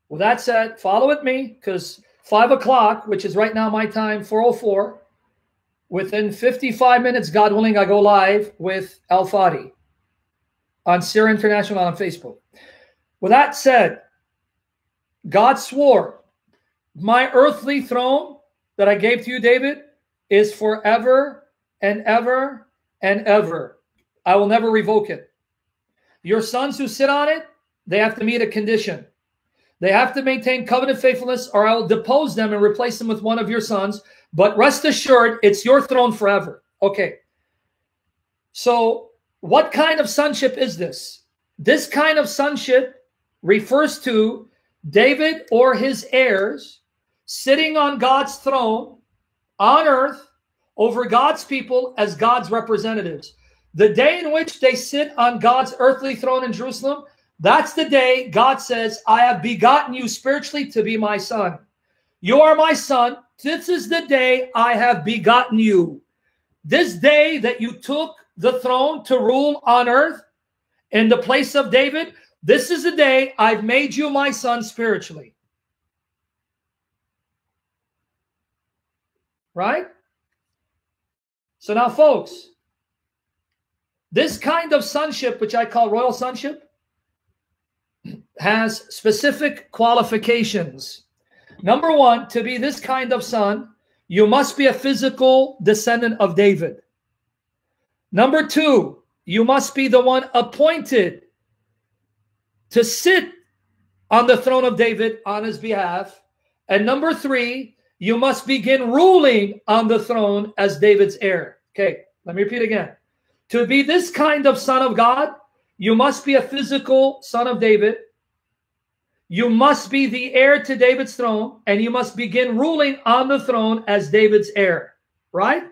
with that said, follow with me because five o'clock, which is right now my time, 404, within 55 minutes, God willing, I go live with Al Fadi on CIRA International on Facebook. With that said, God swore, my earthly throne that I gave to you, David, is forever and ever and ever. I will never revoke it. Your sons who sit on it, they have to meet a condition. They have to maintain covenant faithfulness, or I will depose them and replace them with one of your sons. But rest assured, it's your throne forever. Okay. So, what kind of sonship is this? This kind of sonship refers to David or his heirs sitting on God's throne on earth over God's people as God's representatives. The day in which they sit on God's earthly throne in Jerusalem, that's the day God says, I have begotten you spiritually to be my son. You are my son. This is the day I have begotten you. This day that you took the throne to rule on earth in the place of David This is the day I've made you my son spiritually. Right? So now, folks, this kind of sonship, which I call royal sonship, has specific qualifications. Number one, to be this kind of son, you must be a physical descendant of David. Number two, you must be the one appointed to sit on the throne of David on his behalf. And number three, you must begin ruling on the throne as David's heir. Okay, let me repeat again. To be this kind of son of God, you must be a physical son of David. You must be the heir to David's throne, and you must begin ruling on the throne as David's heir, right?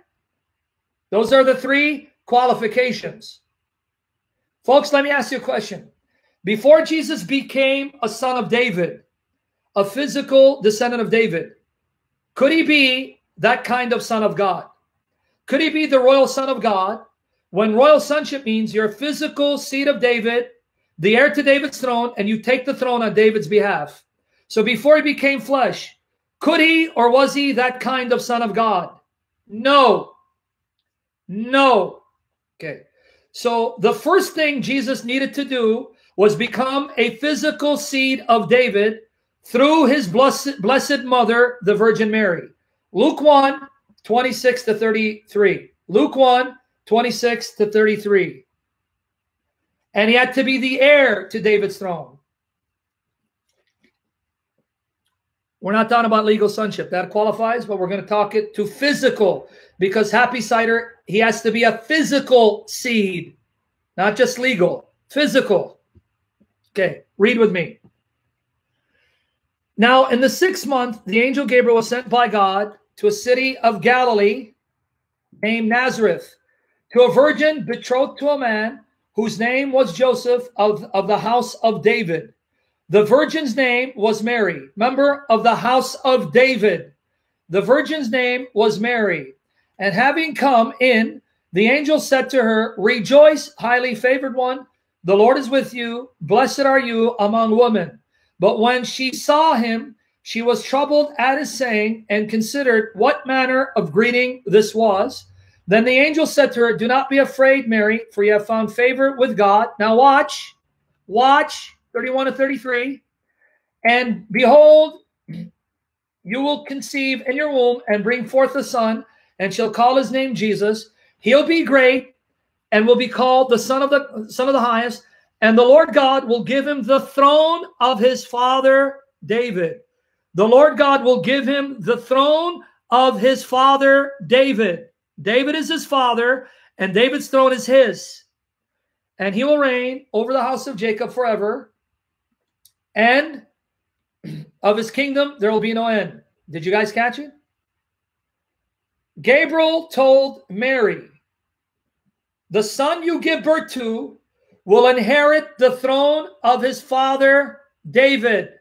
Those are the three qualifications. Folks, let me ask you a question. Before Jesus became a son of David, a physical descendant of David, could he be that kind of son of God? Could he be the royal son of God when royal sonship means you're physical seed of David, the heir to David's throne, and you take the throne on David's behalf. So before he became flesh, could he or was he that kind of son of God? No. No. Okay. So the first thing Jesus needed to do was become a physical seed of David through his blessed, blessed mother, the Virgin Mary. Luke 1, 26 to 33. Luke 1, 26 to 33. And he had to be the heir to David's throne. We're not talking about legal sonship. That qualifies, but we're going to talk it to physical because Happy Cider, he has to be a physical seed, not just legal, physical. Okay, read with me. Now, in the sixth month, the angel Gabriel was sent by God to a city of Galilee named Nazareth to a virgin betrothed to a man whose name was Joseph of, of the house of David. The virgin's name was Mary, member of the house of David. The virgin's name was Mary. And having come in, the angel said to her, Rejoice, highly favored one, the Lord is with you. Blessed are you among women. But when she saw him, she was troubled at his saying and considered what manner of greeting this was. Then the angel said to her, Do not be afraid, Mary, for you have found favor with God. Now watch, watch 31 to 33. And behold, you will conceive in your womb and bring forth a son, and shall call his name Jesus. He'll be great and will be called the Son of the Son of the Highest. And the Lord God will give him the throne of his father David. The Lord God will give him the throne of his father David David is his father, and David's throne is his. And he will reign over the house of Jacob forever. And [clears throat] of his kingdom, there will be no end. Did you guys catch it? Gabriel told Mary, The son you give birth to will inherit the throne of his father David.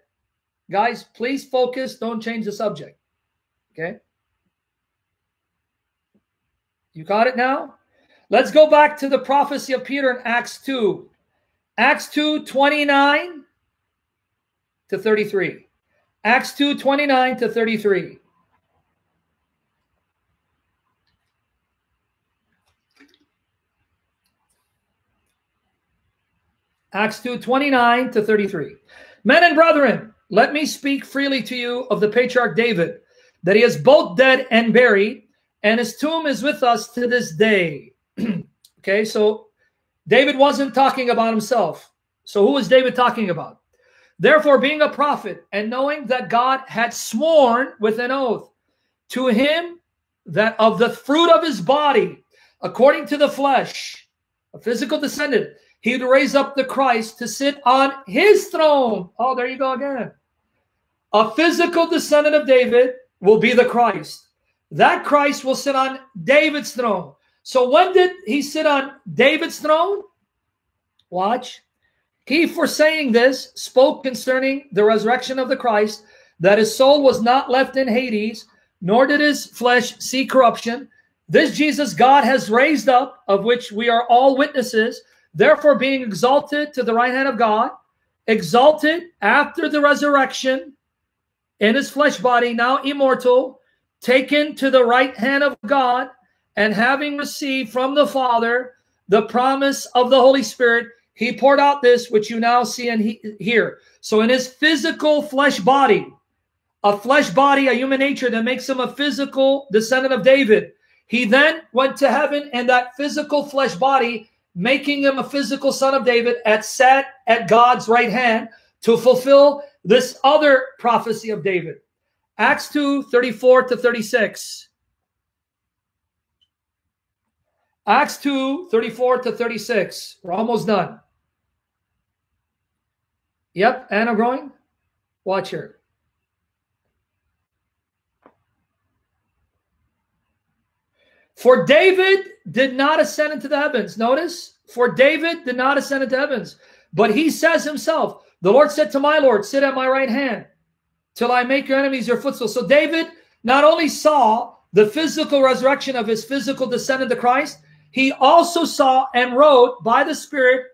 Guys, please focus. Don't change the subject. Okay? You got it now? Let's go back to the prophecy of Peter in Acts 2. Acts 2 29 to 33. Acts 2 29 to 33. Acts 2 29 to 33. Men and brethren, let me speak freely to you of the patriarch David, that he is both dead and buried and his tomb is with us to this day. [clears throat] okay, so David wasn't talking about himself. So who was David talking about? Therefore, being a prophet and knowing that God had sworn with an oath to him that of the fruit of his body, according to the flesh, a physical descendant, he would raise up the Christ to sit on his throne. Oh, there you go again. A physical descendant of David will be the Christ that Christ will sit on David's throne. So when did he sit on David's throne? Watch. He, for saying this, spoke concerning the resurrection of the Christ, that his soul was not left in Hades, nor did his flesh see corruption. This Jesus God has raised up, of which we are all witnesses, therefore being exalted to the right hand of God, exalted after the resurrection in his flesh body, now immortal, taken to the right hand of God, and having received from the Father the promise of the Holy Spirit, he poured out this, which you now see and he, hear. So, in his physical flesh body, a flesh body, a human nature that makes him a physical descendant of David, he then went to heaven, and that physical flesh body, making him a physical son of David, at sat at God's right hand to fulfill this other prophecy of David. Acts 2 34 to 36. Acts 2 34 to 36. We're almost done. Yep, Anna growing. Watch her. For David did not ascend into the heavens. Notice, for David did not ascend into heavens, but he says himself, the Lord said to my Lord, Sit at my right hand till I make your enemies your footstool. So David not only saw the physical resurrection of his physical descendant, the Christ, he also saw and wrote by the Spirit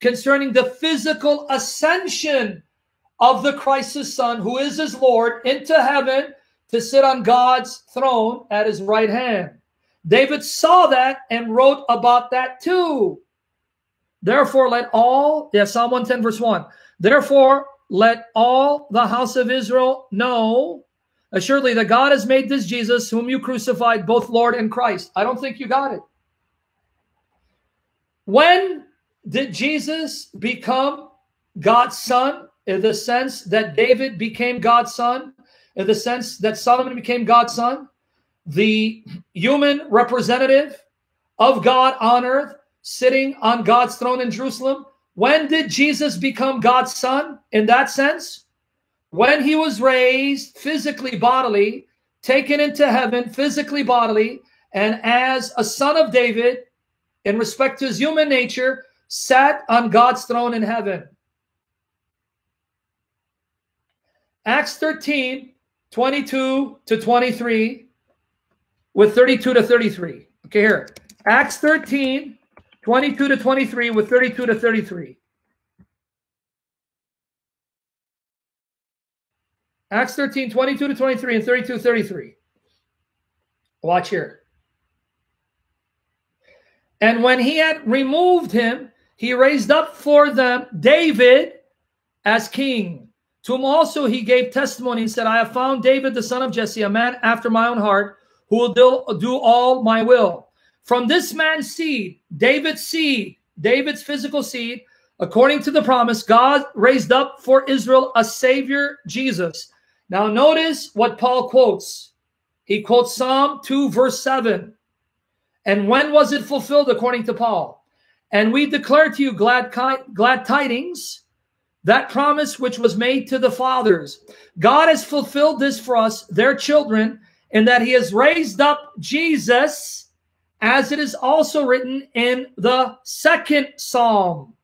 concerning the physical ascension of the Christ's Son, who is his Lord, into heaven to sit on God's throne at his right hand. David saw that and wrote about that too. Therefore, let all, yeah, Psalm 110, verse 1. Therefore, let all the house of Israel know assuredly that God has made this Jesus, whom you crucified, both Lord and Christ. I don't think you got it. When did Jesus become God's son? In the sense that David became God's son? In the sense that Solomon became God's son? The human representative of God on earth sitting on God's throne in Jerusalem when did Jesus become God's son in that sense? When he was raised physically, bodily, taken into heaven physically, bodily, and as a son of David, in respect to his human nature, sat on God's throne in heaven. Acts 13, 22 to 23, with 32 to 33. Okay, here. Acts 13, 22 to 23 with 32 to 33. Acts 13, 22 to 23 and 32 to 33. Watch here. And when he had removed him, he raised up for them David as king, to whom also he gave testimony and said, I have found David, the son of Jesse, a man after my own heart, who will do, do all my will. From this man's seed, David's seed, David's physical seed, according to the promise, God raised up for Israel a Savior, Jesus. Now, notice what Paul quotes. He quotes Psalm 2, verse 7. And when was it fulfilled, according to Paul? And we declare to you glad, glad tidings, that promise which was made to the fathers. God has fulfilled this for us, their children, in that he has raised up Jesus as it is also written in the second psalm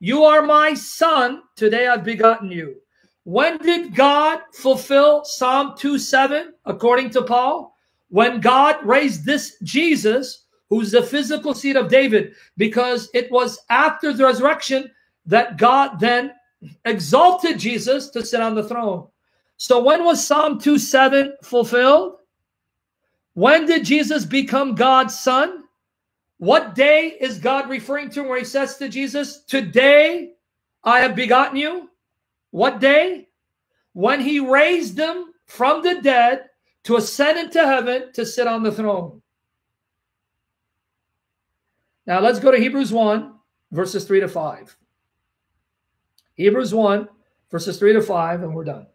You are my son, today I've begotten you. When did God fulfill Psalm 2 7, according to Paul? When God raised this Jesus, who's the physical seed of David, because it was after the resurrection that God then exalted Jesus to sit on the throne. So when was Psalm 2 7 fulfilled? When did Jesus become God's son? What day is God referring to where he says to Jesus, Today I have begotten you? What day? When he raised them from the dead to ascend into heaven to sit on the throne. Now let's go to Hebrews 1, verses 3 to 5. Hebrews 1, verses 3 to 5, and we're done.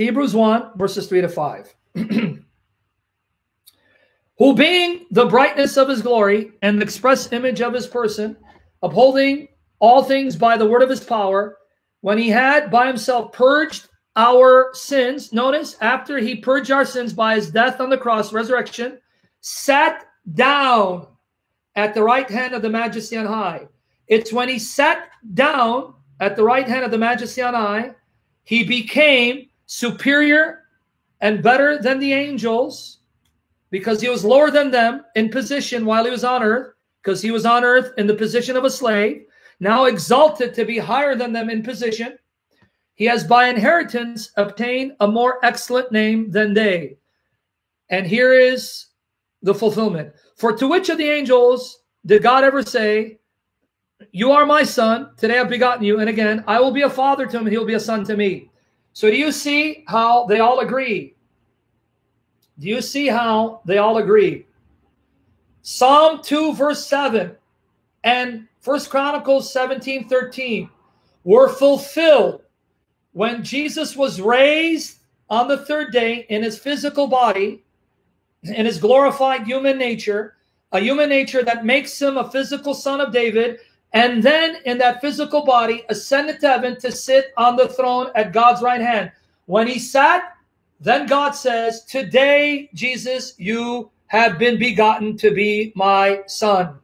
Hebrews 1, verses 3 to 5. [clears throat] Who being the brightness of his glory and the express image of his person, upholding all things by the word of his power, when he had by himself purged our sins, notice after he purged our sins by his death on the cross, resurrection, sat down at the right hand of the majesty on high. It's when he sat down at the right hand of the majesty on high, he became superior and better than the angels, because he was lower than them in position while he was on earth, because he was on earth in the position of a slave, now exalted to be higher than them in position. He has by inheritance obtained a more excellent name than they. And here is the fulfillment. For to which of the angels did God ever say, You are my son, today I've begotten you, and again, I will be a father to him, and he'll be a son to me. So do you see how they all agree? Do you see how they all agree? Psalm 2, verse 7, and First Chronicles 17, 13 were fulfilled when Jesus was raised on the third day in his physical body, in his glorified human nature, a human nature that makes him a physical son of David, and then in that physical body ascended to heaven to sit on the throne at God's right hand. When he sat, then God says, Today, Jesus, you have been begotten to be my son.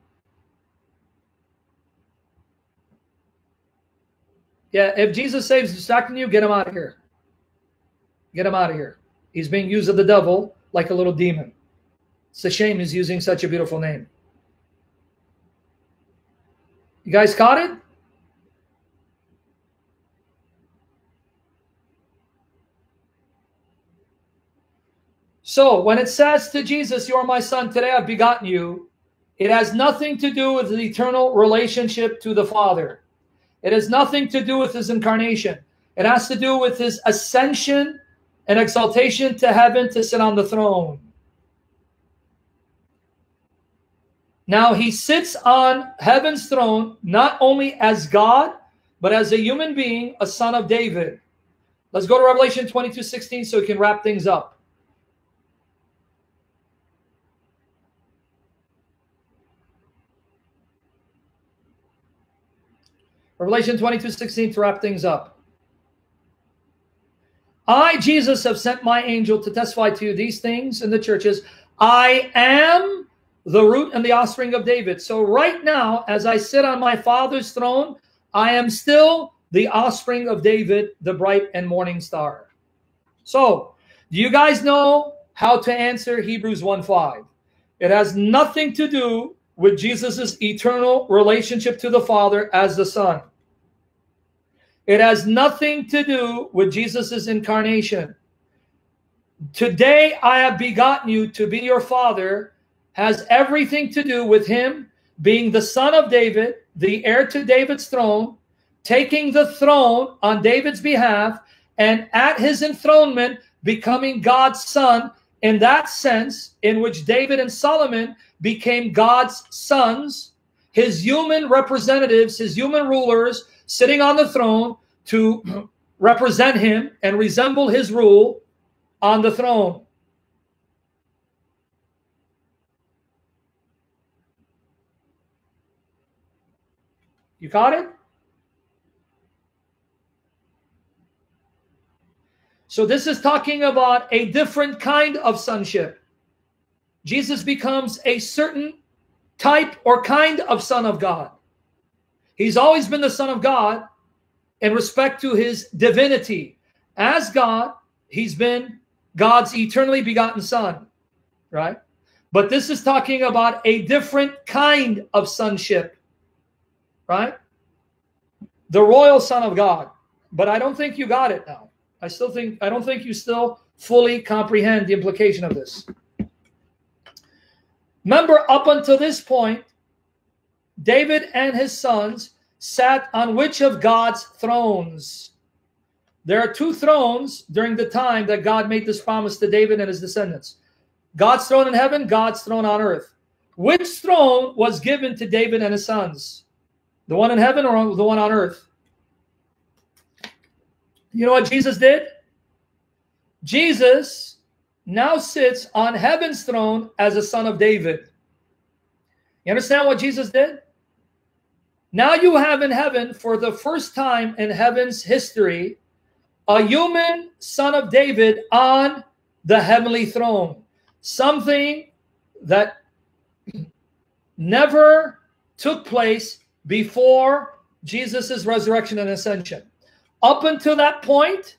Yeah, if Jesus saves distracting you, get him out of here. Get him out of here. He's being used of the devil like a little demon. It's a shame he's using such a beautiful name. You guys caught it? So when it says to Jesus, You are my son, today I've begotten you, it has nothing to do with the eternal relationship to the Father. It has nothing to do with his incarnation. It has to do with his ascension and exaltation to heaven to sit on the throne. Now he sits on heaven's throne not only as God, but as a human being, a son of David. Let's go to Revelation 22 16 so we can wrap things up. Revelation 22 16 to wrap things up. I, Jesus, have sent my angel to testify to you these things in the churches. I am the root and the offspring of David. So, right now, as I sit on my father's throne, I am still the offspring of David, the bright and morning star. So, do you guys know how to answer Hebrews 1 5? It has nothing to do with Jesus' eternal relationship to the Father as the Son. It has nothing to do with Jesus' incarnation. Today I have begotten you to be your father has everything to do with him being the son of David, the heir to David's throne, taking the throne on David's behalf, and at his enthronement, becoming God's son in that sense in which David and Solomon became God's sons, his human representatives, his human rulers sitting on the throne to [clears throat] represent him and resemble his rule on the throne. You caught it? So this is talking about a different kind of sonship. Jesus becomes a certain type or kind of son of God. He's always been the son of God in respect to his divinity. As God, he's been God's eternally begotten son, right? But this is talking about a different kind of sonship, right? The royal son of God. But I don't think you got it now. I still think, I don't think you still fully comprehend the implication of this. Remember, up until this point, David and his sons sat on which of God's thrones? There are two thrones during the time that God made this promise to David and his descendants God's throne in heaven, God's throne on earth. Which throne was given to David and his sons? The one in heaven or the one on earth? You know what Jesus did? Jesus now sits on heaven's throne as a son of David. You understand what Jesus did? Now you have in heaven, for the first time in heaven's history, a human son of David on the heavenly throne. Something that never took place before Jesus' resurrection and ascension. Up until that point,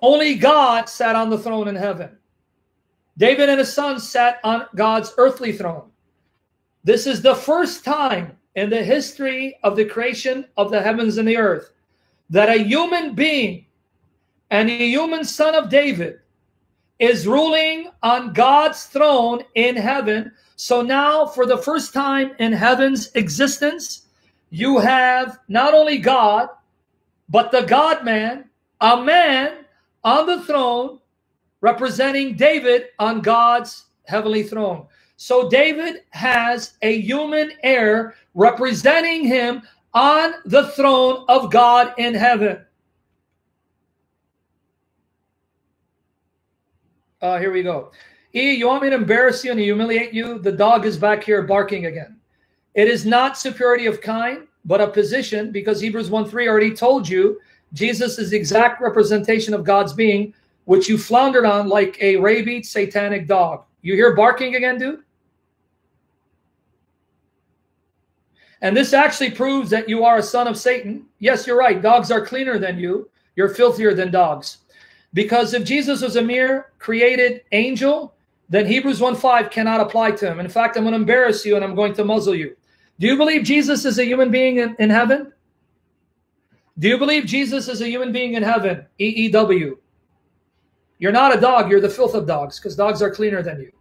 only God sat on the throne in heaven. David and his son sat on God's earthly throne. This is the first time in the history of the creation of the heavens and the earth that a human being and a human son of David is ruling on God's throne in heaven. So now, for the first time in heaven's existence, you have not only God, but the God man, a man on the throne representing David on God's heavenly throne. So David has a human heir representing him on the throne of God in heaven. Uh, here we go. E, you want me to embarrass you and humiliate you? The dog is back here barking again. It is not superiority of kind, but a position because Hebrews 1 3 already told you Jesus is the exact representation of God's being, which you floundered on like a rabid satanic dog. You hear barking again, dude? And this actually proves that you are a son of Satan. Yes, you're right. Dogs are cleaner than you. You're filthier than dogs. Because if Jesus was a mere created angel, then Hebrews 1 5 cannot apply to him. In fact, I'm going to embarrass you and I'm going to muzzle you. Do you believe Jesus is a human being in, in heaven? Do you believe Jesus is a human being in heaven? EEW. You're not a dog, you're the filth of dogs because dogs are cleaner than you.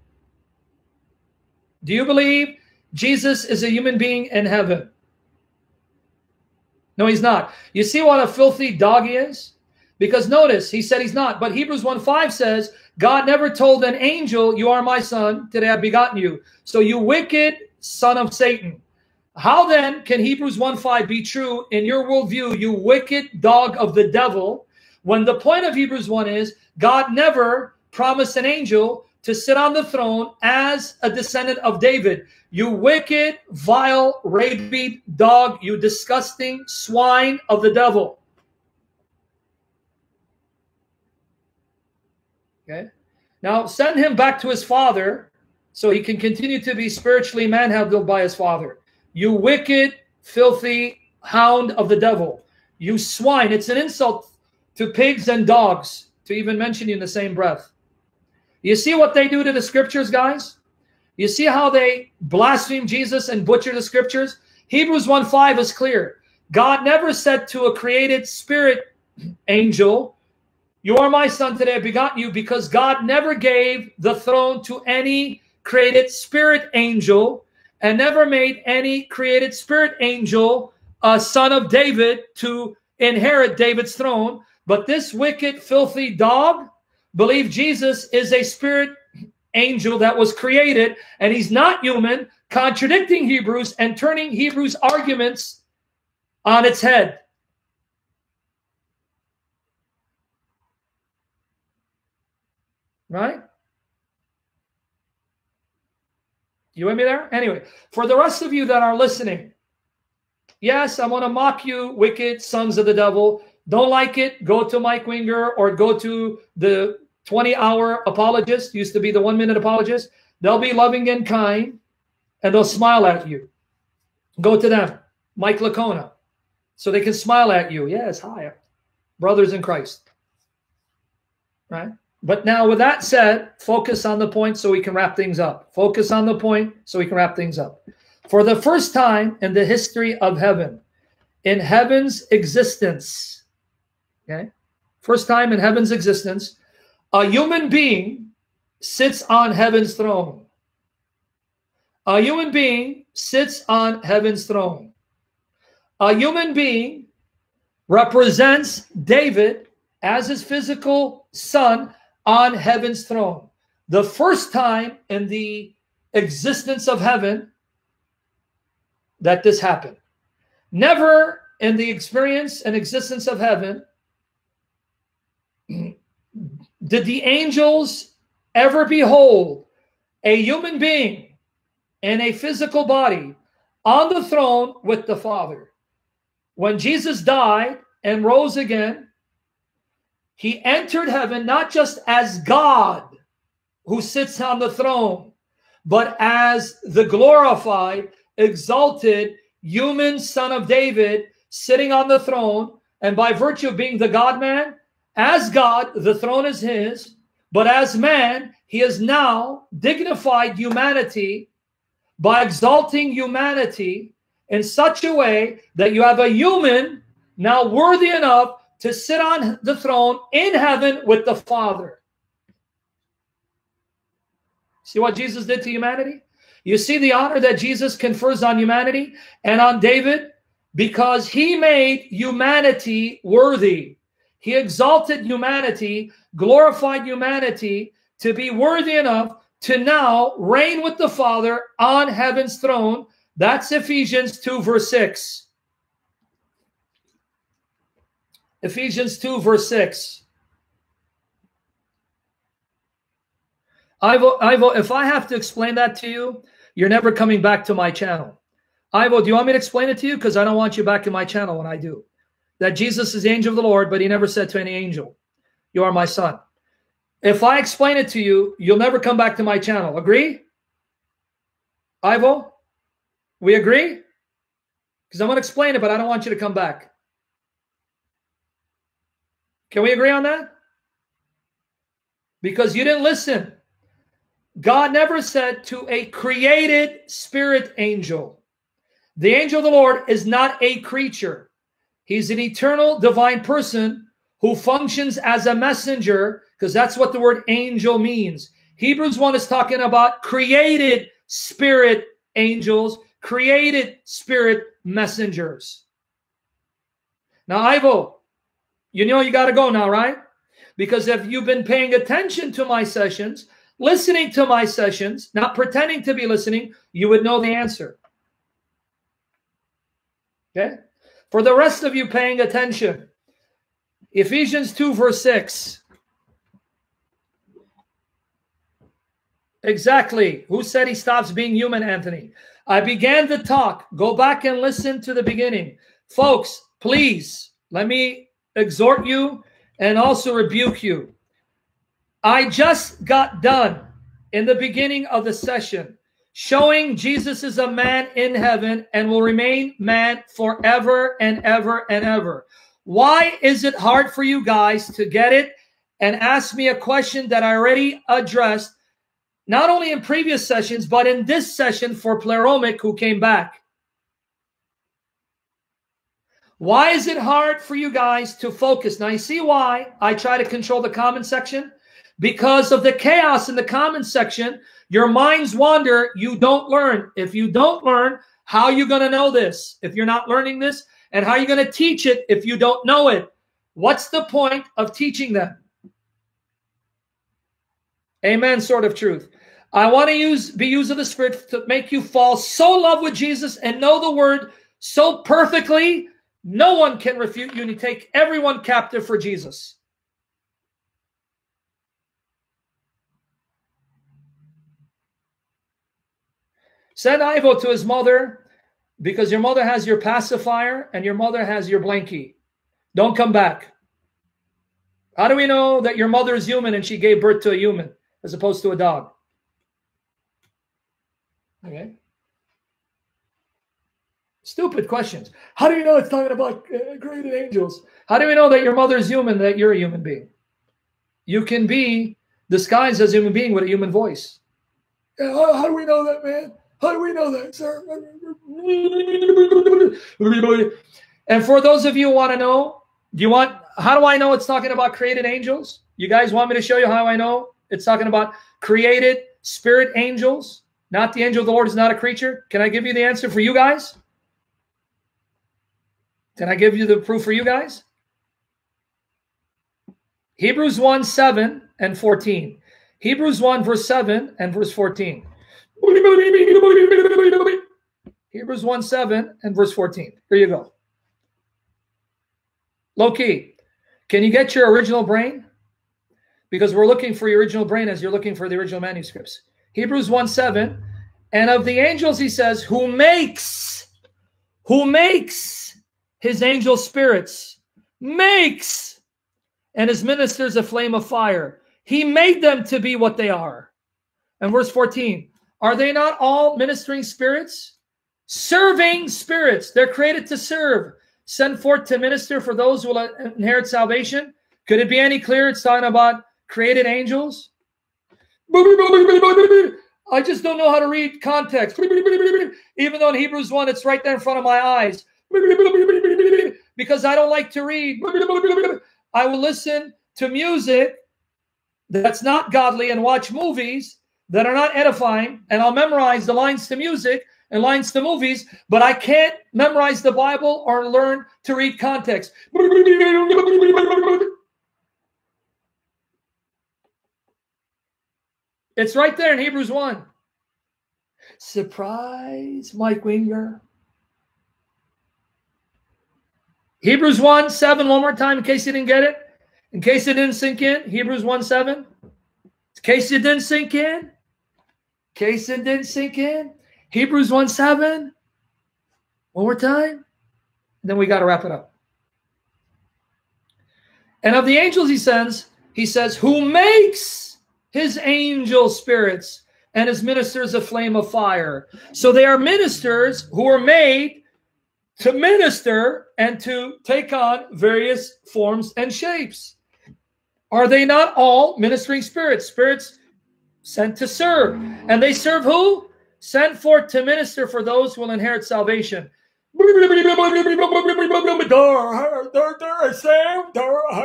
Do you believe Jesus is a human being in heaven? No, he's not. You see what a filthy dog he is? Because notice, he said he's not. But Hebrews 1 5 says, God never told an angel, You are my son, today I've begotten you. So, you wicked son of Satan. How then can Hebrews 1 5 be true in your worldview, you wicked dog of the devil, when the point of Hebrews 1 is God never promised an angel to sit on the throne as a descendant of David? You wicked, vile, rabid dog, you disgusting swine of the devil. Okay. Now send him back to his father so he can continue to be spiritually manhandled by his father. You wicked, filthy hound of the devil. You swine. It's an insult to pigs and dogs to even mention you in the same breath. You see what they do to the scriptures, guys? You see how they blaspheme Jesus and butcher the scriptures? Hebrews 1 5 is clear. God never said to a created spirit angel, You are my son today, I begot you, because God never gave the throne to any created spirit angel and never made any created spirit angel a son of David to inherit David's throne. But this wicked, filthy dog believed Jesus is a spirit angel that was created and he's not human, contradicting Hebrews and turning Hebrews' arguments on its head. Right? You with me there? Anyway, for the rest of you that are listening, yes, I want to mock you, wicked sons of the devil. Don't like it? Go to Mike Winger or go to the 20 hour apologist, used to be the one minute apologist. They'll be loving and kind and they'll smile at you. Go to them, Mike Licona, so they can smile at you. Yes, hi, brothers in Christ. Right? But now, with that said, focus on the point so we can wrap things up. Focus on the point so we can wrap things up. For the first time in the history of heaven, in heaven's existence, okay, first time in heaven's existence, a human being sits on heaven's throne. A human being sits on heaven's throne. A human being represents David as his physical son on heaven's throne. The first time in the existence of heaven that this happened. Never in the experience and existence of heaven [clears throat] did the angels ever behold a human being in a physical body on the throne with the Father. When Jesus died and rose again, he entered heaven not just as God who sits on the throne, but as the glorified, exalted human son of David sitting on the throne. And by virtue of being the God man, as God, the throne is his, But as man, he has now dignified humanity by exalting humanity in such a way that you have a human now worthy enough to sit on the throne in heaven with the Father. See what Jesus did to humanity? You see the honor that Jesus confers on humanity and on David because he made humanity worthy. He exalted humanity, glorified humanity to be worthy enough to now reign with the Father on heaven's throne. That's Ephesians 2, verse 6. Ephesians 2, verse 6. Ivo, Ivo, if I have to explain that to you, you're never coming back to my channel. Ivo, do you want me to explain it to you? Because I don't want you back in my channel when I do. That Jesus is the angel of the Lord, but he never said to any angel, You are my son. If I explain it to you, you'll never come back to my channel. Agree? Ivo? We agree? Because I'm going to explain it, but I don't want you to come back. Can we agree on that? Because you didn't listen. God never said to a created spirit angel. The angel of the Lord is not a creature. He's an eternal divine person who functions as a messenger because that's what the word angel means. Hebrews 1 is talking about created spirit angels, created spirit messengers. Now, Ivo, you know you got to go now, right? Because if you've been paying attention to my sessions, listening to my sessions, not pretending to be listening, you would know the answer. Okay? For the rest of you paying attention, Ephesians 2, verse 6. Exactly. Who said he stops being human, Anthony? I began to talk. Go back and listen to the beginning. Folks, please let me exhort you, and also rebuke you. I just got done in the beginning of the session showing Jesus is a man in heaven and will remain man forever and ever and ever. Why is it hard for you guys to get it and ask me a question that I already addressed, not only in previous sessions, but in this session for Pleromic, who came back? Why is it hard for you guys to focus? Now, you see why I try to control the comment section? Because of the chaos in the comment section, your minds wander, you don't learn. If you don't learn, how are you going to know this if you're not learning this? And how are you going to teach it if you don't know it? What's the point of teaching them? Amen, Sword of Truth. I want to use be used of the Spirit to make you fall so in love with Jesus and know the word so perfectly no one can refute you, and you take everyone captive for Jesus. Send Ivo to his mother because your mother has your pacifier and your mother has your blankie. Don't come back. How do we know that your mother is human and she gave birth to a human as opposed to a dog? Okay. Stupid questions. How do you know it's talking about uh, created angels? How do we know that your mother is human, that you're a human being? You can be disguised as a human being with a human voice. Yeah, how, how do we know that, man? How do we know that, sir? And for those of you who want to know, do you want, how do I know it's talking about created angels? You guys want me to show you how I know it's talking about created spirit angels? Not the angel of the Lord is not a creature. Can I give you the answer for you guys? Can I give you the proof for you guys? Hebrews 1 7 and 14. Hebrews 1 verse 7 and verse 14. Hebrews 1 7 and verse 14. Here you go. Low key. Can you get your original brain? Because we're looking for your original brain as you're looking for the original manuscripts. Hebrews 1 7. And of the angels, he says, who makes, who makes his angel spirits, makes, and his ministers a flame of fire. He made them to be what they are. And verse 14, are they not all ministering spirits? Serving spirits. They're created to serve, sent forth to minister for those who will inherit salvation. Could it be any clearer? It's talking about created angels? I just don't know how to read context. Even though in Hebrews 1, it's right there in front of my eyes. Because I don't like to read. I will listen to music that's not godly and watch movies that are not edifying, and I'll memorize the lines to music and lines to movies, but I can't memorize the Bible or learn to read context. It's right there in Hebrews 1. Surprise, Mike Winger. Hebrews 1 7, one more time in case you didn't get it. In case it didn't sink in, Hebrews 1 7. In case it didn't sink in, in case it didn't sink in, Hebrews 1 7. One more time. Then we got to wrap it up. And of the angels he sends, he says, who makes his angel spirits and his ministers a flame of fire. So they are ministers who are made to minister and to take on various forms and shapes. Are they not all ministering spirits? Spirits sent to serve. And they serve who? Sent forth to minister for those who will inherit salvation. How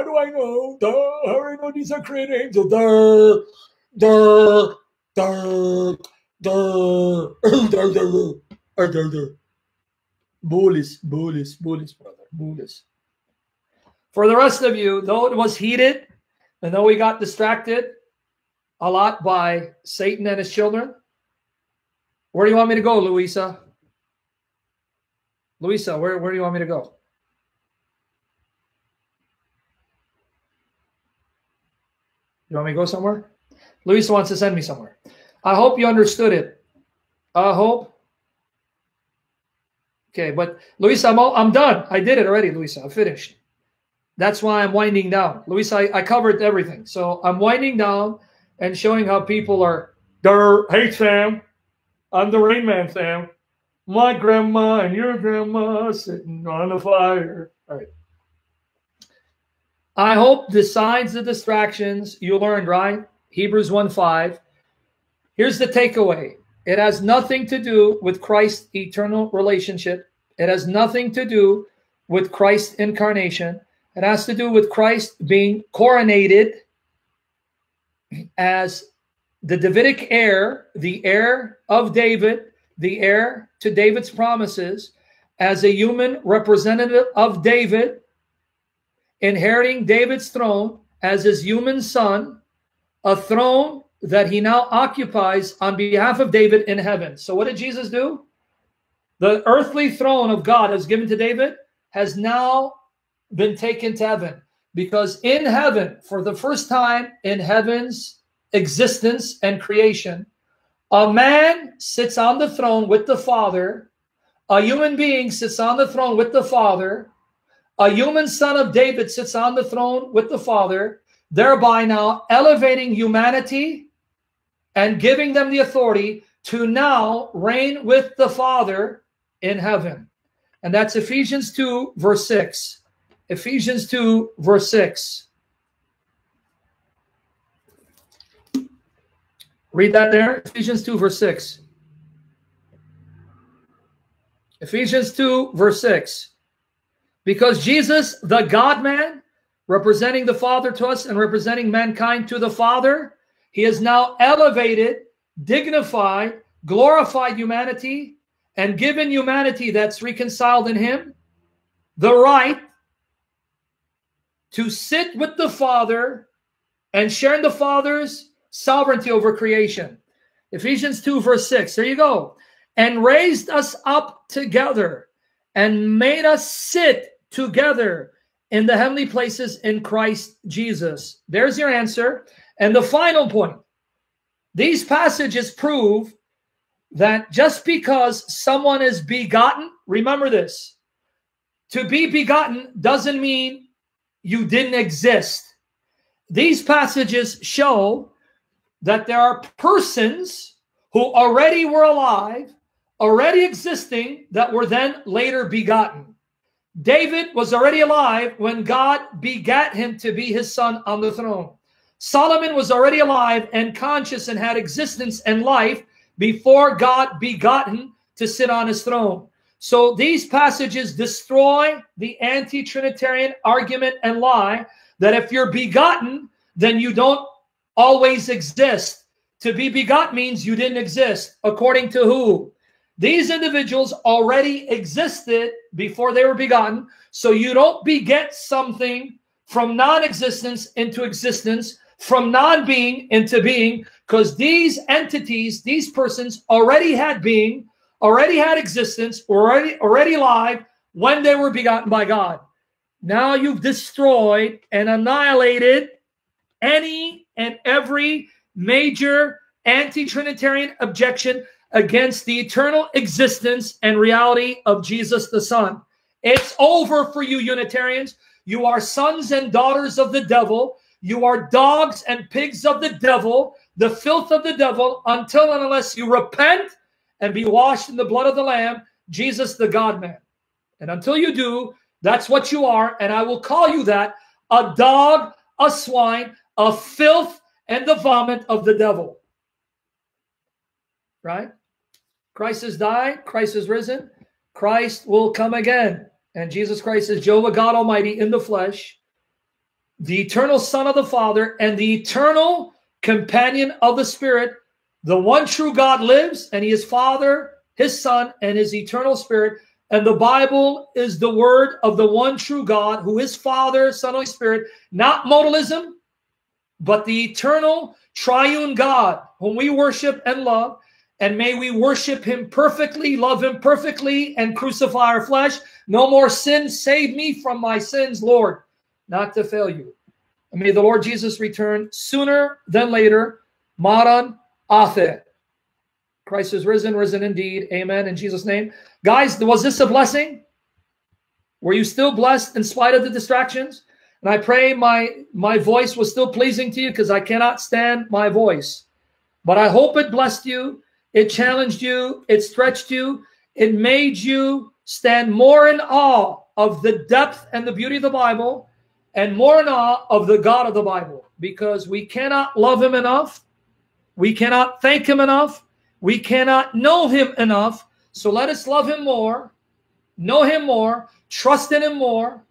do I know? How do I know these are created angels? Duh, duh, duh, duh, duh, duh, Bullish, bullish, bullish, brother, bullish. For the rest of you, though it was heated, and though we got distracted a lot by Satan and his children, where do you want me to go, Louisa? Louisa, where, where do you want me to go? You want me to go somewhere? Louisa wants to send me somewhere. I hope you understood it. I hope. Okay, but Louisa, I'm, all, I'm done. I did it already, Louisa. I'm finished. That's why I'm winding down. Louisa, I, I covered everything. So I'm winding down and showing how people are, hey, Sam, I'm the Rain Man, Sam. My grandma and your grandma sitting on the fire. All right. I hope besides the distractions you learned, right? Hebrews 1 5. Here's the takeaway it has nothing to do with Christ's eternal relationship, it has nothing to do with Christ's incarnation. It has to do with Christ being coronated as the Davidic heir, the heir of David, the heir to David's promises, as a human representative of David, inheriting David's throne as his human son, a throne that he now occupies on behalf of David in heaven. So, what did Jesus do? The earthly throne of God has given to David has now been taken to heaven because in heaven, for the first time in heaven's existence and creation, a man sits on the throne with the Father, a human being sits on the throne with the Father, a human son of David sits on the throne with the Father, thereby now elevating humanity and giving them the authority to now reign with the Father in heaven. And that's Ephesians 2, verse 6. Ephesians 2, verse 6. Read that there. Ephesians 2, verse 6. Ephesians 2, verse 6. Because Jesus, the God man, representing the Father to us and representing mankind to the Father, he has now elevated, dignified, glorified humanity and given humanity that's reconciled in him the right to sit with the Father and share in the Father's sovereignty over creation. Ephesians 2, verse 6. There you go. And raised us up together and made us sit together in the heavenly places in Christ Jesus. There's your answer. And the final point these passages prove that just because someone is begotten, remember this to be begotten doesn't mean you didn't exist. These passages show that there are persons who already were alive, already existing, that were then later begotten. David was already alive when God begat him to be his son on the throne. Solomon was already alive and conscious and had existence and life before God begotten to sit on his throne. So these passages destroy the anti Trinitarian argument and lie that if you're begotten, then you don't always exist. To be begot means you didn't exist. According to who? These individuals already existed before they were begotten. So you don't beget something from non existence into existence, from non being into being, because these entities, these persons already had being, already had existence, already, already alive when they were begotten by God. Now you've destroyed and annihilated any and every major anti Trinitarian objection against the eternal existence and reality of Jesus the Son. It's over for you, Unitarians. You are sons and daughters of the devil. You are dogs and pigs of the devil, the filth of the devil, until and unless you repent and be washed in the blood of the Lamb, Jesus the God man. And until you do, that's what you are. And I will call you that a dog, a swine, a filth, and the vomit of the devil. Right? Christ has died, Christ has risen, Christ will come again. And Jesus Christ is Jehovah God Almighty in the flesh, the eternal Son of the Father, and the eternal companion of the Spirit. The one true God lives, and He is Father, His Son, and His eternal Spirit. And the Bible is the word of the one true God, who is Father, Son, Holy Spirit, not modalism, but the eternal triune God, whom we worship and love. And may we worship him perfectly, love him perfectly, and crucify our flesh. No more sin. Save me from my sins, Lord, not to fail you. And may the Lord Jesus return sooner than later. Maran atha. Christ is risen, risen indeed. Amen. In Jesus' name. Guys, was this a blessing? Were you still blessed in spite of the distractions? And I pray my my voice was still pleasing to you because I cannot stand my voice. But I hope it blessed you. It challenged you. It stretched you. It made you stand more in awe of the depth and the beauty of the Bible and more in awe of the God of the Bible because we cannot love him enough. We cannot thank him enough. We cannot know him enough. So let us love him more, know him more, trust in him more,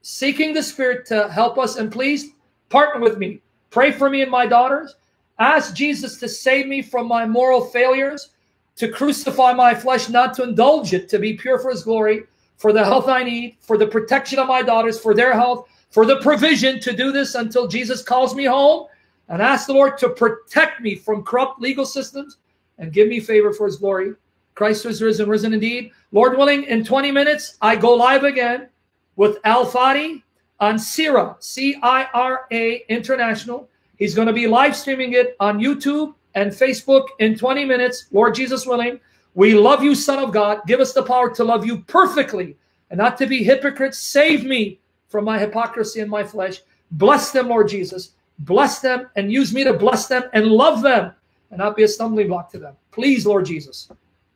seeking the Spirit to help us. And please partner with me. Pray for me and my daughters. Ask Jesus to save me from my moral failures, to crucify my flesh, not to indulge it, to be pure for his glory, for the health I need, for the protection of my daughters, for their health, for the provision to do this until Jesus calls me home. And ask the Lord to protect me from corrupt legal systems and give me favor for his glory. Christ is risen, risen indeed. Lord willing, in 20 minutes, I go live again with Al Fadi on CIRA, C I R A International. He's going to be live streaming it on YouTube and Facebook in 20 minutes, Lord Jesus willing. We love you, Son of God. Give us the power to love you perfectly and not to be hypocrites. Save me from my hypocrisy and my flesh. Bless them, Lord Jesus. Bless them and use me to bless them and love them and not be a stumbling block to them. Please, Lord Jesus.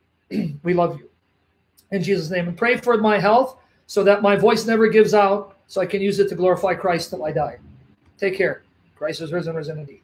[clears throat] we love you. In Jesus' name. And pray for my health so that my voice never gives out, so I can use it to glorify Christ till I die. Take care. Christ is risen, risen indeed.